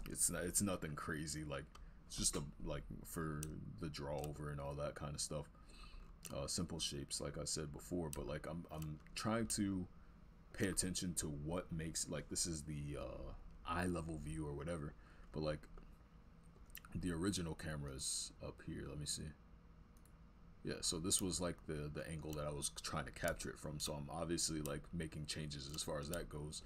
it's not it's nothing crazy. Like it's just a like for the draw over and all that kind of stuff uh, simple shapes like I said before but like I'm, I'm trying to pay attention to what makes like this is the uh, eye level view or whatever but like the original cameras up here let me see. Yeah so this was like the the angle that I was trying to capture it from so I'm obviously like making changes as far as that goes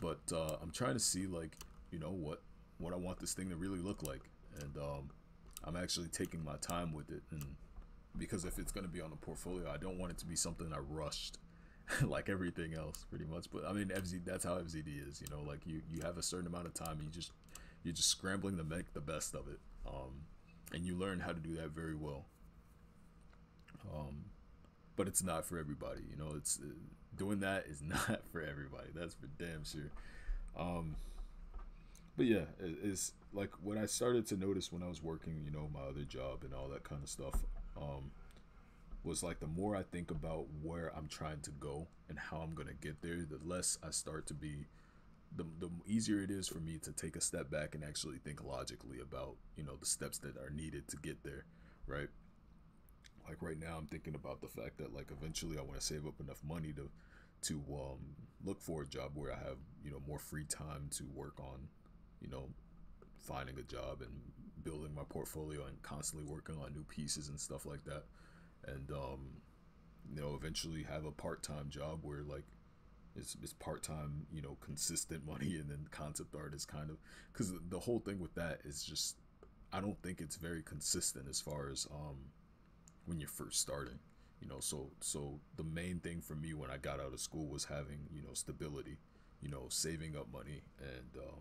but uh, I'm trying to see like you know what what I want this thing to really look like and um, I'm actually taking my time with it and because if it's going to be on the portfolio I don't want it to be something I rushed like everything else pretty much. But I mean FZ that's how FZD is you know like you you have a certain amount of time you just you're just scrambling to make the best of it um, and you learn how to do that very well. Um, but it's not for everybody you know it's uh, doing that is not for everybody that's for damn sure. Um, but yeah it, it's like what i started to notice when i was working you know my other job and all that kind of stuff um, was like the more i think about where i'm trying to go and how i'm gonna get there the less i start to be the, the easier it is for me to take a step back and actually think logically about you know the steps that are needed to get there right? Like right now i'm thinking about the fact that like eventually i want to save up enough money to to um, look for a job where i have you know more free time to work on you know finding a job and building my portfolio and constantly working on new pieces and stuff like that. And um you know eventually have a part-time job where like it's, it's part-time you know consistent money and then concept art is kind of because the whole thing with that is just i don't think it's very consistent as far as um when you're first starting you know? So so the main thing for me when i got out of school was having you know stability you know saving up money and um,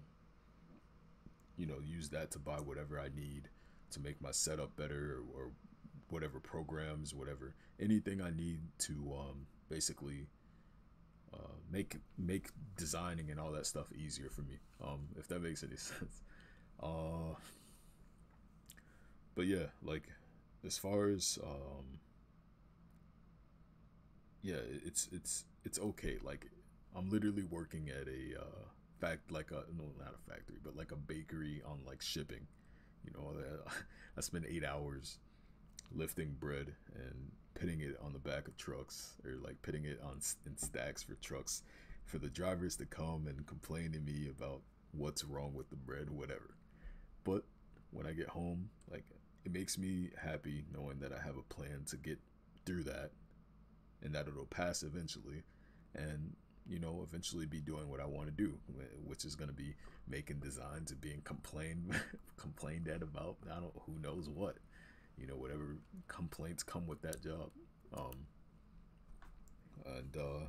you know use that to buy whatever i need to make my setup better or, whatever programs whatever anything i need to um, basically uh, make make designing and all that stuff easier for me. Um, if that makes any sense. Uh, but yeah like as far as um, yeah it's it's it's okay. Like i'm literally working at a uh, fact like a no not a factory but like a bakery on like shipping. You know i spend eight hours lifting bread and putting it on the back of trucks or like putting it on in stacks for trucks for the drivers to come and complain to me about what's wrong with the bread whatever. But when i get home like it makes me happy knowing that i have a plan to get through that and that it'll pass eventually. And you know, eventually be doing what I want to do, which is going to be making designs and being complained complained at about. I don't who knows what, you know, whatever complaints come with that job. Um, and uh,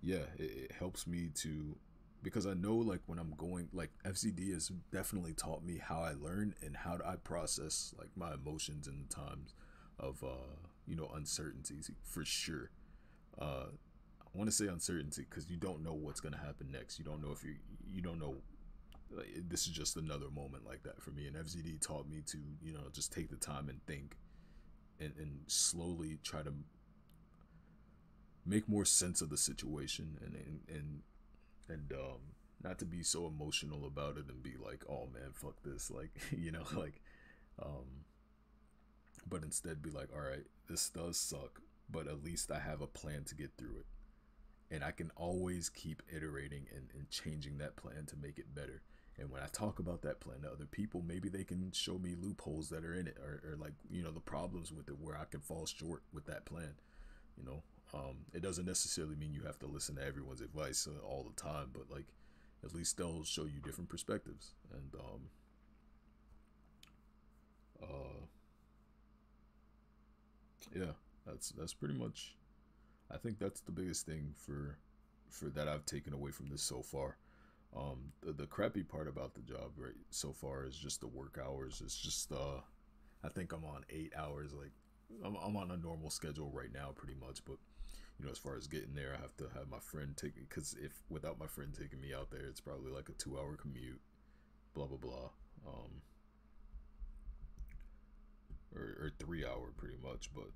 yeah, it, it helps me to because I know like when I'm going like FZD has definitely taught me how I learn and how do I process like my emotions in the times of uh, you know uncertainties for sure uh, I want to say uncertainty because you don't know what's gonna happen next. You don't know if you you don't know. Like, this is just another moment like that for me, and FZD taught me to you know just take the time and think, and and slowly try to make more sense of the situation, and and and and um not to be so emotional about it and be like, oh man, fuck this, like you know, like um, but instead be like, all right, this does suck, but at least I have a plan to get through it and I can always keep iterating and, and changing that plan to make it better. And when I talk about that plan to other people, maybe they can show me loopholes that are in it or, or like, you know, the problems with it where I can fall short with that plan. You know, um, it doesn't necessarily mean you have to listen to everyone's advice uh, all the time, but like, at least they'll show you different perspectives. And, um, uh, yeah, that's, that's pretty much I think that's the biggest thing for for that I've taken away from this so far. Um, the, the crappy part about the job right so far is just the work hours. It's just uh, I think I'm on eight hours. Like I'm I'm on a normal schedule right now, pretty much. But you know, as far as getting there, I have to have my friend take me because if without my friend taking me out there, it's probably like a two hour commute. Blah blah blah. Um, or, or three hour pretty much, but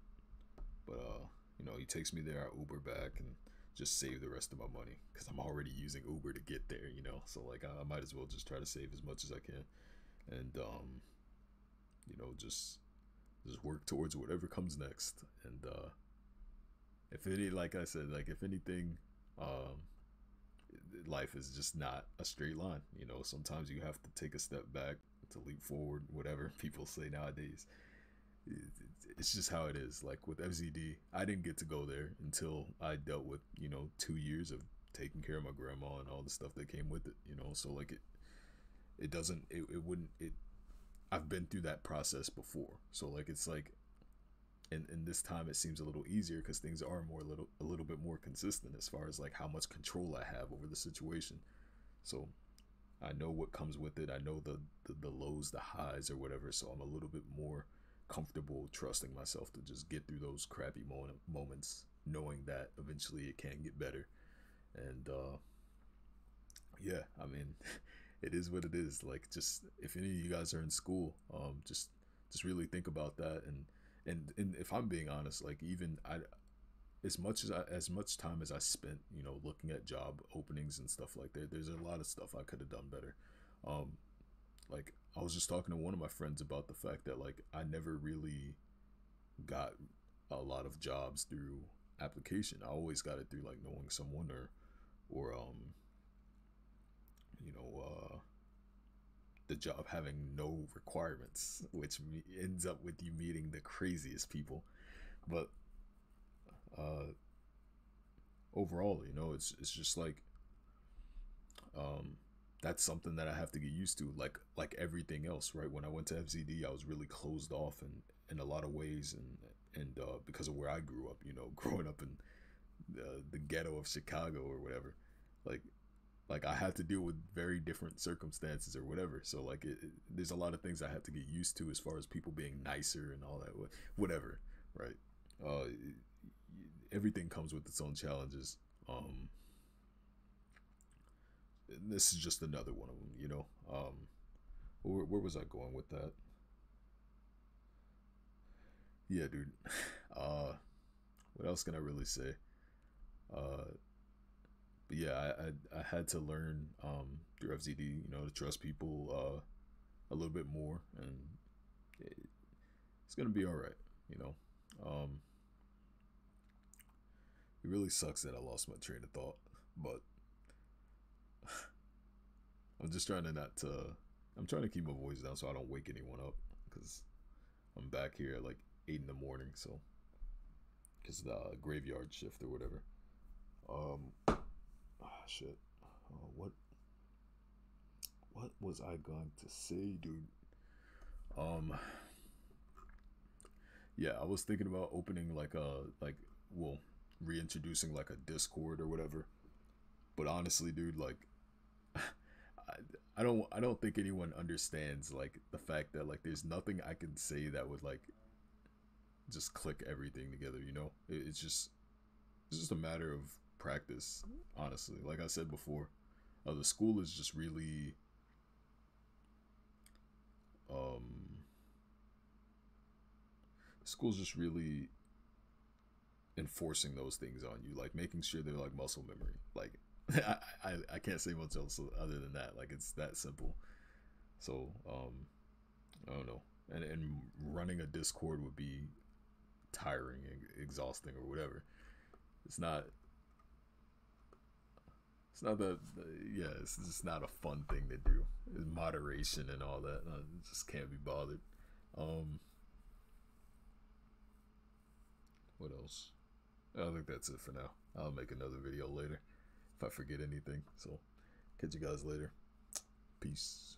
but uh you know, he takes me there, I Uber back, and just save the rest of my money because I'm already using Uber to get there. You know, so like I, I might as well just try to save as much as I can, and um, you know, just just work towards whatever comes next. And uh, if any, like I said, like if anything, um, life is just not a straight line. You know, sometimes you have to take a step back to leap forward. Whatever people say nowadays it's just how it is. Like with FZD, I didn't get to go there until I dealt with you know two years of taking care of my grandma and all the stuff that came with it. You know, so like it, it doesn't, it, it wouldn't, it. I've been through that process before, so like it's like, and and this time it seems a little easier because things are more a little a little bit more consistent as far as like how much control I have over the situation. So I know what comes with it. I know the, the, the lows, the highs, or whatever. So I'm a little bit more comfortable trusting myself to just get through those crappy moment, moments, knowing that eventually it can get better. And uh, yeah, I mean, it is what it is. Like, just if any of you guys are in school, um, just just really think about that. And and and if I'm being honest, like even I, as much as I, as much time as I spent, you know, looking at job openings and stuff like that, there's a lot of stuff I could have done better. Um, like I was just talking to one of my friends about the fact that like I never really got a lot of jobs through application. I always got it through like knowing someone or or um you know uh the job having no requirements, which ends up with you meeting the craziest people. But uh overall, you know, it's it's just like um that's something that I have to get used to, like like everything else, right? When I went to FZD, I was really closed off in in a lot of ways, and and uh, because of where I grew up, you know, growing up in the, the ghetto of Chicago or whatever, like like I had to deal with very different circumstances or whatever. So like it, it, there's a lot of things I had to get used to as far as people being nicer and all that, whatever, right? Uh, everything comes with its own challenges. Um, this is just another one of them, you know. Um, where, where was I going with that? Yeah, dude. Uh, what else can I really say? Uh, but yeah, I, I, I had to learn um through FZD, you know, to trust people uh a little bit more, and it, it's gonna be all right, you know. Um, it really sucks that I lost my train of thought, but I'm just trying to not to. I'm trying to keep my voice down so I don't wake anyone up because I'm back here at like eight in the morning. So, because the graveyard shift or whatever. Um, ah, shit. Uh, what? What was I going to say, dude? Um. Yeah, I was thinking about opening like a like well reintroducing like a Discord or whatever. But honestly, dude, like I don't I don't think anyone understands like the fact that like there's nothing I can say that would like just click everything together, you know? It, it's just it's just a matter of practice, honestly. Like I said before, uh, the school is just really um school's just really enforcing those things on you, like making sure they're like muscle memory. Like I, I, I can't say much else other than that. Like it's that simple. So um I don't know. And and running a Discord would be tiring and exhausting or whatever. It's not it's not that yeah, it's just not a fun thing to do. It's moderation and all that. I just can't be bothered. Um what else? I think that's it for now. I'll make another video later if I forget anything. So, catch you guys later. Peace.